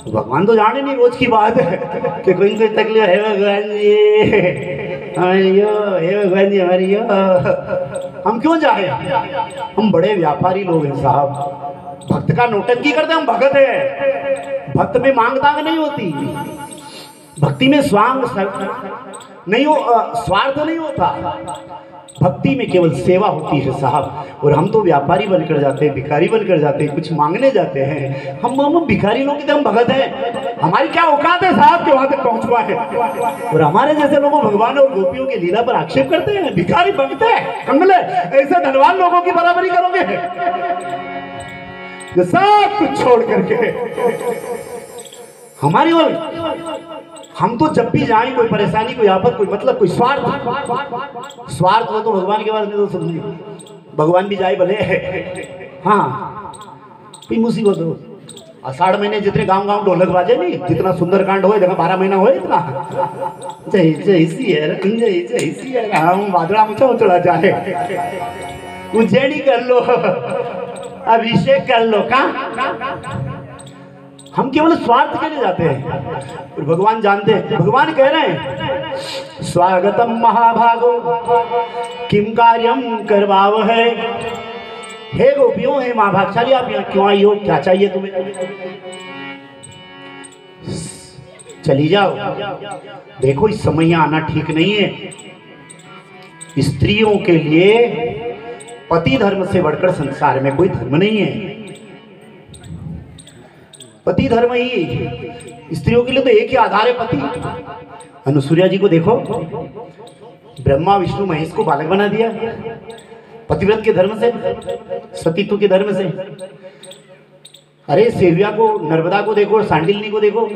भगवान तो जाने नहीं रोज की बात है कि कोई कोई तकलीफ़ है भगवान जी, हमारी यो, हे भगवान जी, हमारी यो। हम क्यों जाए? हम बड़े व्यापारी लोग हैं साहब। भक्त का नोटंकी करते हम भगत है। भक्त में मांग तांग नहीं होती। भक्ति में स्वांग नहीं हो स्वार्थ नहीं होता। भक्ति में केवल सेवा होती है, साहब। और हम तो व्यापारी बनकर जाते हैं, भिखारी बनकर जाते हैं, कुछ मांगने जाते हैं। हम हम भिखारी लोग तो हम भगत हैं। हमारी क्या औकात है, साहब, के वहाँ तक पहुंचवा है और हमारे जैसे लोगों भगवान और गोपियों की लीला पर आक्षेप करते हैं, भिखारी बनते हैं, कंगले, ऐसे धनवान लोगों की बराबरी करोगे? जो सब कुछ छोड़ करके। हमारी ओर, हम तो जब भी जाए, कोई परेशानी, कोई आफत कोई मतलब कोई स्वार्थ। स्वार्थ हो तो भगवान के पास नहीं तो समझिए भगवान भी जाए भले। हाँ कोई मुसीबत हो। आषाढ़ महीने जितने गाँव गाँव ढोलक बाजे नहीं जितना सुंदर कांड हो जगह बारह महीना हो इतना। जय जय सियर जय जय सियर हम वादड़ा मुझे उचड़ा जाए। उज्जैनी कर लो। अभिषेक कर लो, का? हम केवल स्वार्थ के लिए जाते हैं। और भगवान जानते हैं। भगवान कह रहे हैं, स्वागतम महाभागो किम कार्यम करवाव है? हे गोपियों, हे महाभागशाली आप यहाँ क्यों आई हो? क्या चाहिए तुम्हें? चली जाओ। देखो, इस समय आना ठीक नहीं है। स्त्रियों के लिए पति धर्म से बढ़कर संसार में कोई धर्म नहीं है। पति धर्म ही। स्त्रियों के लिए तो एक ही आधार है पति। अनुसूर्या जी को देखो। ब्रह्मा, विष्णु, महेश को बालक बना दिया। पतिव्रत के धर्म से, सतीत्व के धर्म से। अरे, सेविया को, नर्मदा को देखो, सांडिलनी को देखो।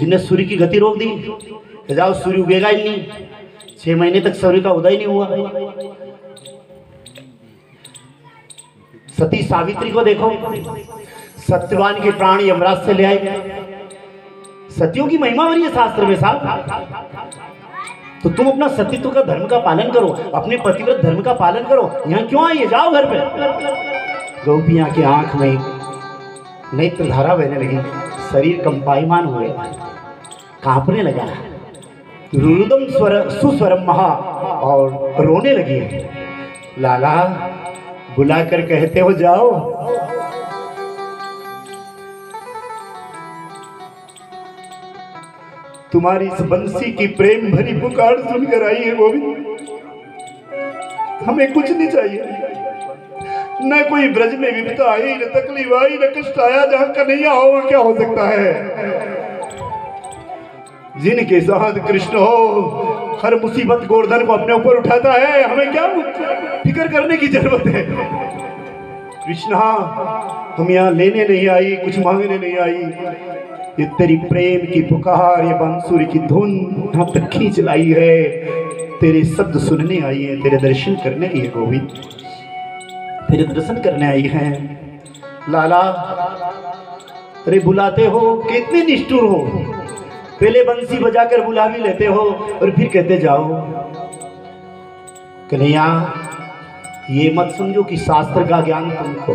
जिनने सूर्य की गति रोक दी जाओ, सूर्य उगेगा ही नहीं। छह महीने तक सूर्य का उदय नहीं हुआ। सती सावित्री को देखो। सत्यवान के प्राण यमराज से ले आए। सतियों की महिमा रही है शास्त्र में साहब। तो तुम अपना सतीत्व का धर्म का पालन करो, अपने पतिव्रत धर्म का पालन करो। यहाँ क्यों आइए जाओ घर पे। गोपियाँ की आँख में नेत्र धारा बहने लगी। शरीर कंपायमान हुए। कांपने लगा। रुदम स्वर सुस्वरम महा और रोने लगी। लाला बुलाकर कहते हो, जाओ। तुम्हारी इस बंसी की प्रेम भरी पुकार सुनकर आई है गोविंद। हमें कुछ नहीं चाहिए। न कोई ब्रज में विपता आई, न तकलीफ़ आई, न कष्ट आया, जहाँ कन्हैया हो क्या हो सकता है? जिनके साथ कृष्ण हो हर मुसीबत गोवर्धन को अपने ऊपर उठाता है। हमें क्या फ़िक्र करने की ज़रूरत है? कृष्णा, हम यहाँ लेने नहीं आई, कुछ मांगने नहीं आई। ये तेरी प्रेम की पुकार, ये बांसुरी की धुन यहाँ तक खींच लाई है। तेरे शब्द सुनने आई है, तेरे दर्शन करने आई है, गोविंद। तेरे दर्शन करने आई है। लाला, अरे बुलाते हो, कितने निष्ठुर हो। पहले बंसी बजाकर बुला भी लेते हो और फिर कहते जाओ, कन्हैया, ये मत समझो कि शास्त्र का ज्ञान तुमको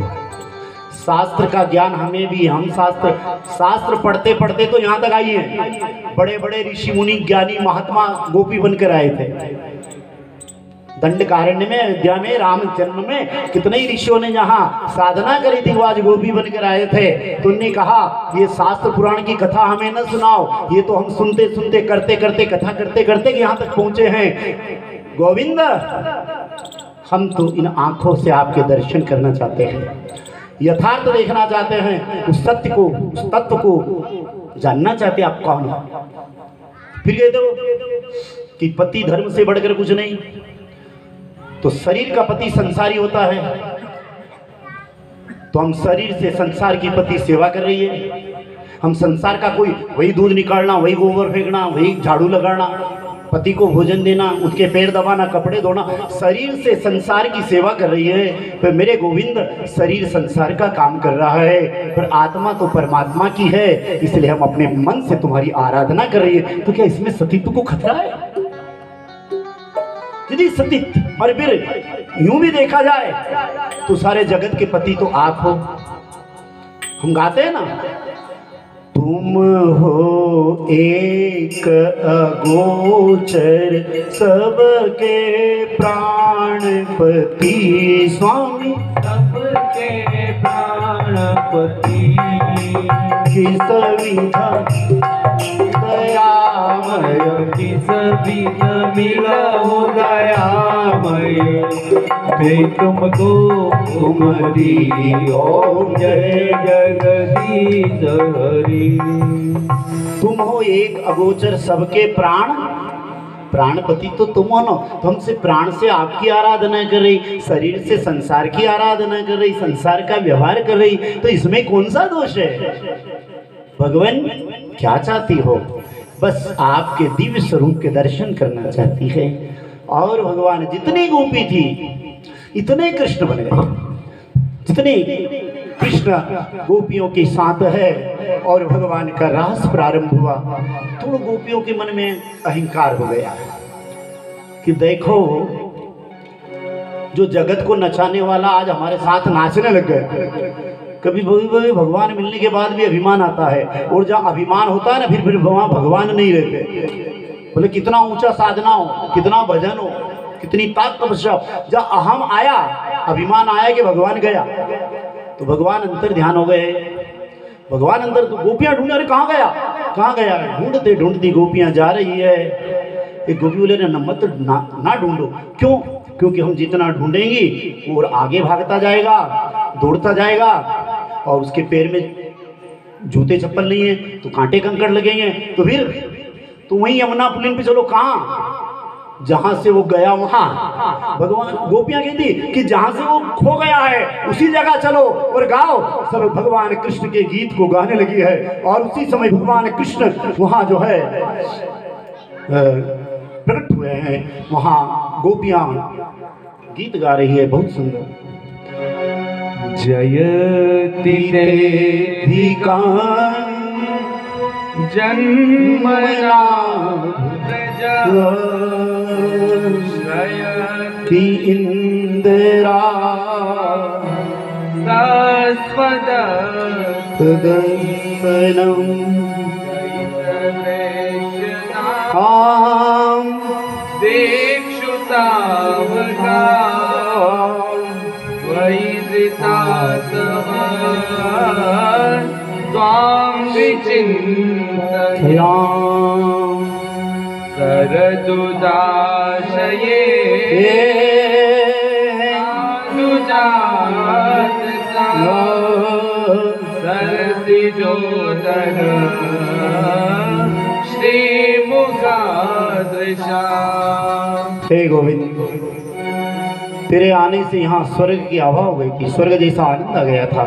शास्त्र का ज्ञान हमें भी, हम शास्त्र शास्त्र पढ़ते पढ़ते तो यहाँ तक आई है। बड़े बड़े ऋषि मुनि, ज्ञानी, महात्मा गोपी बनकर आए थे। दंडकारण्य में, अयोध्या में, राम जन्म में कितने ही ऋषियों ने यहाँ साधना करी थी, वो आज गोपी बनकर आए थे। तो उन्होंने कहा, ये शास्त्र पुराण की कथा हमें न सुनाओ। ये तो हम सुनते सुनते करते करते कथा करते करते यहाँ तक पहुँचे हैं। गोविंद, हम तो इन आँखों से आपके दर्शन करना चाहते हैं। यथार्थ देखना चाहते हैं। उस सत्य को, उस तत्व को जानना चाहते आप कौन फिर कहते हो कि पति धर्म से बढ़कर कुछ नहीं। तो शरीर का पति संसारी होता है। तो हम शरीर से संसार की पति सेवा कर रही है। हम संसार का कोई, वही दूध निकालना, वही गोबर फेंकना, वही झाड़ू लगाना, पति को भोजन देना, उसके पैर दबाना, कपड़े धोना, शरीर से संसार की सेवा कर रही है। पर मेरे गोविंद, शरीर संसार का काम कर रहा है। पर आत्मा तो परमात्मा की है, इसलिए हम अपने मन से तुम्हारी आराधना कर रही है। तो क्या इसमें सतीत्व को खतरा है? यदि सतीत और फिर यूँ भी देखा जाए तो सारे जगत के पति तो आप हो। हम गाते हैं ना, तुम हो एक अगोचर, सबके प्राणपति स्वामी। सबके प्राण गणपति किस विधा दयामय किस विध दयामय? मैं तुमको कुमरी ओम जय जगदीश हरि। तुम हो एक अगोचर सबके प्राण। प्राणपति तो तुम हो ना। तो हमसे प्राण से आपकी आराधना कर रही, शरीर से संसार की आराधना कर रही, संसार का व्यवहार कर रही तो इसमें कौन सा दोष है? भगवान, क्या चाहती हो? बस आपके दिव्य स्वरूप के दर्शन करना चाहती है। और भगवान जितनी गोपी थी, इतने कृष्ण बन गए। जितने कृष्ण गोपियों के साथ है और भगवान का रास प्रारंभ हुआ। थोड़ा गोपियों के मन में अहंकार हो गया कि देखो, जो जगत को नचाने वाला आज हमारे साथ नाचने लग गए कभी कभी भगवान मिलने के बाद भी अभिमान आता है और जहाँ अभिमान होता है ना, फिर फिर वहाँ भगवान नहीं रहते। बोले, कितना ऊँचा साधना हो, कितना भजन हो, कितनी ताक तपस्या। जब अहम आया, अभिमान आया कि भगवान गया। तो भगवान अंतर ध्यान हो गए। भगवान अंदर तो गोपियाँ ढूंढ अरे कहाँ गया? कहाँ गया? ढूंढते ढूंढती गोपियाँ जा रही है। एक गोपी बोले ना मत ना, ना ढूंढो। क्यों? क्योंकि हम जितना ढूंढेंगे वो और आगे भागता जाएगा दौड़ता जाएगा और उसके पैर में जूते चप्पल नहीं है तो कांटे कंकड़ लगेंगे। तो फिर तो वहीं यमुना पुलिन पे चलो। कहाँ? जहाँ से वो गया वहाँ। भगवान गोपियाँ कहती कि जहाँ से वो खो गया है, उसी जगह चलो और गाओ। सब भगवान कृष्ण के गीत को गाने लगी है और उसी समय भगवान कृष्ण वहाँ जो है प्रकट हुए हैं। वहाँ गोपियाँ गीत गा रही है, बहुत सुंदर। जयति ते धिकार यति इन्दरा सस्वद गन्तनम् आ दीक्षुता वैदिता त्वां विचिन्तया ध्याम् सरदुदाशये सरसिजोदर श्रीमुखादृशा हे गोविंद, तेरे आने से यहाँ स्वर्ग की हवा हो गई थी स्वर्ग जैसा आनंद आ गया था।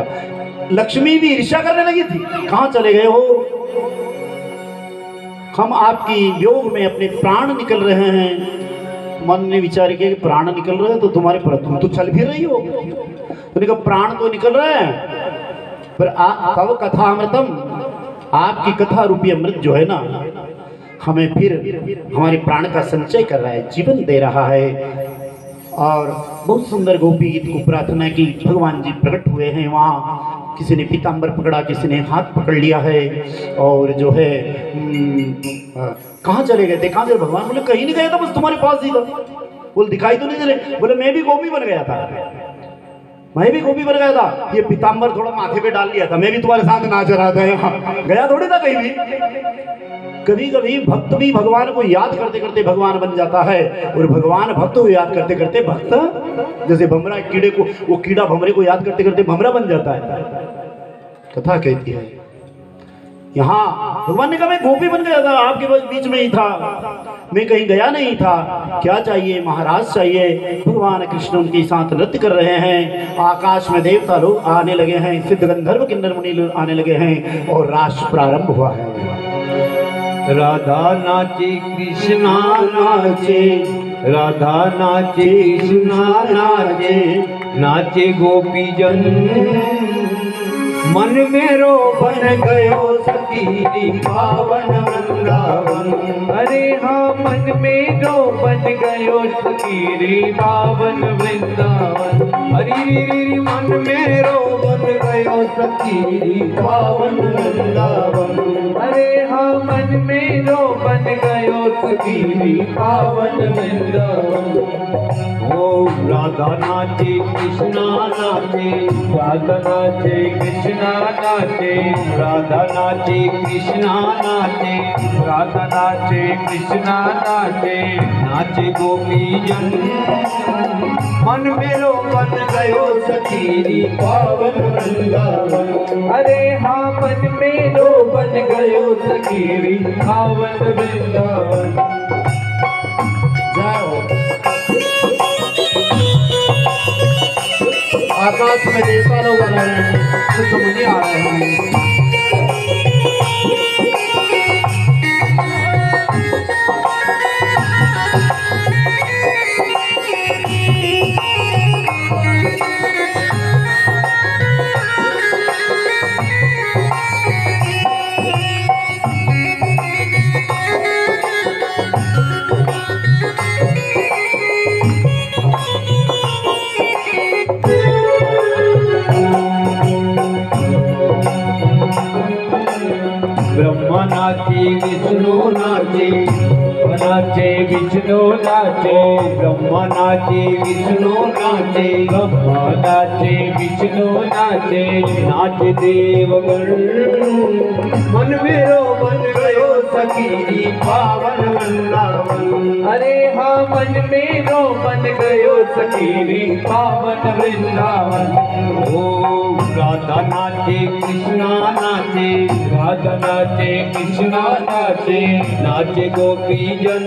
लक्ष्मी भी ईर्ष्या करने लगी थी। कहाँ चले गए हो हम आपकी योग में अपने प्राण निकल रहे हैं। मन ने विचार किया कि प्राण निकल रहे हैं तो तुम्हारे पर तुम तो चल भी रही हो। तो कहा, प्राण तो निकल रहे हैं। पर तव कथा अमृतम आपकी कथा रूपी अमृत जो है ना, हमें फिर हमारे प्राण का संचय कर रहा है, जीवन दे रहा है। और बहुत सुंदर गोपी गीत को प्रार्थना की, भगवान जी प्रकट हुए हैं वहाँ। किसी ने पीताम्बर पकड़ा किसी ने हाथ पकड़ लिया है और जो है हम्म, कहाँ चले गए थे? कहाँ चले भगवान बोले कहीं नहीं गए था बस तुम्हारे पास ही था। बोले दिखाई तो नहीं दे बोले मैं भी गोपी बन गया था। मैं भी गोपी बन गया था। ये पीताम्बर थोड़ा माथे पे डाल लिया था। मैं भी तुम्हारे साथ नाच रहा था यहाँ। गया थोड़ी था कहीं भी? कभी कभी भक्त भी भगवान को याद करते करते भगवान बन जाता है और भगवान भक्त को याद करते करते भक्त जैसे भमरा कीड़े को वो कीड़ा भमरे को याद करते करते भमरा बन जाता है। कथा कहती है। यहाँ भगवान ने कहा, मैं गोपी बन गया था, आपके बीच में ही था। मैं कहीं गया नहीं था। क्या चाहिए? महाराज चाहिए। भगवान कृष्ण उनके साथ नृत्य कर रहे हैं। आकाश में देवता लोग आने लगे हैं। सिद्ध गंधर्व किन्नर मुनि लोग आने लगे हैं और राष्ट्र प्रारंभ हुआ है। राधा नाचे, कृष्णा नाचे। राधा नाचे, कृष्णा नाचे। नाचे गोपी जन मन मेरो बन गयो सखी पावन वृंदावन। अरे हाँ मन में रो बन गयो सखी पावन वृंदावन। अरे मन मेरो बन गयो सखी पावन वृंदावन। अरे हाँ मन में रो बन गयो सखीरी पावन वृंदावन। ओ राधा नाचे, कृष्णा नाचे, राधा नाचे, कृष्णा नाचे राधा नाचे कृष्णा नाचे राधा नाचे कृष्णा नाचे नाचे गोपी जन। मन मेरो बन गयो सखीरी पावन वृंदावन। अरे हाँ मन मेरो बन गयो सखीरी पावन वृंदावन। जाओ। आकाश में देवता लोग आ हैं कुछ समझ आ रहे है नाचे नाचे देवगण मन मेरो बन गयो सखी पावन वृंदावन। अरे हाँ मन मेरो मन गयो सखी पावन वृंदावन। ओ राधा नाचे, कृष्णा नाचे, राधा नाचे, कृष्णा नाचे नाचे गोपी जन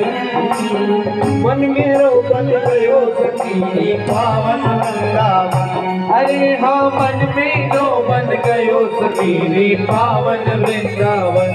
मन मेरो बन गयो सखी पावन वृंदावन। अरे हाँ मन मेरो बन गयो सखी पावन वृंदावन।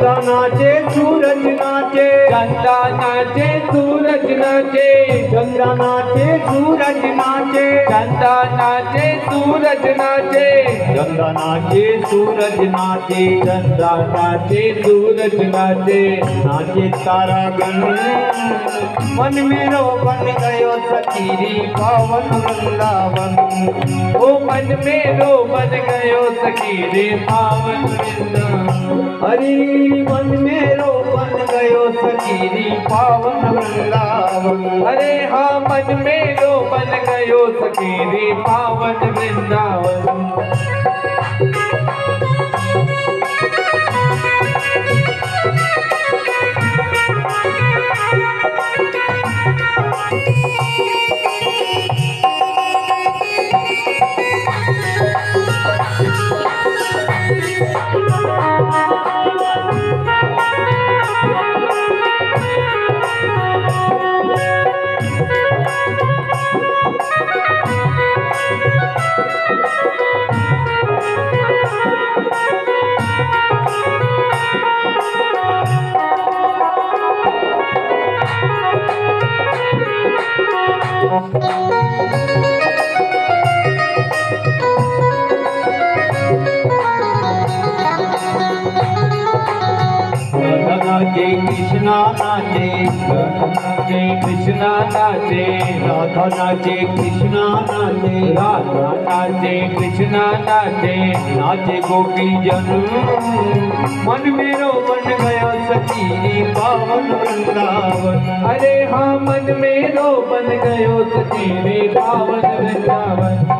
चंद्र नाचे सूरज नाचे। चंदा नाचे सूरज नाचे। चंद्र नाचे सूरज नाचे चंद्र नाचे सूरज नाचे। चंद्र नाचे सूरज नाचे चंद्र नाचे सूरज नाचे। नाचे तारा गण। मन मेरो बन गयो सखीरी पावन वृंदावन। ओ मन मेरो बन गयो सखीरी पावन वृंदावन। हरी मन मेरो गयो सकीरी पावन वृंदावन। अरे हाँ मन मेरो बन गयो सकीरी पावन वृंदावन। नाचे नाचे गोपी जन। मन मेरो बन गया सखी पावन वृंदावन। अरे हाँ मन मेरो बन गयो सखी पावन वृंदावन।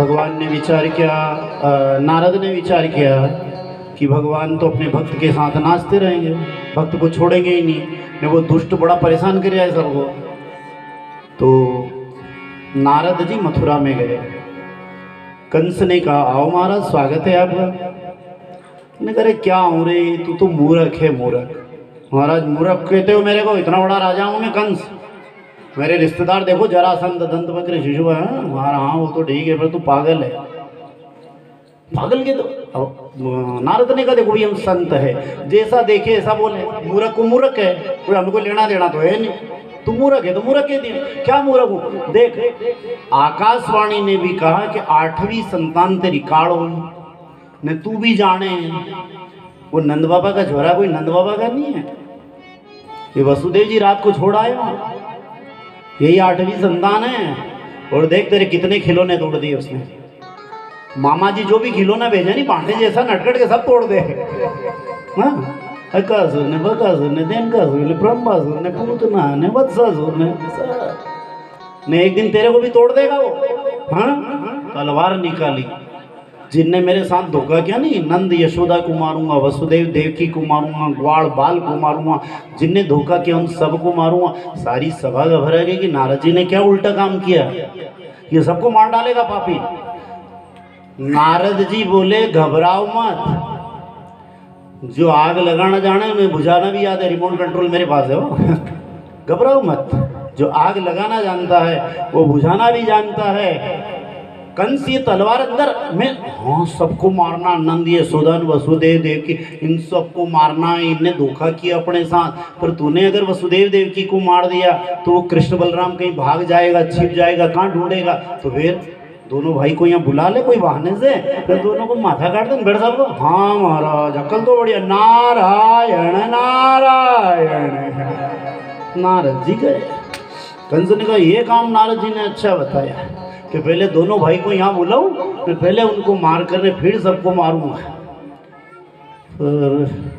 भगवान ने विचार किया नारद ने विचार किया कि भगवान तो अपने भक्त के साथ नाचते रहेंगे, भक्त को छोड़ेंगे ही नहीं। ने वो दुष्ट बड़ा परेशान कर है सबको तो नारद जी मथुरा में गए। कंस ने कहा, आओ महाराज, स्वागत है आपका। ने करे क्या हूँ रे? तू तो मूर्ख है, मूर्ख। महाराज, मूर्ख कहते हो मेरे को? इतना बड़ा राजा हूँ मैं, कंस। मेरे रिश्तेदार देखो जरासंध दंत वक्र शिशु है। हमारा हाँ वो तो ठीक है, पर तू पागल है। पागल के तो? नारद ने कहा, देखो भाई हम संत है। जैसा देखे, ऐसा बोले। मूर्ख को मूर्ख है। कोई हमको लेना देना तो है नहीं। तू मूर्ख है तो मूर्ख कह दिया क्या मूर्ख हूँ? देख, आकाशवाणी ने भी कहा कि आठवीं संतान तेरी काड़ होगी ने तू भी जाने। वो नंद बाबा का झोरा कोई नंद बाबा का नहीं है? ये वसुदेव जी रात को छोड़ आए वहाँ। यही आठवीं संतान है। और देख तेरे कितने खिलौने तोड़ दिए उसने। मामा जी जो भी खिलौना भेजा नहीं पांडे जैसा नटकट के सब तोड़ दे। हाँ? ने बकासुर ने ने ब्रह्मासुर ने, पूतना ने ने। ने एक दिन तेरे को भी तोड़ देगा वो। हाँ? तलवार निकाली। जिनने मेरे साथ धोखा किया नहीं, नंद यशोदा को मारूँगा, वसुदेव देवकी को मारूँगा, ग्वाल बाल को मारूँगा, जिनने धोखा किया उन सबको मारूँगा। सारी सभा घबरा गई कि नारद जी ने क्या उल्टा काम किया? ये सबको मार डालेगा पापी। नारद जी बोले, घबराओ मत। जो आग लगाना जाने उन्हें बुझाना भी याद है रिमोट कंट्रोल मेरे पास है वो। घबराओ मत। जो आग लगाना जानता है, वो बुझाना भी जानता है। कंस तलवार अंदर। में हाँ सबको मारना नंद ये सुदन वसुदेव देव की, इन सबको मारना, इनने धोखा किया अपने साथ। पर तूने अगर वसुदेव देव की को मार दिया तो वो कृष्ण बलराम कहीं भाग जाएगा, छिप जाएगा, कहाँ ढूंढेगा? तो फिर दोनों भाई को यहाँ बुला ले, कोई बहाने से। फिर दोनों को माथा काट दे, बैठ साहब को हाँ महाराज, अकल तो बढ़िया। नारायण नारायण। नारद जी गए। कंस ने कहा, ये काम नारद जी ने अच्छा बताया। कि पहले दोनों भाई को यहाँ बुलाऊं, फिर पहले उनको मार कर फिर सबको मारूँगा। पर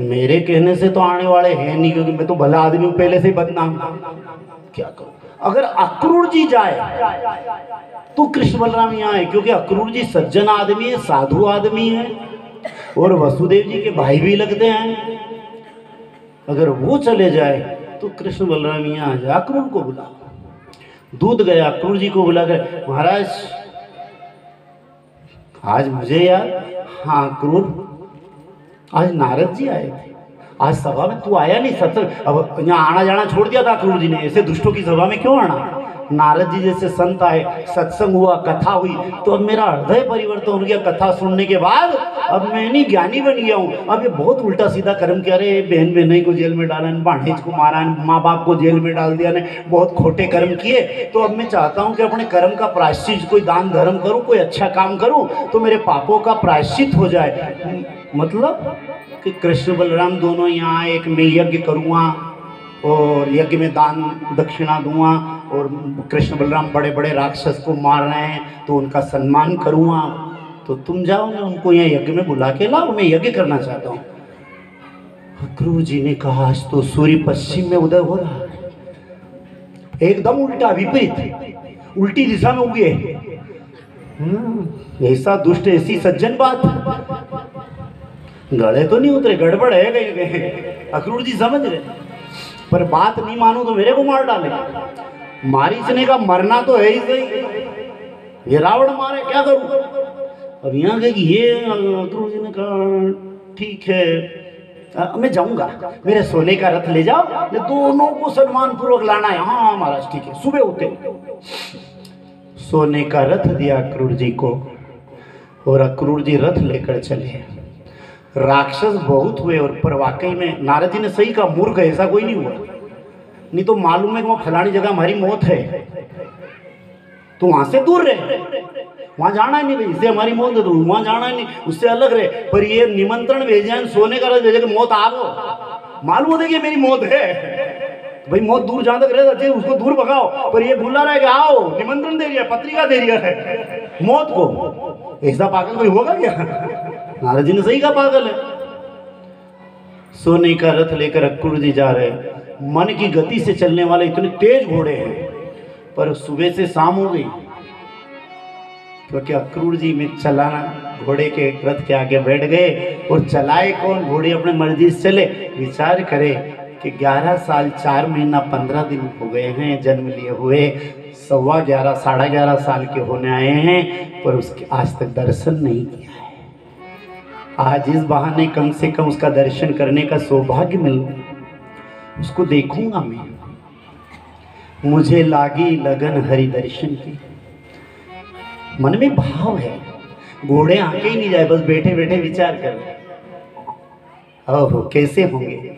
मेरे कहने से तो आने वाले हैं नहीं, क्योंकि मैं तो भला आदमी हूँ, पहले से ही बदनाम क्या करूँ? अगर अक्रूर जी जाए तो कृष्ण बलराम यहाँ है, क्योंकि अक्रूर जी सज्जन आदमी है, साधु आदमी है, और वसुदेव जी के भाई भी लगते हैं। अगर वो चले जाए तो कृष्ण बलराम यहाँ आ जाए अक्रूर को बुला दूध गया। क्रूर जी को बुला कर, महाराज, आज मुझे या हाँ क्रूर आज नारद जी आए थे। आज सभा में तू आया नहीं, सत्संग अब यहाँ आना जाना छोड़ दिया था अक्रूर जी ने। ऐसे दुष्टों की सभा में क्यों आना? नारद जी जैसे संत आए, सत्संग हुआ, कथा हुई तो अब मेरा हृदय परिवर्तन हो गया कथा सुनने के बाद, अब मैं नहीं ज्ञानी बन गया हूँ। अब ये बहुत उल्टा सीधा कर्म किया रे बहन बहन को जेल में डाला, भाणेज को मारा माँ बाप को जेल में डाल दिया, ने बहुत खोटे कर्म किए तो अब मैं चाहता हूँ कि अपने कर्म का प्रायश्चित, कोई दान धर्म करूँ, कोई अच्छा काम करूँ तो मेरे पापों का प्रायश्चित हो जाए। मतलब कि कृष्ण बलराम दोनों यहाँ एक मैं यज्ञ करूँगा और यज्ञ में दान दक्षिणा दूँगा और कृष्ण बलराम बड़े बड़े राक्षस को मार रहे हैं तो उनका सम्मान करूँगा। तो तुम जाओ मैं उनको यहाँ यज्ञ में बुला के लाओ मैं यज्ञ करना चाहता हूँ। अक्रूर जी ने कहा आज तो सूर्य पश्चिम में उदय हो रहा है। एकदम उल्टा विपरीत उल्टी दिशा में उगे। हम्म, ऐसा दुष्ट ऐसी सज्जन बात। गड़े तो नहीं उतरे गड़बड़ है कहीं अक्रूर जी समझ रहे पर बात नहीं मानो तो मेरे को मार डाले। मारीचने का मरना तो है ही सही। ये रावण मारे क्या करूँ? अब यहाँ कहे ये अक्रूर जी ने कहा ठीक है। अ, मैं जाऊँगा। मेरे सोने का रथ ले जाओ। दोनों को सम्मान पूर्वक लाना है। हाँ महाराज ठीक है। सुबह होते सोने का रथ दिया अक्रूर जी को और अक्रूर जी रथ लेकर चले। राक्षस बहुत हुए और पर वाकई में नारद जी ने सही कहा, मूर्ख, ऐसा कोई नहीं हुआ। नहीं तो मालूम है कि वहाँ फलानी जगह हमारी मौत है। तो वहाँ से दूर रहे। वहाँ जाना ही नहीं भाई, इससे हमारी मौत है तो वहाँ जाना ही नहीं, उससे अलग रहे। पर ये निमंत्रण भेजे सोने का भेजे कि मौत आ गो मालूम होता कि मेरी मौत है। भाई, मौत दूर जहाँ तक रहे अच्छे उसको दूर भगाओ। पर ये बुला रहा है कि आओ, निमंत्रण दे रही है, पत्रिका दे रही है। मौत को। ऐसा पागल कोई होगा क्या? नारद जी ने सही कहा पागल है। सोने का रथ लेकर अक्रूर जी जा रहे मन की गति से चलने वाले इतने तेज घोड़े हैं, पर सुबह से शाम हो गई। क्योंकि तो अक्रूर जी में चलाना, घोड़े के रथ के आगे बैठ गए और चलाए कौन? घोड़े अपने मर्ज़ी से चले। विचार करे कि 11 साल, चार महीना, पंद्रह दिन हो गए हैं, जन्म लिए हुए। सवा ग्यारह, साढ़े ग्यारह साल के होने आए हैं, पर उसके आज तक दर्शन नहीं किया है। आज इस बहाने कम से कम उसका दर्शन करने का सौभाग्य मिल। उसको देखूँगा मैं। मुझे लागी लगन हरि दर्शन की। मन में भाव है। घोड़े आके ही नहीं जाए, बस बैठे बैठे विचार कर। ओहो कैसे होंगे?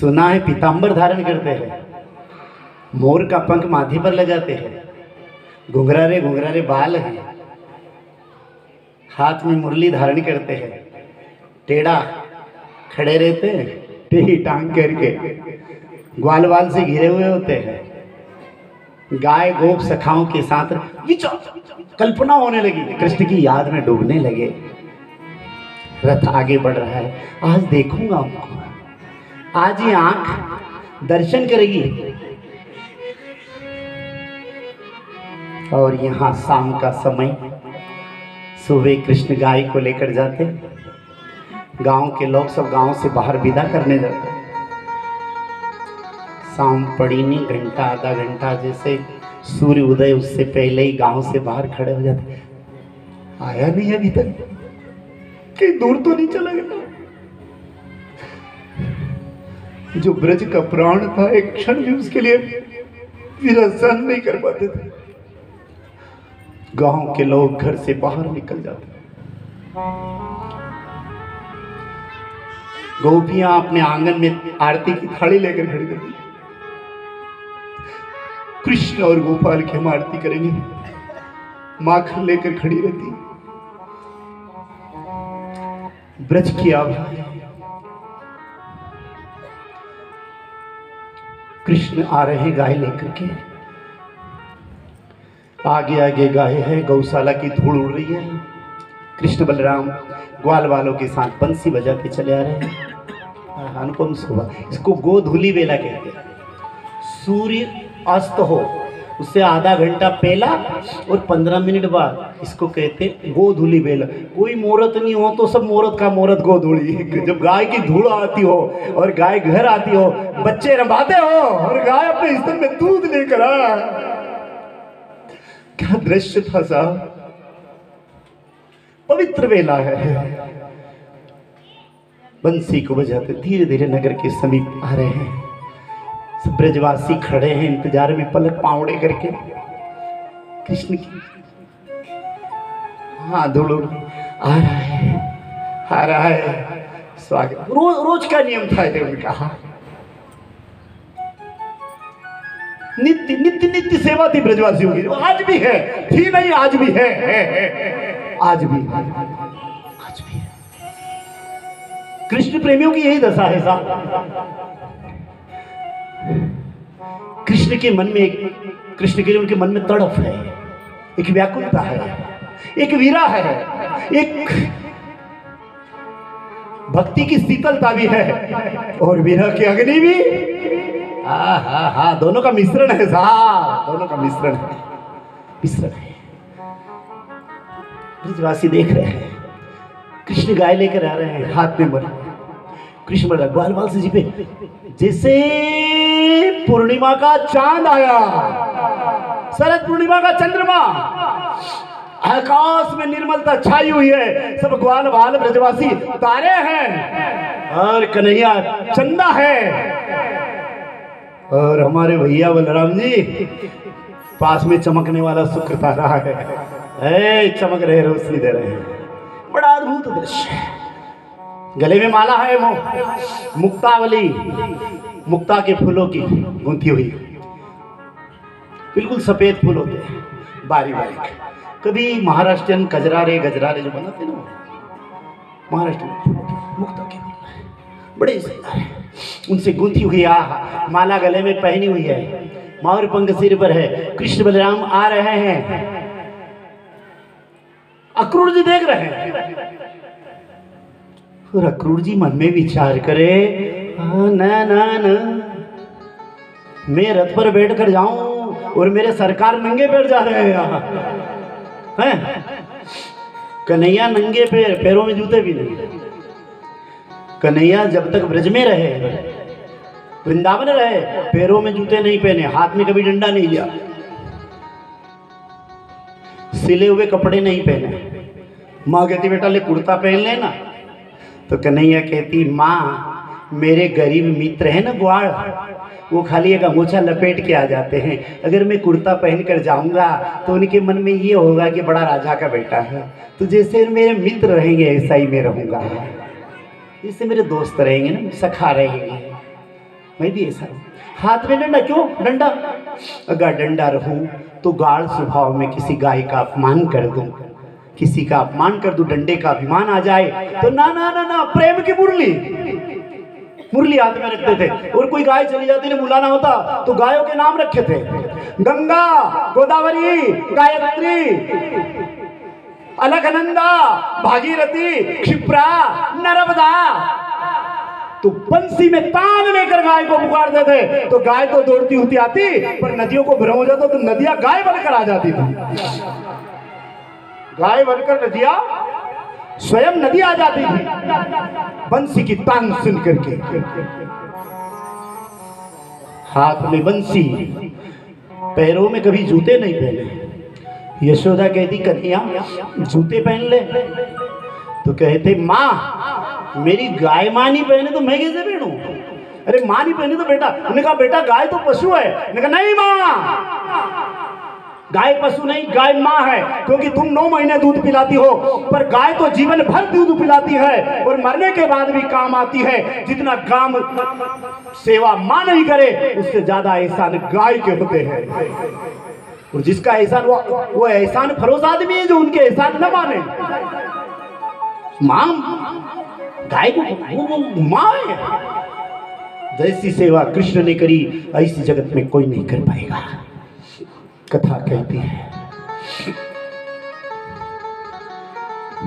सुना है पीताम्बर धारण करते हैं। मोर का पंख माथे पर लगाते हैं। घुंघरारे घुंघरारे बाल हैं। हाथ में मुरली धारण करते हैं। टेढ़ा खड़े रहते हैं। टेढ़ी टांग करके ग्वाल वाल से घिरे हुए होते हैं। गाय गोप सखाओं के साथ कल्पना होने लगी। कृष्ण की याद में डूबने लगे। रथ आगे बढ़ रहा है। आज देखूँगा उनको। आज ये आँख दर्शन करेगी। और यहाँ शाम का समय सुबह कृष्ण गाय को लेकर जाते। गाँव के लोग सब गाँव से बाहर विदा करने जाते। शाम पड़ी नहीं, घंटा, आधा घंटा जैसे सूर्य उदय, उससे पहले ही गाँव से बाहर खड़े हो जाते। आया नहीं अभी तक। कहीं दूर तो नहीं चला गया। जो ब्रज का प्राण था, एक क्षण भी उसके लिए विरसन नहीं कर पाते थे। गाँव के लोग घर से बाहर निकल जाते गोपियाँ अपने आँगन में आरती की थाली लेकर खड़ी रहती कृष्ण और गोपाल की हम आरती करेंगे। माखन लेकर खड़ी रहती ब्रज की आभा। कृष्ण आ रहे गाय लेकर के। आगे आगे गाय है, गौशाला की धूल उड़ रही है। कृष्ण बलराम ग्वाल वालों के साथ बंसी बजा के चले आ रहे हैं। अनुपम शोभा इसको गोधूली बेला कहते हैं। सूर्य अस्त हो, उससे आधा घंटा पहला और पंद्रह मिनट बाद इसको कहते गोधूली बेला कोई मुहूर्त नहीं हो तो सब मुहूर्त का मुहूर्त गोधूली जब गाय की धूल आती हो और गाय घर आती हो, बच्चे रंबाते हो और गाय अपने स्तर में दूध लेकर आ क्या दृश्य था साहब। पवित्र वेला है। बंसी को बजाते धीरे धीरे नगर के समीप आ रहे हैं। ब्रजवासी खड़े हैं इंतज़ार में पलक पावड़े करके। कृष्ण की हाँ धुड़ो आ रहा है। आ रहा है। स्वागत। रोज रोज का नियम था उनका हाँ नित्य नित्य नित्य सेवा थी ब्रजवासियों की। आज भी है थी नहीं आज भी है, है, है आज भी है। आज भी है। कृष्ण प्रेमियों की यही दशा है साहब। कृष्ण के मन में कृष्ण के उनके मन में तड़प है। एक व्याकुलता है। एक वीरा है। एक भक्ति की शीतलता भी है। और विरह की अग्नि भी हाँ हाँ हाँ दोनों का मिश्रण है दोनों का मिश्रण है। मिश्रण है। ब्रजवासी देख रहे हैं। कृष्ण गाय लेकर आ रहे हैं, हाथ में मर कृष्ण बोला ग्वाल बाल से जी पे जैसे पूर्णिमा का चाँद आया, शरद पूर्णिमा का चंद्रमा, आकाश में निर्मलता छाई हुई है। सब ग्वाल, बाल, ब्रजवासी तारे हैं और कन्हैया चंदा है। और हमारे भैया बलराम जी पास में चमकने वाला शुक्र तारा है। ए, चमक रहे रोशनी दे रहे हैं। बड़ा अद्भुत दृश्य गले में माला है वो मुक्तावली। मुक्ता के फूलों की गूंथी हुई। बिल्कुल सफ़ेद फूल होते हैं बारी बारीक। कभी महाराष्ट्रियन गजरारे गजरारे जो बनाते ना महाराष्ट्र में मुक्ता के बड़े उनसे गूंथी हुई आह, माला गले में पहनी हुई है। मोर पंख सिर पर है। कृष्ण बलराम आ रहे हैं। अक्रूर जी देख रहे हैं। और अक्रूर जी मन में विचार करे ना ना ना, मैं रथ पर बैठ कर जाऊँ और मेरे सरकार नंगे पैर जा रहे हैं यहाँ। हैं? कन्हैया नंगे पैर, पैरों में जूते भी नहीं। कन्हैया जब तक ब्रज में रहे, वृंदावन रहे, पैरों में जूते नहीं पहने, हाथ में कभी डंडा नहीं लिया। सिले हुए कपड़े नहीं पहने। माँ कहती, बेटा, ले कुर्ता पहन लेना। तो कन्हैया कहती, माँ, मेरे गरीब मित्र है ना ग्वाड़ वो खाली एक अंगोछा लपेट के आ जाते हैं। अगर मैं कुर्ता पहन कर जाऊँगा तो उनके मन में ये होगा कि बड़ा राजा का बेटा है। तो जैसे मेरे मित्र रहेंगे, ऐसा ही मैं रहूँगा। जैसे मेरे दोस्त रहेंगे ना सखा रहेंगे। मैं भी ऐसा हाथ में डंडा क्यों? डंडा। अगर डंडा रहूँ तो गाढ़ स्वभाव में किसी गाय का अपमान कर दूँ। किसी का अपमान कर दूँ, डंडे का अभिमान आ जाए तो ना ना ना ना, प्रेम की मुरली। मुरली हाथ में रखते थे। और कोई गाय चली जाती ने बुलाना होता तो गायों के नाम रखे थे। गंगा, गोदावरी, गायत्री। अलकनंदा भागीरथी, क्षिप्रा, नर्मदा। तो बंसी में तान लेकर गाय को पुकारते थे। तो गाय तो दौड़ती होती आती, पर नदियों को भ्रम हो जाता तो नदियाँ गाय बनकर आ जाती थी। गाय बनकर नदियाँ स्वयं नदी आ जाती थी। बंसी की तान सुन करके। हाथ में बंसी, पैरों में कभी जूते नहीं पहने। यशोदा कहती, कन्हैया, जूते पहन ले। तो कहते माँ, मेरी गाय माँ नहीं पहने तो मैं कैसे पहनूं? अरे, माँ नहीं पहनी तो बेटा। उन्होंने कहा, बेटा, गाय तो पशु है। कहा, नहीं माँ, गाय पशु नहीं, गाय माँ है, क्योंकि तुम नौ महीने दूध पिलाती हो, पर गाय तो जीवन भर दूध पिलाती है और मरने के बाद भी काम आती है। जितना काम सेवा माँ नहीं करे, उससे ज़्यादा एहसान गाय के होते हैं। और जिसका एहसान वो वो एहसान फरोज आदमी है जो उनके एहसान न माने। माँ, गाय को माँ है। जैसी सेवा कृष्ण ने करी, ऐसी जगत में कोई नहीं कर पाएगा। कथा कहती है।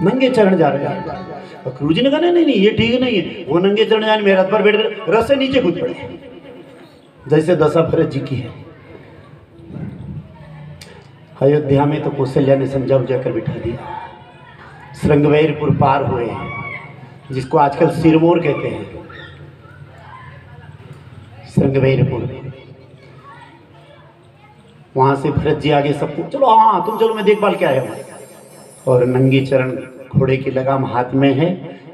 नंगे चरण जा रहे हैं। जी ने कहा, नहीं नहीं ये ठीक नहीं है। वो नंगे चरण जाने मेरे रथ पर बैठ रथ से नीचे कूद पड़े जैसे दशा भरत जी की है। अयोध्या में तो कौशल्या ने समझा उजा कर बिठा दिया। श्रृंगवेरपुर पार हुए, जिसको आजकल सिरमौर कहते हैं। श्रृंगवेरपुर। वहाँ से भरत जी आगे सबको चलो हाँ तुम चलो, मैं देखभाल के आया हूँ। और नंगी चरण घोड़े की लगाम हाथ में है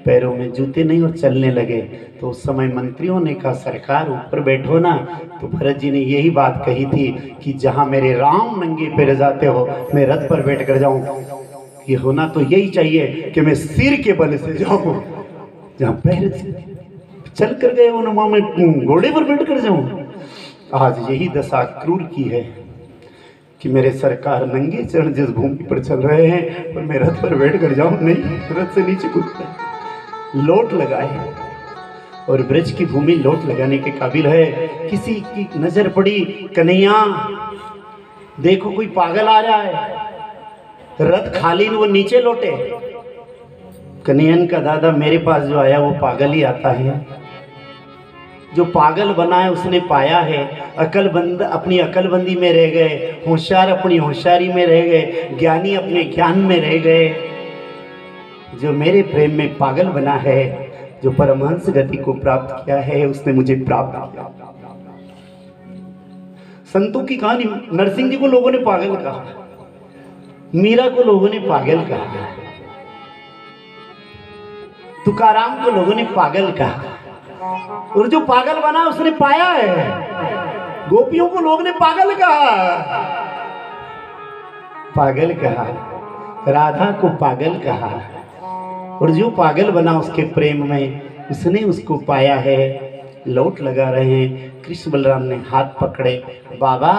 पैरों में जूते नहीं और चलने लगे। तो उस समय मंत्रियों ने कहा, सरकार, ऊपर बैठो ना। तो भरत जी ने यही बात कही थी कि जहाँ मेरे राम नंगे पैर जाते हो, मैं रथ पर बैठ कर जाऊँ। ये होना तो यही चाहिए कि मैं सिर के बल से जाऊँ। जहाँ पैर चल कर गए नुमा मैं घोड़े पर बैठ कर जाऊँ। आज यही दशा क्रूर की है कि मेरे सरकार नंगे चरण जिस भूमि पर चल रहे हैं और मैं रथ पर बैठ कर जाऊँ, नहीं, रथ से नीचे कूद गए। लोट लगाए और ब्रज की भूमि लोट लगाने के काबिल है। किसी की नज़र पड़ी, कन्हैया, देखो कोई पागल आ रहा है। रथ खाली वो नीचे लौटे। कन्हैयन का दादा मेरे पास जो आया, वो पागल ही आता है। जो पागल बना है, उसने पाया है। अकलबंद, अपनी अकलबंदी में रह गए। होशियार अपनी होशियारी में रह गए। ज्ञानी अपने ज्ञान में रह गए। जो मेरे प्रेम में पागल बना है, जो परमहंस गति को प्राप्त किया है, उसने मुझे प्राप्त किया। संतों की कहानी नरसिंह जी को लोगों ने पागल कहा, मीरा को लोगों ने पागल कहा, तुकाराम को लोगों ने पागल कहा। और जो पागल बना, उसने पाया है। गोपियों को लोग ने पागल कहा। पागल कहा, राधा को पागल कहा। और जो पागल बना उसके प्रेम में, उसने उसको पाया है। लौट लगा रहे हैं। कृष्ण बलराम ने हाथ पकड़े। बाबा,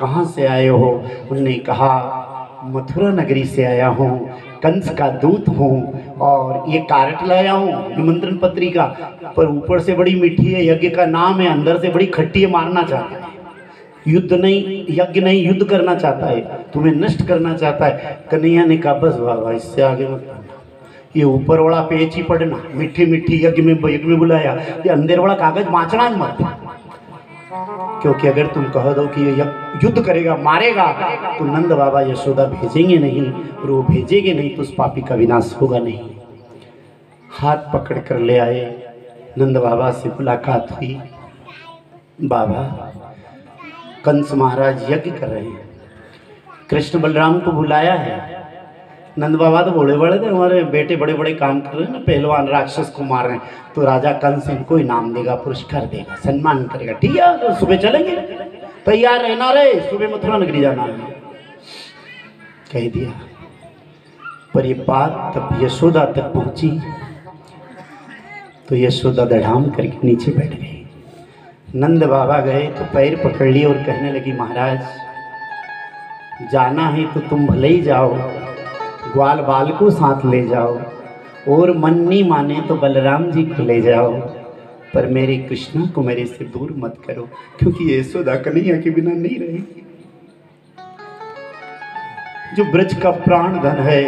कहाँ से आए हो? उनने कहा, मथुरा नगरी से आया हूँ। कंस का दूत हूँ और ये कारट लाया हूँ निमंत्रण पत्रिका पर ऊपर से बड़ी मीठी है, यज्ञ का नाम है। अंदर से बड़ी खट्टी है, मारना चाहता है। युद्ध नहीं, यज्ञ नहीं, युद्ध करना चाहता है। तुम्हें नष्ट करना चाहता है। कन्हैया ने कहा, बस बाबा, इससे आगे मत ये ऊपर वाला पेच ही पढ़ना मीठी मीठी यज्ञ में यज्ञ में बुलाया, ये अंदर वाला कागज़ बाँचना मत। क्योंकि अगर तुम कह दो कि ये युद्ध करेगा, मारेगा तो नंद बाबा यशोदा भेजेंगे नहीं और वो भेजेंगे नहीं तो उस पापी का विनाश होगा नहीं। हाथ पकड़ कर ले आए। नंद बाबा से मुलाकात हुई। बाबा, कंस महाराज यज्ञ कर रहे हैं। कृष्ण बलराम को बुलाया है। नंद बाबा तो बड़े बड़े थे, हमारे बेटे बड़े बड़े काम कर रहे हैं ना, पहलवान राक्षस को मार रहे हैं। तो राजा कंस इनको इनाम देगा, पुरस्कार देगा, सम्मान करेगा। ठीक है तो सुबह चलेंगे। तैयार रहना रे, सुबह मथुरा नगरी जाना है। कह दिया। पर ये बात तब यशोदा तक पहुँची। तो यशोदा दढ़ाम करके नीचे बैठ गई। नंद बाबा गए तो पैर पकड़ लिए और कहने लगी, महाराज, जाना है तो तुम भले ही जाओ। ग्वाल बाल को साथ ले जाओ, और मन नहीं माने तो बलराम जी को ले जाओ। पर मेरे कृष्णा को मेरे से दूर मत करो, क्योंकि यशोदा कन्हैया के बिना नहीं रहेगी। जो ब्रज का प्राण धन है,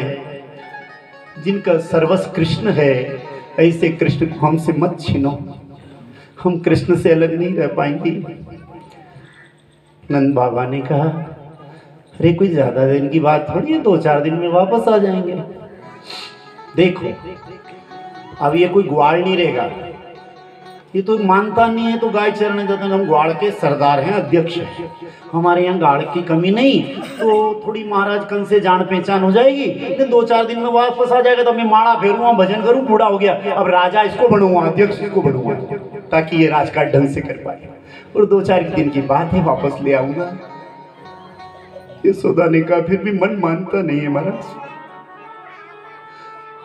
जिनका सर्वस्व कृष्ण है, ऐसे कृष्ण को हमसे मत छीनो। हम कृष्ण से अलग नहीं रह पाएँगे। नंद बाबा ने कहा अरे कोई ज़्यादा दिन की बात थोड़ी है, दो चार दिन में वापस आ जाएँगे। देखो, अब ये कोई ग्वाल नहीं रहेगा। ये तो मानता नहीं है तो गाय चरने देते हम ग्वाड़ के सरदार हैं, अध्यक्ष हैं। हमारे यहाँ गाड़ की कमी नहीं तो थोड़ी महाराज कन से जान पहचान हो जाएगी। फिर दो चार दिन में वापस आ जाएगा तो मैं माड़ा फेरूँगा भजन करूँ, बूढ़ा हो गया। अब राजा इसको बनूँगा, अध्यक्ष इसको बनूँगा, ताकि ये राजकाज ढंग से कर पाए। और दो चार दिन की बात है, वापस ले आऊँगा। ये सौदा ने कहा फिर भी मन मानता नहीं है महाराज।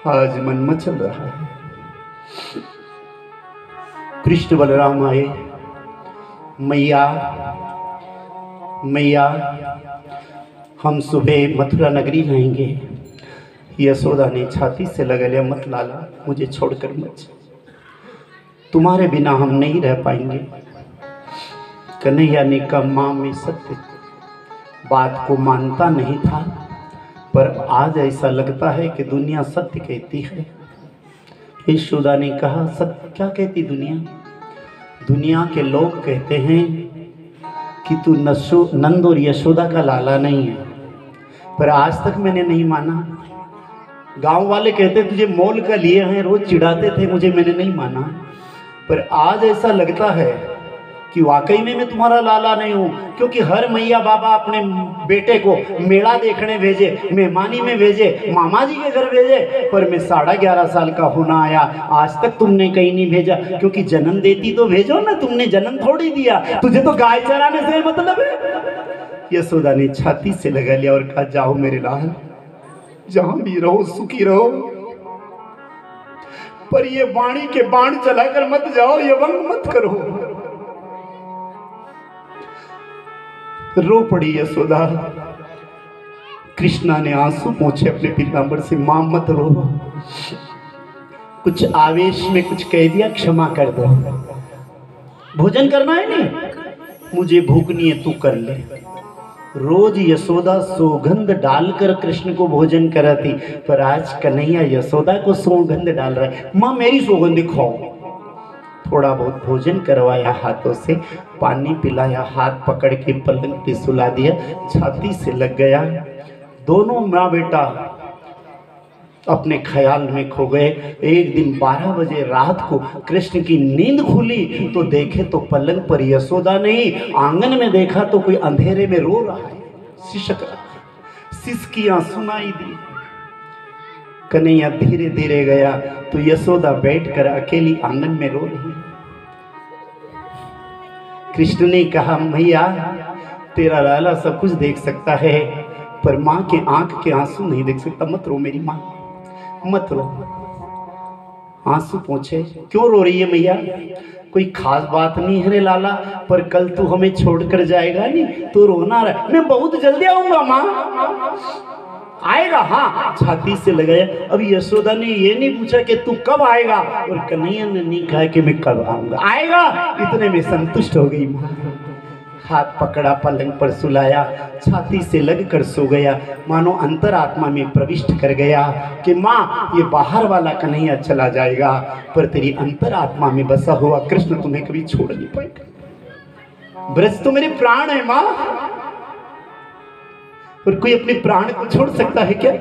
आज मन मचल रहा है। कृष्ण बलराम आए। मैया मैया, हम सुबह मथुरा नगरी जाएँगे यशोदा ने छाती से लगा लिया मत लाला, मुझे छोड़कर मत तुम्हारे बिना हम नहीं रह पाएँगे। कन्हैया ने कहा, माँ, में सत्य बात को मानता नहीं था, पर आज ऐसा लगता है कि दुनिया सत्य कहती है। यशोदा ने कहा, सत्य क्या कहती दुनिया? दुनिया के लोग कहते हैं कि तू नशो, नंद और यशोदा का लाला नहीं है, पर आज तक मैंने नहीं माना। गाँव वाले कहते तुझे मोल का लिए हैं, रोज चिढ़ाते थे, मुझे मैंने नहीं माना, पर आज ऐसा लगता है कि वाकई में मैं तुम्हारा लाला नहीं हूँ, क्योंकि हर मैया बाबा अपने बेटे को मेला देखने भेजे, मेहमानी में भेजे मामा जी के घर भेजे, पर मैं साढ़े ग्यारह साल का होना आया। आज तक तुमने कहीं नहीं भेजा, क्योंकि जन्म देती तो भेजो ना, तुमने जन्म थोड़ी दिया। तुझे तो गाय चराने से मतलब है? यशोदा ने छाती से लगा लिया और कहा, जाओ मेरे लाल, जहाँ भी रहो, सुखी रहो। पर ये वाणी के बाण चलाकर मत जाओ, ये वंग मत करो। रो पड़ी यशोदा कृष्णा ने आँसू पोछे अपने पीताम्बर से, माँ, मत रो। कुछ आवेश में कुछ कह दिया, क्षमा कर दो। भोजन करना है नहीं? मुझे भूख नहीं है, तू कर ले। रोज यशोदा सौगंध डालकर कृष्ण को भोजन कराती, पर आज कन्हैया यशोदा को सौगंध डाल रहा है। माँ, मेरी सौगंध खाओ। थोड़ा बहुत भोजन करवाया, हाथों से पानी पिलाया हाथ पकड़ के पलंग पे सुला दिया, छाती से लग गया। दोनों माँ बेटा अपने ख्याल में खो गए। एक दिन बारह बजे रात को कृष्ण की नींद खुली तो देखे तो पलंग पर यशोदा नहीं, आँगन में देखा तो कोई अंधेरे में रो रहा है। शिशक सिसकियाँ सुनाई दी। कन्हैया धीरे धीरे गया तो यशोदा बैठकर अकेली आँगन में रो रही। कृष्ण ने कहा, मैया, तेरा लाला सब कुछ देख सकता है, पर माँ के आँख के आँसू नहीं देख सकता। मत रो मेरी माँ, मत रो। आँसू पूछे। क्यों रो रही है मैया? कोई खास बात नहीं है रे लाला, पर कल तू हमें छोड़कर जाएगा नहीं, तू रोना रहा। मैं बहुत जल्दी आऊँगा माँ। आएगा? हाँ छाती से लगाया। अब यशोदा ने ये नहीं पूछा कि तू कब आएगा? और कन्हैया ने नहीं कहा कि मैं कब आऊँगा। आएगा? इतने में संतुष्ट हो गई माँ। हाथ पकड़ा, पलंग पर सुलाया, छाती से लग कर सो गया। मानो अंतरात्मा में प्रविष्ट कर गया कि माँ, ये बाहर वाला कन्हैया चला जाएगा, पर तेरी अंतरात्मा में बसा हुआ कृष्ण तुम्हें कभी छोड़ नहीं पाएगा। ब्रज तो मेरे प्राण है माँ। और कोई अपने प्राण को छोड़ सकता है क्या?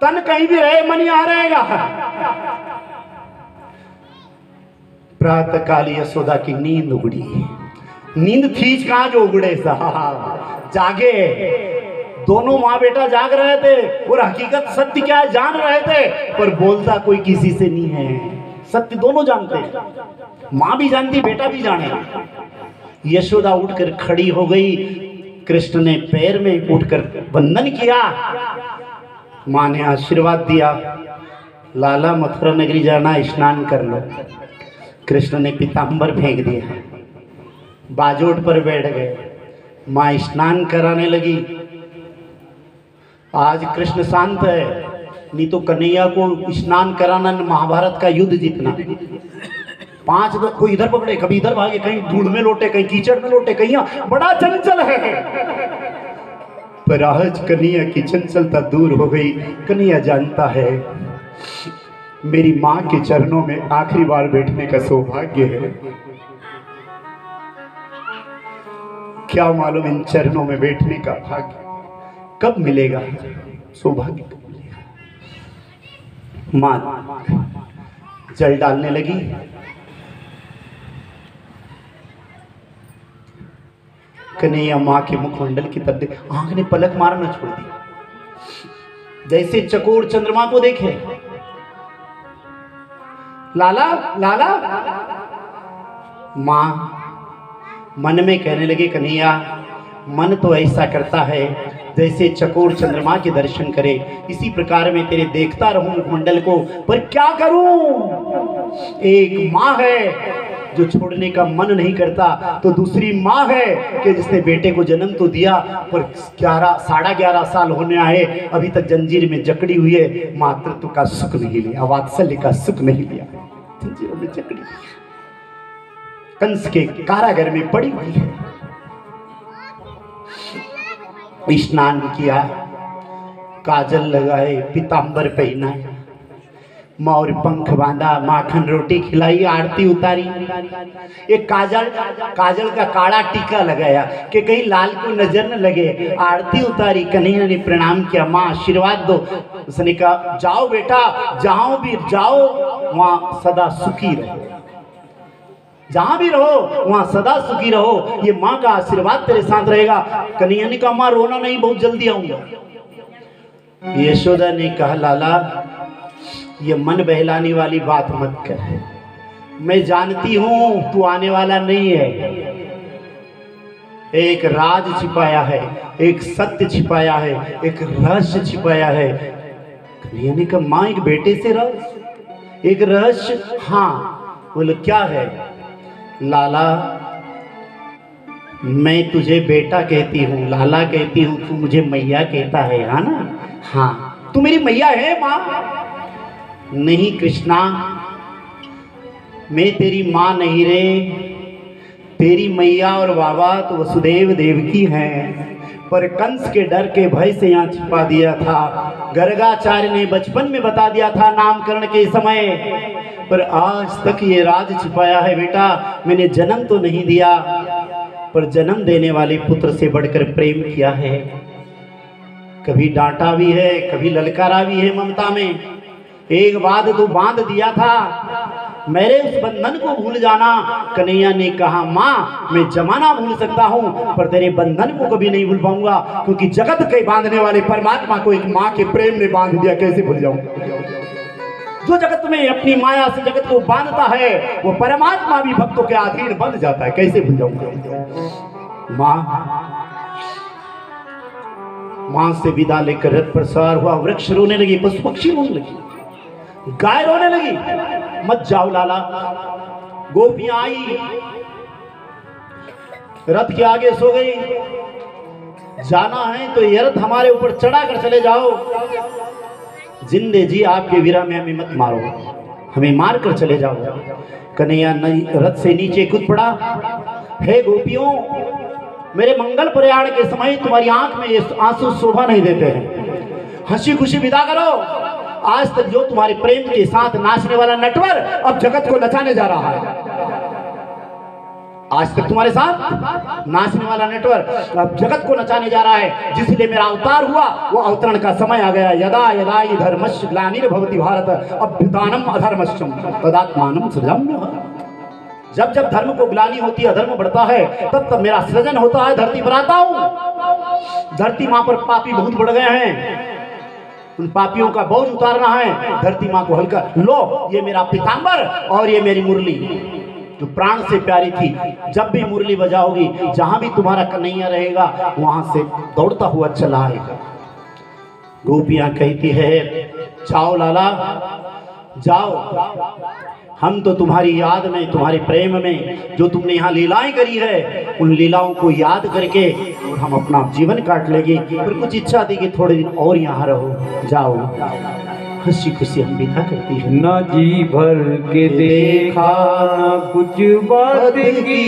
तन कहीं भी रहे, मन यहाँ रहेगा। प्रातः काल यशोदा की नींद उगड़ी। नींद थी कहाँ जो उगड़े? साहब जागे। दोनों माँ बेटा जाग रहे थे और हकीकत सत्य क्या है, जान रहे थे, पर बोलता कोई किसी से नहीं है। सत्य दोनों जानते हैं। माँ भी जानती, बेटा भी जाने। यशोदा उठकर खड़ी हो गई। कृष्ण ने पैर में उठकर वंदन किया। माँ ने आशीर्वाद दिया। लाला मथुरा नगरी जाना, स्नान कर लो। कृष्ण ने पीताम्बर फेंक दिया। बाजोट पर बैठ गए। माँ स्नान कराने लगी। आज कृष्ण शांत है। नहीं तो कन्हैया को स्नान कराना, महाभारत का युद्ध जीतना। पाँच दो कोई इधर पकड़े, कभी इधर भागे, कहीं धूल में लोटे, कहीं कीचड़ में लोटे, कहीं बड़ा चंचल है। पर आज कन्हैया की चंचलता दूर हो गई। कन्हैया जानता है, मेरी माँ के चरणों में आखिरी बार बैठने का सौभाग्य है। क्या मालूम इन चरणों में बैठने का भाग्य कब मिलेगा? सौभाग्य कब मिलेगा? माँ जल डालने लगी। कन्हैया माँ के मुखमंडल की तरफ़ देख आँख ने पलक मारना छोड़ दी जैसे चकोर चंद्रमा को देखे। लाला लाला। माँ मन में कहने लगे, कन्हैया, मन तो ऐसा करता है जैसे चकोर चंद्रमा के दर्शन करे। इसी प्रकार में तेरे देखता रहूँ मुखमंडल को। पर क्या करूँ? एक माँ है। जो छोड़ने का मन नहीं करता तो दूसरी माँ है कि जिसने बेटे को जन्म तो दिया, पर ग्यारह, साढ़ा ग्यारह साल होने आए, अभी तक जंजीर में जकड़ी हुई है, मातृत्व का सुख नहीं लिया, वात्सल्य का सुख नहीं लिया। जंजीरों में जकड़ी कंस के कारागर में पड़ी हुई है। स्नान किया, काजल लगाए पीताम्बर पहनाए मोर पंख बांधा, माखन रोटी खिलाई, आरती उतारी। एक काजल काजल का काड़ा टीका लगाया कि कहीं लाल को नज़र न लगे। आरती उतारी, कन्हैया ने प्रणाम किया, माँ, आशीर्वाद दो। उसने कहा, जाओ बेटा, जहाँ भी जाओ, वहाँ सदा सुखी रहो। जहाँ भी रहो, वहाँ सदा सुखी रहो। ये माँ का आशीर्वाद तेरे साथ रहेगा। कन्हैया ने कहा, माँ, रोना नहीं, बहुत जल्दी आऊँगा। यशोदा ने कहा, लाला ये मन बहलाने वाली बात मत कर मैं जानती हूँ तू आने वाला नहीं है। एक राज छिपाया है, एक सत्य छिपाया है, एक रहस्य छिपाया है। कन्हैया ने कहा माँ एक बेटे से रहस्य। एक रहस्य? हाँ बोले, क्या है? लाला, मैं तुझे बेटा कहती हूँ, लाला कहती हूँ, तू मुझे मैया कहता है है ना? हाँ। तू मेरी मैया है, माँ? नहीं कृष्णा, मैं तेरी माँ नहीं रे। तेरी मैया और बाबा तो वसुदेव देव की हैं, पर कंस के डर के भय से यहाँ छिपा दिया था। गर्गाचार्य ने बचपन में बता दिया था नामकरण के समय, पर आज तक ये राज छिपाया है बेटा, मैंने जन्म तो नहीं दिया, पर जन्म देने वाले पुत्र से बढ़कर प्रेम किया है। कभी डांटा भी है, कभी ललकारा भी है ममता में एक बात तो बाँध दिया था, मेरे उस बंधन को भूल जाना। कन्हैया ने कहा, माँ, मैं जमाना भूल सकता हूँ, पर तेरे बंधन को कभी नहीं भूल पाऊँगा, क्योंकि जगत के बांधने वाले परमात्मा को एक माँ के प्रेम ने बाँध दिया, कैसे भूल जाऊँगा जो जगत में अपनी माया से जगत को बांधता है, वो परमात्मा भी भक्तों के अधीन बन जाता है, कैसे भूल जाऊँगा माँ माँ से विदा लेकर रथ पर सवार हुआ, वृक्ष रोने लगी, पशु पक्षी रोने लगी। गाय रोने लगी। मत जाओ, लाला। गोपियाँ आई। रथ के आगे सो गई। जाना है तो ये रथ हमारे ऊपर चढ़ा कर चले जाओ। जिंदे जी, आपके वीरा में हमें मत मारो। हमें मार कर चले जाओ। कन्हैया नई रथ से नीचे कूद पड़ा। हे गोपियों, मेरे मंगल प्रयाण के समय तुम्हारी आँख में ये आँसू शोभा नहीं देते हैं। हँसी खुशी विदा करो। आज तक जो तुम्हारे प्रेम के साथ नाचने वाला नटवर अब जगत को नचाने जा रहा है। आज तक तुम्हारे साथ नाचने वाला नेटवर्क अब जगत को नचाने जा रहा है। जिसलिए मेरा अवतार हुआ, वो अवतरण का समय आ गया। यदा यदा ही धर्मस्य ग्लानिर्भवति भारत अभ्युदानम अधर्मश्चम तदात्मानम जब जब धर्म को ग्लानी होती है, अधर्म बढ़ता है, तब तब मेरा सृजन होता है, धरती पर आता हूँ। धरती माँ पर पापी बहुत बढ़ गए हैं। उन पापियों का बोझ उतारना है। धरती माँ को हल्का लो, ये मेरा पिताम्बर और ये मेरी मुरली। जो प्राण से प्यारी थी, जब भी मुरली बजाओगी, जहाँ भी तुम्हारा कन्हैया रहेगा, वहाँ से दौड़ता हुआ चला आएगा। गोपियाँ कहती है, जाओ लाला, जाओ। हम तो तुम्हारी याद में तुम्हारे प्रेम में जो तुमने यहाँ लीलाएँ करी है उन लीलाओं को याद करके और हम अपना जीवन काट लेंगे पर कुछ इच्छा थी कि थोड़े दिन और यहाँ रहो जाओ। हँसी खुशी हम विदा करती है। न जी भर के देखा न कुछ बात की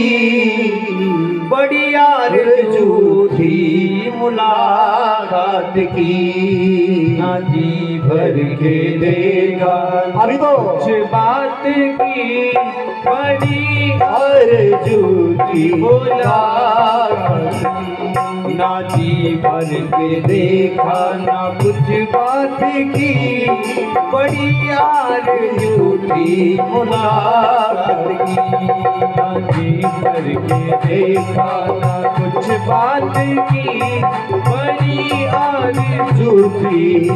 बड़ी आरज़ू थी। मुलाकात की। न जी भर के देगा अभी तो कुछ बात की बड़ी हर जूती मुलाकात की। ना जी भर के देखा, ना कुछ बात की। बड़ी यार झूठी मुलाकात की। ना भर के देखा, ना कुछ बात की। बड़ी यार झूठी।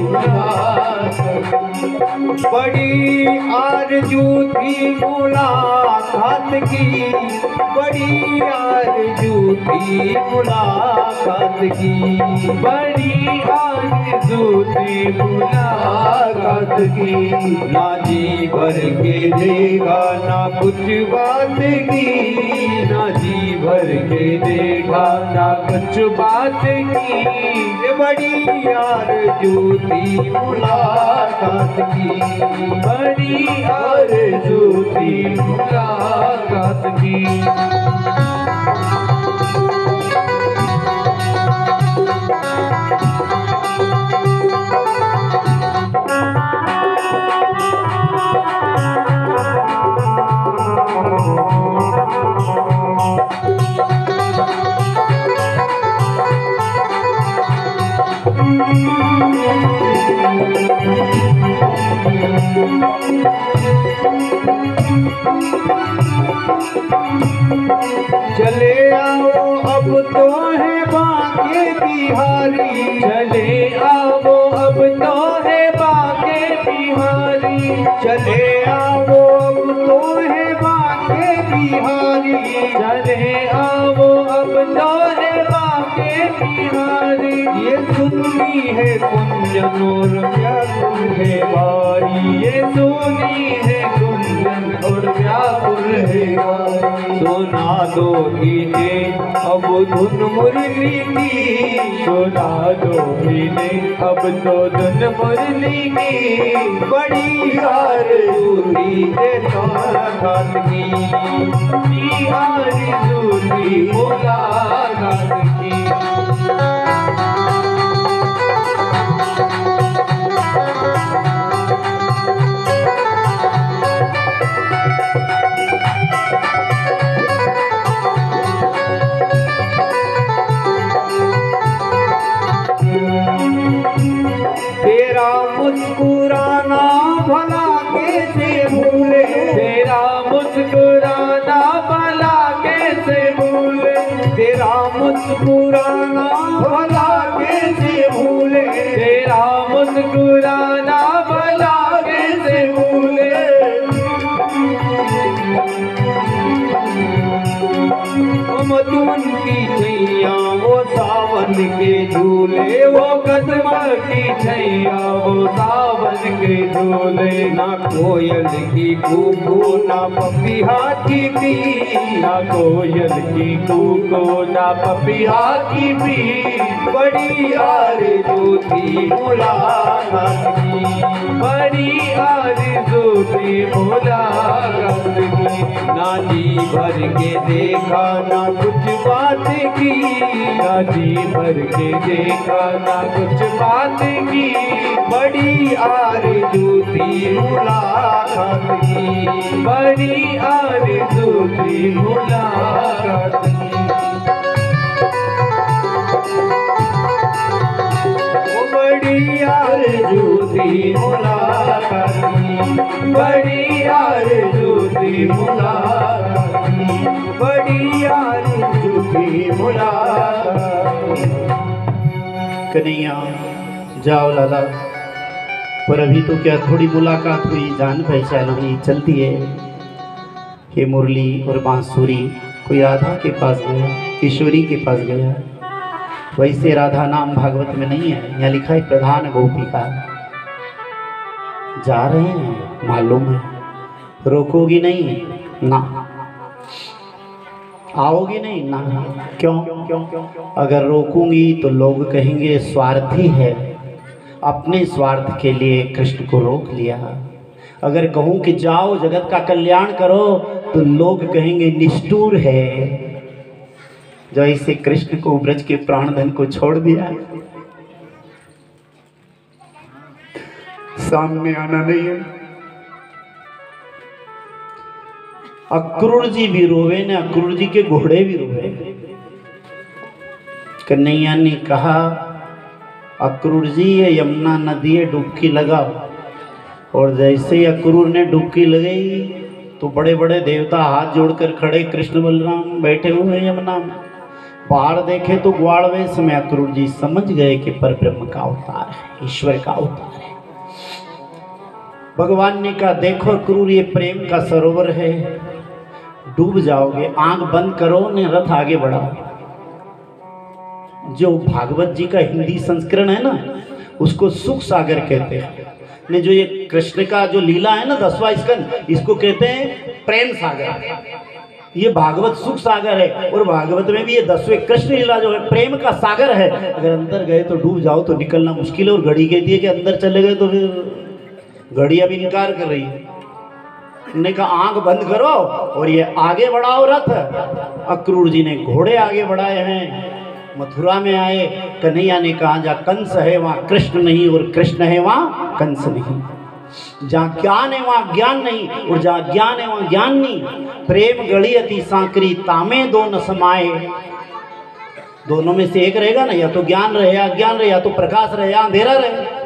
बड़ी आरज़ू थी मुलाकात की। बड़ी आरज़ू थी मुलाकात की बड़ी आरज़ू थी मुलाकात की। ना जी भर के देगा ना कुछ बात की। ना जी भर के देगा ना कुछ बात की। बड़ी आरज़ू थी मुलाकात की। बड़ी आरज़ू थी मुलाकात की। चले आओ, अब तो है बाके बिहारी। चले आओ, अब तो है बाके बिहारी। चले आओ, अब तो है बाके बिहारी। चले आओ, अब तो है बाके बिहारी। ये सुननी है कुंजन और व्याकुल है बारी ये सुनी है कुंजन और व्याकुल है सुना दो ने अब धुन मुरली की। सुना दो ने अब तो धुन मुरली की। बड़ी यार दूरी है मुलाकात की बड़ी यार दूरी मुलाकात की मुस्कुराना भला कैसे भूले? तेरा मुस्कुराना भला कैसे भूले? मधुबन की छैया वो सावन झूले, वो कदम की छैया वो सावन के झूले। ना कोयल की कूको, ना पपिहा की पी। ना कोयल की कूको, ना पपिहा की पी। बड़ी आरज़ू थी की। बड़ी आरज़ू थी मुलाकात की। भर के देखा, ना कुछ बात की। ना जी भर के देखा ना कुछ बात की। बड़ी आरज़ू थी मुलाकात बड़ी आरज़ू थी बड़ी आरज़ू थी मुलाकात बड़ी आरज़ू थी मुलाकात बड़ी आरज़ू थी मुलाकात कन्हैया, जाओ लाला। पर अभी तो क्या थोड़ी मुलाकात हुई, जान पहचान हुई, चलती है। हे मुरली और बांसुरी कोई राधा के पास गया, किशोरी के पास गया। वैसे राधा नाम भागवत में नहीं है, यहाँ लिखा है प्रधान गोपी का जा रहे हैं, मालूम है। रोकोगी नहीं, ना। आओगी नहीं? ना। क्यों? क्यों क्यों अगर रोकूँगी तो लोग कहेंगे, स्वार्थी है। अपने स्वार्थ के लिए कृष्ण को रोक लिया। अगर कहूँ कि जाओ, जगत का कल्याण करो तो लोग कहेंगे, निष्ठुर है। जो ऐसे कृष्ण को ब्रज के प्राण धन को छोड़ दिया। सामने आना नहीं है। अक्रूर जी भी रोवे ने अक्रूर जी के घोड़े भी रोवे। कन्हैया ने कहा अक्रूर जी ये यमुना नदी है, डुबकी लगाओ। और जैसे ही अक्रूर ने डुबकी लगाई तो बड़े बड़े देवता हाथ जोड़कर खड़े कृष्ण बलराम बैठे हुए हैं यमुना में। बाहर देखे तो ग्वाड़वेश में अक्रूर जी समझ गए कि पर ब्रह्म का अवतार है, ईश्वर का अवतार है। भगवान ने कहा, देखो अक्रूर, ये प्रेम का सरोवर है। डूब जाओगे, आँख बंद करो ने रथ आगे बढ़ाओ। जो भागवत जी का हिंदी संस्करण है ना, उसको सुख सागर कहते हैं। ने जो ये कृष्ण का जो लीला है ना, दसवा स्कंद, इसको कहते हैं प्रेम सागर। ये भागवत सुख सागर है, और भागवत में भी ये दसवें कृष्ण लीला जो है, प्रेम का सागर है। अगर अंदर गए तो डूब जाओ तो निकलना मुश्किल है, और घड़ी कहती है कि अंदर चले गए तो फिर घड़ी अभी इनकार कर रही है। ने कहा, आँख बंद करो और ये आगे बढ़ाओ रथ. अक्रूर जी ने घोड़े आगे बढ़ाए हैं। मथुरा में आए, कन्हैया ने कहा जहाँ कंस है वहाँ, कृष्ण नहीं और कृष्ण है वहाँ कंस नहीं। जहाँ ज्ञान है वहाँ ज्ञान नहीं और जहाँ ज्ञान है वहाँ ज्ञान नहीं। प्रेम गड़ी अति सांकरी, तामे दो न समाए दोनों में से एक रहेगा ना, या तो ज्ञान रहे या ज्ञान रहे, या तो प्रकाश रहे, या अंधेरा रहे।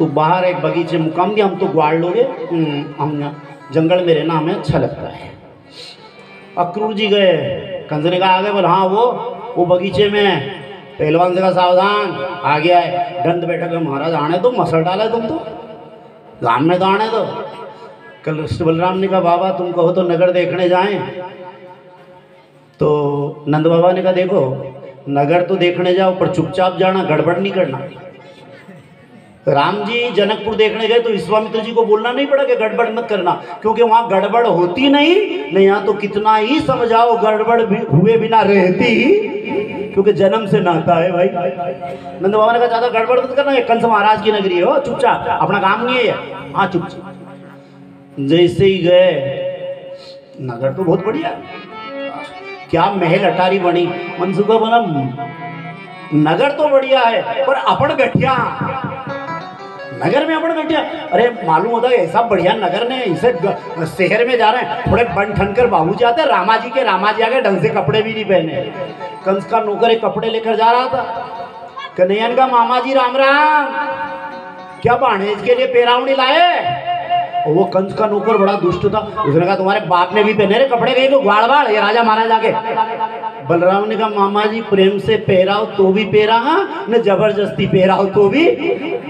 तो बाहर एक बगीचे मुकाम दिया हम तो ग्वाड़ लोगे। हम्म, हम जंगल में रहना हमें अच्छा लगता है। अक्रूर जी गए कंस ने कहा आगे बोल हाँ वो वो बगीचे में पहलवान से कहा सावधान आ गया है दंड बैठक है महाराज आने दो मसल डाला तुम तो। गाँव में तो आने दो। कल बलराम ने कहा बाबा तुम कहो तो नगर देखने जाए। तो नंद बाबा ने कहा देखो नगर तो देखने जाओ पर चुपचाप जाना गड़बड़ नहीं करना। राम जी जनकपुर देखने गए तो विश्वामित्र जी को बोलना नहीं पड़ा कि गड़बड़ मत करना, क्योंकि वहाँ गड़बड़ होती नहीं नहीं यहाँ तो कितना ही समझाओ, गड़बड़ भी हुए बिना रहती, क्योंकि जन्म से नाता है भाई। नंद बाबा ने कहा, ज़्यादा गड़बड़ मत करना कंस महाराज की नगरी है, हो, चुपचाप, अपना काम नहीं है हाँ चुपचाप। जैसे ही गए, नगर तो बहुत बढ़िया। क्या महल अटारी बनी? मनसुखा बना नगर तो बढ़िया है, पर अपन गठिया नगर में अपन बैठे अरे, मालूम होता है ऐसा बढ़िया नगर ने इसे शहर में जा रहे हैं। थोड़े बन ठन कर बाबू जी आते रामा जी के रामा जी आगे ढंग से कपड़े भी नहीं पहने। कंस का नौकर एक कपड़े लेकर जा रहा था। कन्हैयन का मामा जी, राम राम, क्या बाणेज के लिए पेरावनी लाए? और वो कंस का नौकर बड़ा दुष्ट था। उसने कहा, तुम्हारे बाप ने भी पहने रे कपड़े गए तो ग्वाड़ बाड़ ये राजा महाराजा के बलराम ने कहा, मामा जी, प्रेम से पहराओ तो भी पहरा हाँ? न ज़बरदस्ती पहराओ तो भी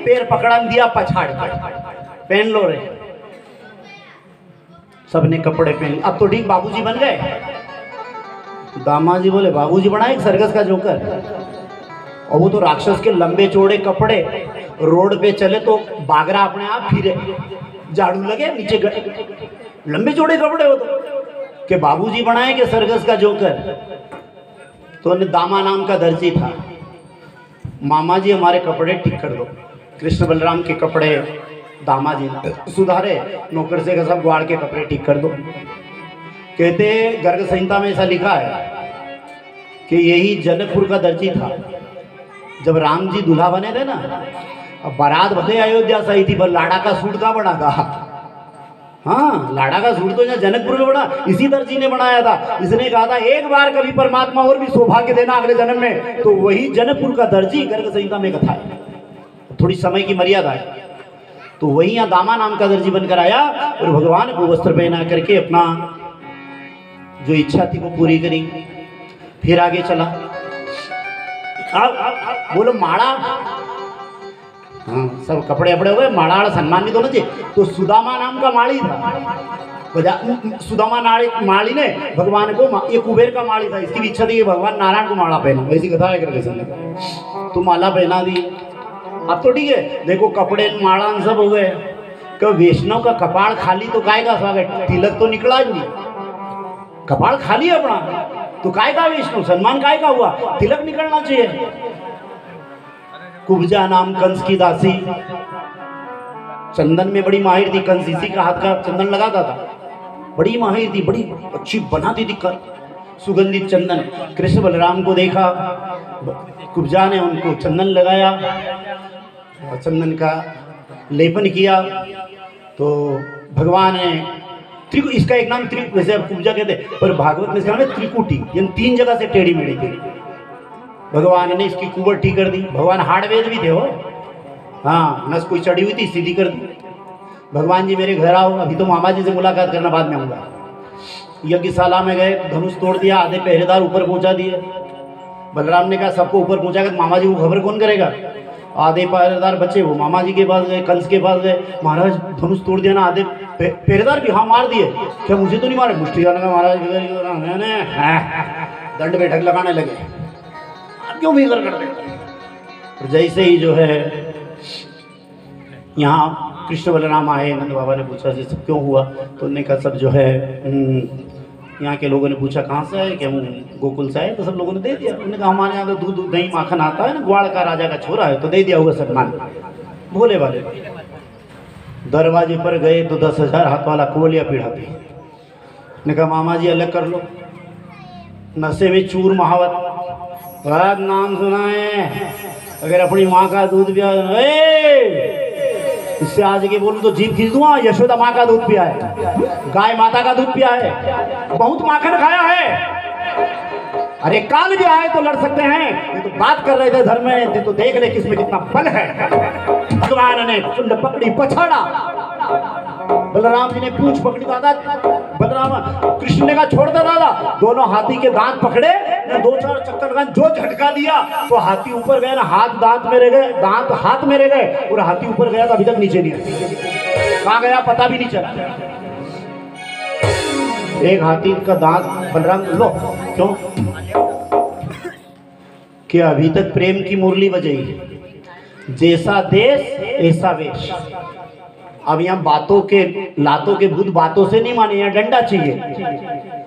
पैर पकड़ा दिया, पछाड़ पहन लो रे। सबने कपड़े पहन अब तो ठीक बाबूजी बन गए। दामाजी बोले, बाबूजी बना एक सर्कस का जोकर। और वो तो राक्षस के लंबे चौड़े कपड़े रोड पे चले तो बागरा अपने आप फिरे। झाड़ू लगे, नीचे लंबे चौड़े कपड़े हो तो कि बाबूजी बनाए के सर्कस का जोकर। तो उन्हें दामा नाम का दर्जी था। मामा जी हमारे कपड़े ठीक कर दो। कृष्ण बलराम के कपड़े दामाजी ने, सुधारे, नौकर से कहा सब ग्वाड़ के कपड़े ठीक कर दो। कहते, गर्ग संहिता में ऐसा लिखा है कि यही जनकपुर का दर्जी था। जब राम जी दूल्हा बने थे ना अब बारात भले अयोध्या से आई थी, पर लाड़ा का सूट कहाँ बना था? हाँ लाड़ा का सूट तो यहाँ जनकपुर में बना, इसी दर्जी ने बनाया था। इसने कहा था, एक बार कभी परमात्मा और भी सौभाग्य देना अगले जन्म में तो वही जनकपुर का दर्जी गर्ग संहिता में कथा है। थोड़ी समय की मर्यादा है। तो वही यहाँ दामा नाम का दर्जी बनकर आया और भगवान को वस्त्र पहना करके अपना जो इच्छा थी वो पूरी करी। फिर आगे चला। अब- बोलो, माड़ा हाँ सब कपड़े वपड़े हुए माड़ा सम्मान भी तो चाहिए तो सुदामा नाम का माड़ी था। सुदामा नाड़ी माड़ी ने भगवान को ये कुबेर का माड़ी था। इसकी इच्छा थी कि भगवान नारायण को माला पहना वैसी कथा है करके तो माला पहना दी। अब तो ठीक है। देखो, कपड़े, माला सब हो गए। कि वैष्णव का कपाड़ खाली तो काय का स्वागत? तिलक तो निकला ही नहीं। कपाड़ खाली है अपना। तो काय का वैष्णव? सम्मान काय का हुआ? तिलक निकलना चाहिए। कुब्जा नाम कंस की दासी। चंदन में बड़ी माहिर थी कंस, इसी का हाथ का चंदन लगाता था। बड़ी माहिर थी, बड़ी अच्छी बनाती थी कर सुगंधित चंदन, कृष्ण बलराम को देखा। कुब्जा ने उनको चंदन लगाया और चंदन का लेपन किया। तो भगवान ने त्रिकु, इसका एक नाम त्रि, वैसे कुब्जा कहते पर भागवत में इसका नाम है त्रिकुटी। यानी तीन जगह से टेढ़ी मेढ़ी थी। भगवान ने इसकी कुबर ठीक कर दी। भगवान हार्डवेद भी थे, हो। हाँ नस कोई चढ़ी हुई थी, सीधी कर दी। भगवान जी मेरे घर आओ, अभी तो मामा जी से मुलाकात करना बाद में आऊँगा यज्ञशाला में गए, धनुष तोड़ दिया, आधे पहरेदार ऊपर पहुँचा दिए। बलराम ने कहा, सबको ऊपर पहुँचा मामा जी को खबर कौन करेगा? आधे पहरेदार बचे, वो मामा जी के पास गए, कंस के पास गए। महाराज, धनुष तोड़ दिया ना, आधे पहरेदार भी हाँ मार दिए। क्या मुझे तो नहीं मारे? मुष्टि का महाराज दंड बैठक लगाने लगे। क्यों करते हो? और जैसे ही जो है, यहाँ कृष्ण बलराम आए, नंद बाबा ने पूछा, जी, सब क्यों हुआ? तो उन्होंने कहा, सब जो है यहाँ के लोगों ने पूछा, कहाँ से आए? क्या हम गोकुल से आए? तो सब लोगों ने दे दिया। उन्होंने कहा, हमारे यहाँ तो दूध दूध दही माखन आता है ना ग्वाड़ का राजा का छोरा है तो दे दिया होगा सम्मान भोले वाले दरवाजे पर गए तो दस हज़ार हाथ वाला कोलिया पिढ़ाते ने कहा, मामा जी, अलग कर लो। नशे में चूर महावत बहुत नाम सुना है। अगर अपनी माँ का दूध पिया इससे आज के बोलूँ तो जीभ खींच दूँगा यशोदा माँ का दूध पिया है। गाय माता का दूध पिया है। बहुत माखन खाया है। अरे, काल भी आए तो लड़ सकते हैं। ये तो बात कर रहे थे धर्म में तो देख ले किसमें कितना बल है। भगवान ने सुंड पकड़ी, पछाड़ा। बलराम जी ने पूछ पकड़ी, दादा। बलराम, कृष्ण ने कहा, छोड़ दे, दादा। दोनों हाथी के दांत पकड़े, ने दो चार चक्कर लगाए जो झटका दिया तो हाथी ऊपर गया, ना हाथ दांत में रह गए, दांत हाथ में रह गए, और हाथी ऊपर गया तो अभी तक नीचे नहीं कहाँ गया? पता भी नहीं चला। एक हाथी का दांत, बलराम, लो, क्यों? कि अभी तक प्रेम की मुरली बजाई जैसा देश, ऐसा वेश। अब यहाँ बातों के लातों के भूत बातों से नहीं माने यहाँ डंडा चाहिए।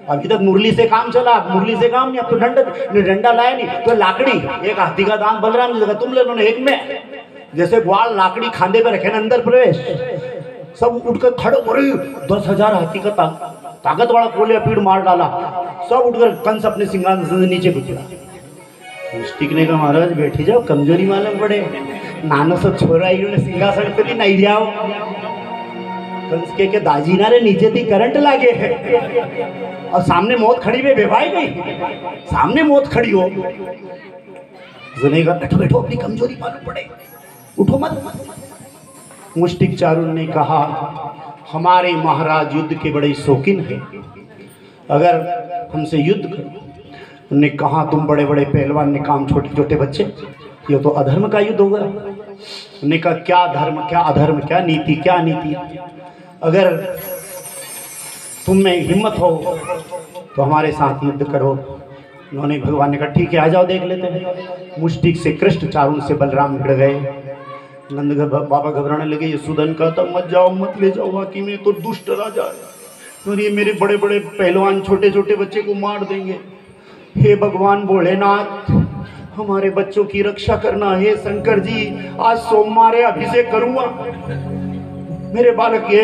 अभी तक मुरली से काम चला मुरली से काम नहीं अब तो डंडा डंडा लाया नहीं तो लाकड़ी एक हाथी का दांत बलराम जी का तुम ले लो एक में। जैसे ग्वाल लाकड़ी खांदे पे रखे ना अंदर प्रवेश। सब उठकर खड़े हो रहे दस हज़ार हाथी का ता, ताकत वाला कोलिया पीड़ मार डाला। सब उठकर कंस अपने सिंहासन से नीचे गुजरा मुस्टिक ने कहा महाराज बैठी जाओ कमज़ोरी मालूम पड़े। नानो सब छोरा इन्होंने सिंहासन थी नहीं जाओ। कंस के के दाजी ना रे, नीचे थी करंट लागे है। और सामने मौत खड़ी हुई बेभाई गई सामने मौत खड़ी हो। जुनेगा बैठो बैठो, अपनी कमज़ोरी मालूम पड़े। उठो मत। मुस्टिक चारुन ने कहा, हमारे महाराज युद्ध के बड़े शौकीन हैं। अगर हमसे युद्ध कर। उन्होंने कहा, तुम बड़े बड़े पहलवान ने काम छोटे छोटे बच्चे, ये तो अधर्म का युद्ध होगा। उन्होंने कहा, क्या धर्म, क्या अधर्म, क्या नीति क्या नीति? अगर तुम में हिम्मत हो तो हमारे साथ युद्ध करो। उन्होंने भगवान ने कहा, ठीक है, आ जाओ, देख लेते हैं। मुष्टिक से कृष्ण चारुन से बलराम भिड़ गए। नंद बाबा घबराने लगे सुदन कहता मत जाओ, मत ले जाओ, बाकी में तो दुष्ट राजा है। और ये मेरे बड़े बड़े पहलवान छोटे छोटे बच्चे को मार देंगे। हे भगवान भोलेनाथ हमारे बच्चों की रक्षा करना हे, शंकर जी, आज सोमवार अभिषेक करूँगा। मेरे बालक ये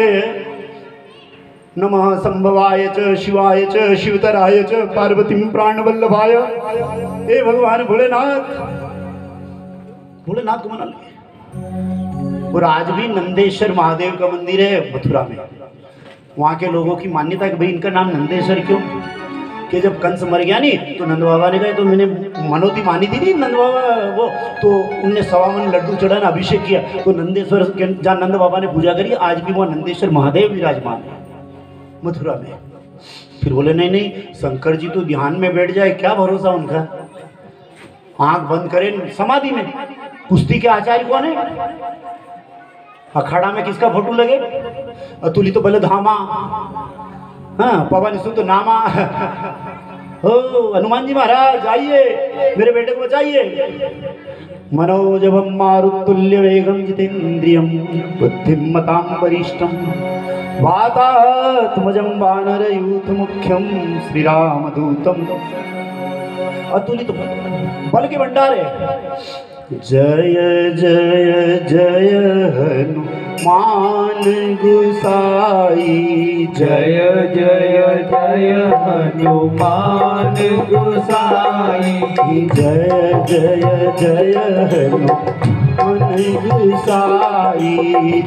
नमः संभवाय च, शिवाय च, शिवतराय च, पार्वती प्राण वल्लभाय हे भगवान भोलेनाथ। भोलेनाथ को मना और आज भी नंदेश्वर महादेव का मंदिर है मथुरा में। वहाँ के लोगों की मान्यता है कि भाई इनका नाम नंदेश्वर क्यों? कि जब कंस मर गया नहीं तो नंद बाबा ने कहा तो मैंने मनोती मानी थी नहीं नंद बाबा, वो तो उनने सवा मन लड्डू चढ़ाना अभिषेक किया। तो नंदेश्वर जहाँ नंद बाबा ने पूजा करी, आज भी वहाँ नंदेश्वर महादेव विराजमान है, मथुरा में। फिर बोले, नहीं नहीं, शंकर जी तो ध्यान में बैठ जाए, क्या भरोसा उनका? आँख बंद करें समाधि में। कुश्ती के आचार्य कौन है? अखाड़ा में किसका फ़ोटो लगे? अतुलित तो बल धामा हाँ पवन सुत नामा। हो, हनुमान जी महाराज, आइए, मेरे बेटे को बचाइए। मनोजवम मारुतुल्य वेगम जितेन्द्रियम बुद्धिम मताम वरिष्ठम। वातात्मजं वानरयूथ मुख्यम श्री राम दूतम अतुलित बल के भंडार है। जय जय जय हनुमान गुसाई। जय जय जय हनुमान गुसाई। जय जय जय हनुमान गुसाई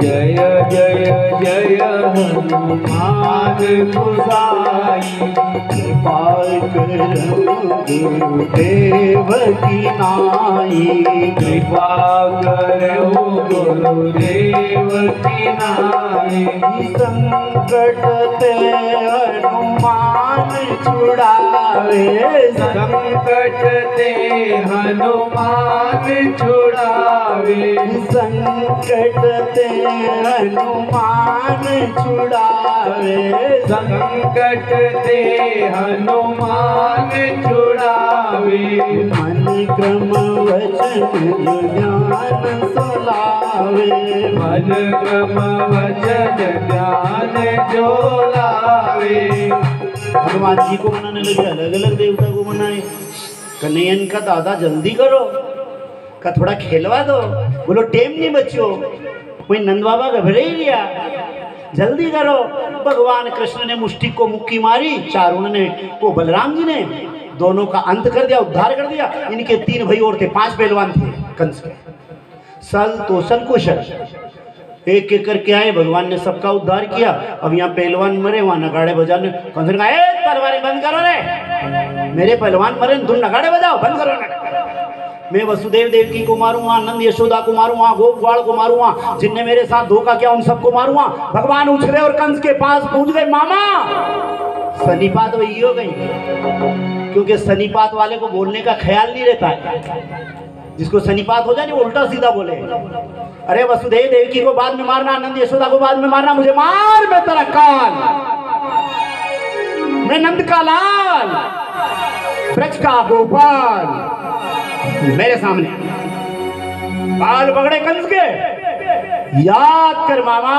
जय जय जय हनुमान गुसाई। कृपा करम देव की नाई। कृपा करो गुरुदेव की नाई। संकट ते हनुमान छुड़ावे। संकट ते हनुमान छुड़ावे। संकट ते हनुमान छुड़ावे। संकट ते हनुमान छुड़ावे। मन क्रम वचन ज्ञान सुलावे। मन क्रम वचन ध्यान जो लावे। हनुमान जी को मनाने लगे अलग अलग देवता को मनाए। कन्हैयन का दादा जल्दी करो। का थोड़ा खेलवा दो। बोलो, टेम नहीं बच्चों वही नंद बाबा घबरे ही लिया जल्दी करो। भगवान कृष्ण ने मुष्टि को मुक्की मारी, चारुण ने को बलराम जी ने, दोनों का अंत कर दिया, उद्धार कर दिया। इनके तीन भाई और थे, पाँच पहलवान थे, कंस के। सल तोसल कुशल एक एक करके आए, भगवान ने सबका उद्धार किया। अब यहाँ पहलवान मरे, वहाँ नगाड़े बजाने। कंस ने कहा तलवारें बंद करो रे। मेरे पहलवान मरे, तुम नगाड़े बजाओ, बंद करो नगाड़े। मैं वसुदेव देवकी को मारूँगा, नंद यशोदा को मारूँगा, गोप ग्वाल को मारूँगा, जिनने मेरे साथ धोखा किया उन सबको मारूँगा। भगवान उछले और कंस के पास पहुँच गए। मामा! सनीपात वही हो गई। क्योंकि सनीपात वाले को बोलने का ख्याल नहीं रहता है। जिसको सनीपात हो जाए, वो उल्टा सीधा बोले। अरे वसुदेव देवकी को बाद में मारना, नंद यशोदा को बाद में मारना, मुझे मार मैं तेरा काल। मैं नंद का लाल। ब्रज का गोपाल। मेरे सामने। बाल पकड़े कंस के। याद कर मामा,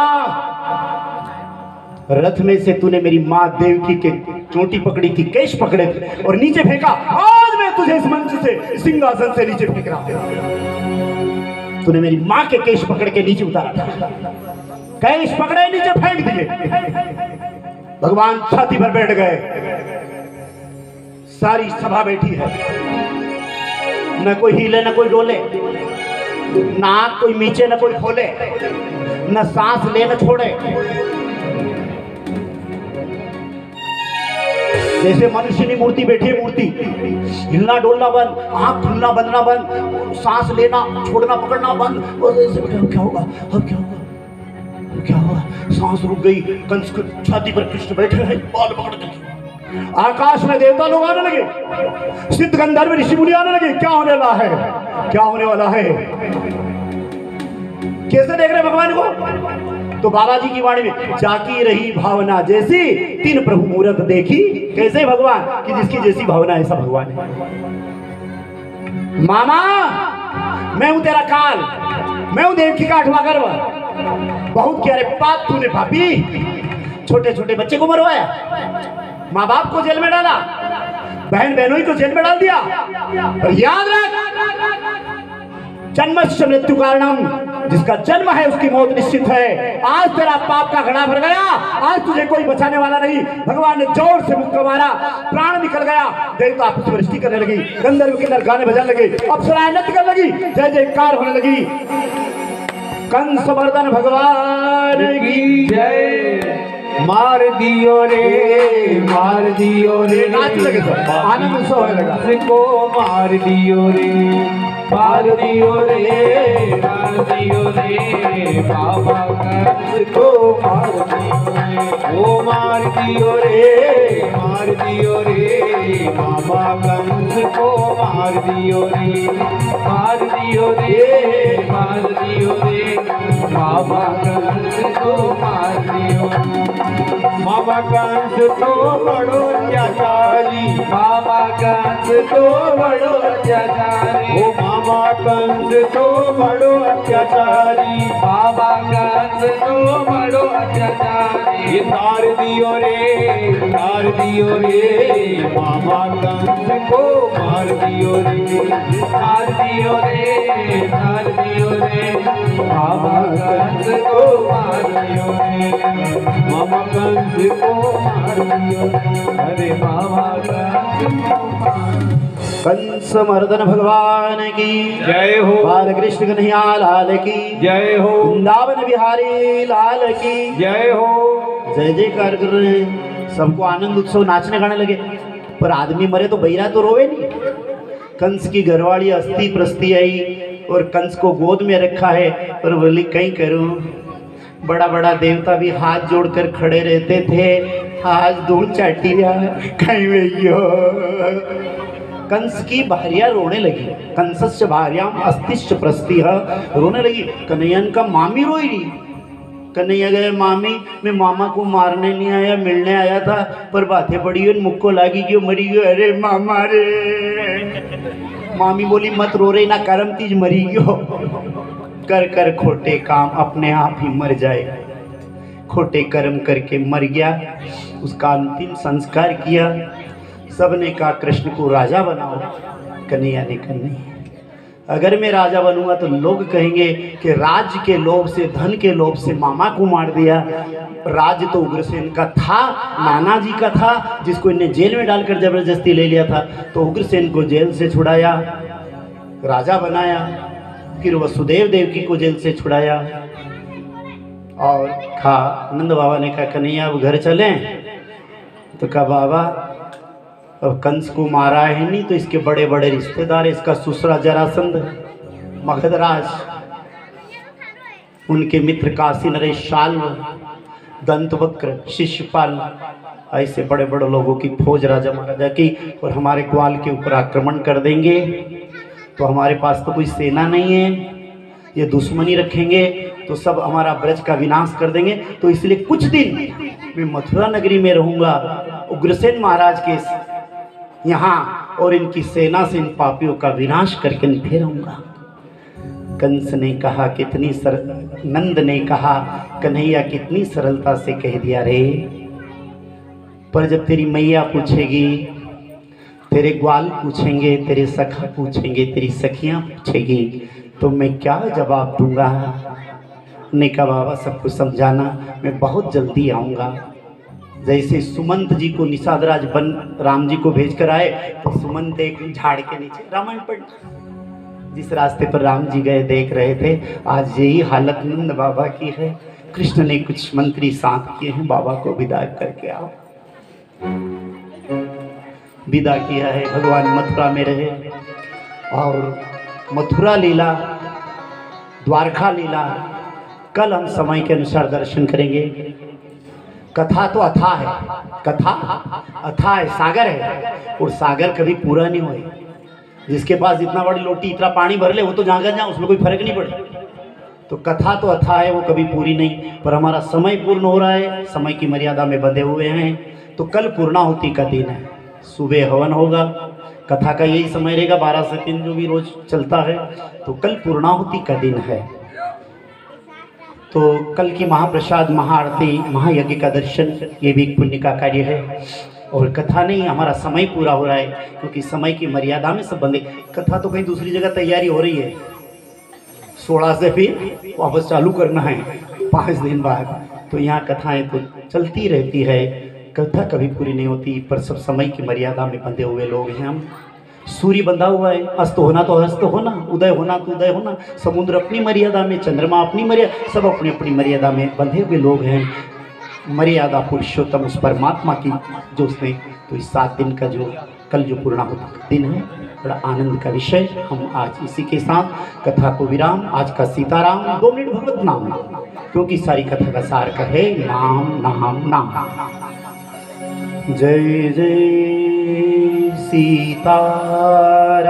रथ में से तूने मेरी माँ देवकी के चोटी पकड़ी थी, केश पकड़े थे और नीचे फेंका। आज मैं तुझे इस मंच से, सिंहासन से नीचे फेंक रहा तूने मेरी माँ के केश पकड़ के नीचे उतारा था। केश पकड़े, नीचे फेंक दिए। भगवान छाती पर बैठ गए। सारी सभा बैठी है। न कोई हिले न कोई डोले। नाक कोई नीचे न कोई खोले। न सांस ले न छोड़े। जैसे मनुष्य की मूर्ति बैठी है मूर्ति। हिलना डोलना बंद आँख खुलना बंदना बंद सांस लेना छोड़ना पकड़ना बंद। और ऐसे बैठे, क्या होगा? अब क्या होगा? क्या होगा? सांस रुक गई कंस छाती पर कृष्ण बैठे हैं बाल पकड़ के आकाश में देवता लोग आने लगे। सिद्ध गंधर्व ऋषि मुनि आने लगे। क्या होने वाला है? क्या होने वाला है? कैसे देख रहे भगवान को? तो बाबा जी की वाणी में, जाकी रही भावना जैसी तीन प्रभु मूर्त देखी। कैसे भगवान? कि जिसकी जैसी भावना ऐसा भगवान है। मामा, मैं हूँ तेरा काल। मैं हूँ देवकी का आठवां गर्व बहुत क्या रे पाप तूने पापी छोटे छोटे बच्चे को मरवाया। माँ बाप को जेल में डाला। बहन बहनों को जेल में डाल दिया। और याद रख जन्म मृत्यु कारणम, जिसका जन्म है उसकी मौत निश्चित है। आज तेरा पाप का घड़ा भर गया, आज तुझे कोई बचाने वाला नहीं। भगवान ने ज़ोर से मुक्का मारा, प्राण निकल गया। देवता आपस में वृष्टि करने लगी, गंधर्व किन्नर गाने बजाने लगे, अप्सराएँ नृत्य करने लगी जय जयकार होने लगी। कंस वर्धन भगवान की जय। मार दियो रे मार दियो रे। लगे आनंद सो लगा। को मार दियो रे। मार दियो रे मार दियो रे बाबा कंस को मार दियो ओ मार रे, मार दियो रे, बाबा कंस को मार दियो रे। मार दियो रे, मार दियो रे, बाबा कंस को मार दियो बाबा कंस तो बड़ो अत्याचारी बाबा कंस तो बड़ो अत्याचारी ओ मामा कंस तो बड़ो अत्याचारी बाबा कंस तो बड़ो अत्याचारी। तार दियो रे तार दियो रे बाबा कंस को मार दियो रे तार दियो रे तार रे बाबा कंस को मार रे मामा कंस को मार अरे मामा कंस को मार कंस मर्दन भगवान की जय हो। बाल कृष्ण कन्हैया लाल की जय हो। वृंदावन बिहारी लाल की। जय हो। जय जयकार कर रहे हैं सबको आनंद उत्सव नाचने गाने लगे। पर आदमी मरे तो बैरा तो रोवे नहीं। कंस की घरवाली अस्थि प्रस्थि आई। और कंस को गोद में रखा है। और बोली, कहीं करूँ? बड़ा बड़ा देवता भी हाथ जोड़कर खड़े रहते थे। आज धूल चाटी कहीं वैयो कंस की भारिया रोने लगी। कंसस्य भार्याम अस्तिश्च प्रस्तिह रोने लगी, कन्हैयन का मामी रोई रही कन्हैया गए मामी, मैं मामा को मारने नहीं आया, मिलने आया था। पर बातें पड़ी और मुक्को लागी, क्यों मरी गयो अरे मामा रे। मामी बोली, मत रो रही ना करम, तीज मरी गयो। कर कर, खोटे काम अपने आप ही मर जाए। खोटे कर्म करके मर गया, उसका अंतिम संस्कार किया। सबने कहा, कृष्ण को राजा बनाओ, कन्हैया ने कन्हैया। नहीं अगर मैं राजा बनूँगा तो लोग कहेंगे कि राज के लोभ से, धन के लोभ से मामा को मार दिया। राज तो उग्रसेन का था, नाना जी का था, जिसको इन्हें जेल में डालकर ज़बरदस्ती ले लिया था तो उग्रसेन को जेल से छुड़ाया, राजा बनाया, फिर वसुदेव देवकी को जेल से छुड़ाया। और कहा नंद बाबा ने कहा, कन्हैया, अब घर चलें? तो कहा, बाबा कंस को मारा है नहीं तो इसके बड़े बड़े रिश्तेदार, इसका सुसरा जरासंध, मगधराज, उनके मित्र काशी, नरेश शाल्व, दंतवक्र, शिष्यपाल, ऐसे बड़े बड़े लोगों की फौज राजा महाराजा की, और हमारे ग्वाल के ऊपर आक्रमण कर देंगे। तो हमारे पास तो कोई सेना नहीं है, ये दुश्मनी रखेंगे तो सब हमारा ब्रज का विनाश कर देंगे। तो इसलिए कुछ दिन मैं मथुरा नगरी में रहूँगा, उग्रसेन महाराज के यहाँ और इनकी सेना से इन पापियों का विनाश करके मैं फिर आऊँगा कंस ने कहा, कितनी सर, नंद ने कहा, कन्हैया कितनी सरलता से कह दिया, रे, पर जब तेरी मैया पूछेगी, तेरे ग्वाल पूछेंगे, तेरे सखा पूछेंगे, तेरी सखियाँ पूछेगी तो मैं क्या जवाब दूँगा? ने कहा, बाबा सबको समझाना, मैं बहुत जल्दी आऊँगा। जैसे सुमंत जी को निषाद राज बन, राम जी को भेज कर आए तो सुमंत एक झाड़ के नीचे रामायण पढ़ जिस रास्ते पर राम जी गए, देख रहे थे, आज यही हालत नंद बाबा की है। कृष्ण ने कुछ मंत्री साथ किए हैं, बाबा को विदा करके आओ। विदा किया है भगवान मथुरा में रहे। और मथुरा लीला, द्वारका लीला, कल हम समय के अनुसार दर्शन करेंगे। कथा तो अथा है। कथा अथा है, सागर है। और सागर कभी पूरा नहीं होए जिसके पास इतना बड़ी लोटी, इतना पानी भर ले, वो तो जहाँ जहाँ, उसमें कोई फ़र्क नहीं पड़े। तो कथा तो अथा है, वो कभी पूरी नहीं। पर हमारा समय पूर्ण हो रहा है, समय की मर्यादा में बंधे हुए हैं। तो कल पूर्णाहुति का दिन है। सुबह हवन होगा। कथा का यही समय रहेगा, बारह से तीन जो भी रोज चलता है। तो कल पूर्णाहुति का दिन है। तो कल की महाप्रसाद, महाआरती, महायज्ञ का दर्शन, ये भी एक पुण्य का कार्य है। और कथा नहीं, हमारा समय पूरा हो रहा है, क्योंकि समय की मर्यादा में सब बंदे कथा तो कहीं दूसरी जगह तैयारी हो रही है। सोलह से फिर वापस चालू करना है, पाँच दिन बाद। तो यहाँ कथाएँ तो चलती रहती है, कथा कभी पूरी नहीं होती, पर सब समय की मर्यादा में बंधे हुए लोग हैं हम। सूर्य बंधा हुआ है, अस्त होना तो अस्त होना, उदय होना तो उदय होना, समुद्र अपनी मर्यादा में, चंद्रमा अपनी मर्यादा, सब अपनी अपनी मर्यादा में बंधे हुए लोग हैं। मर्यादा पुरुषोत्तम उस परमात्मा की, जो उसने तो इस सात दिन का जो कल जो पूर्णाहुति का दिन है, बड़ा आनंद का विषय। हम आज इसी के साथ कथा को विराम, आज का सीताराम, दो मिनट भगवत नाम, क्योंकि सारी कथा का सार का है नाम नाम नाम। जय जय। सीताराम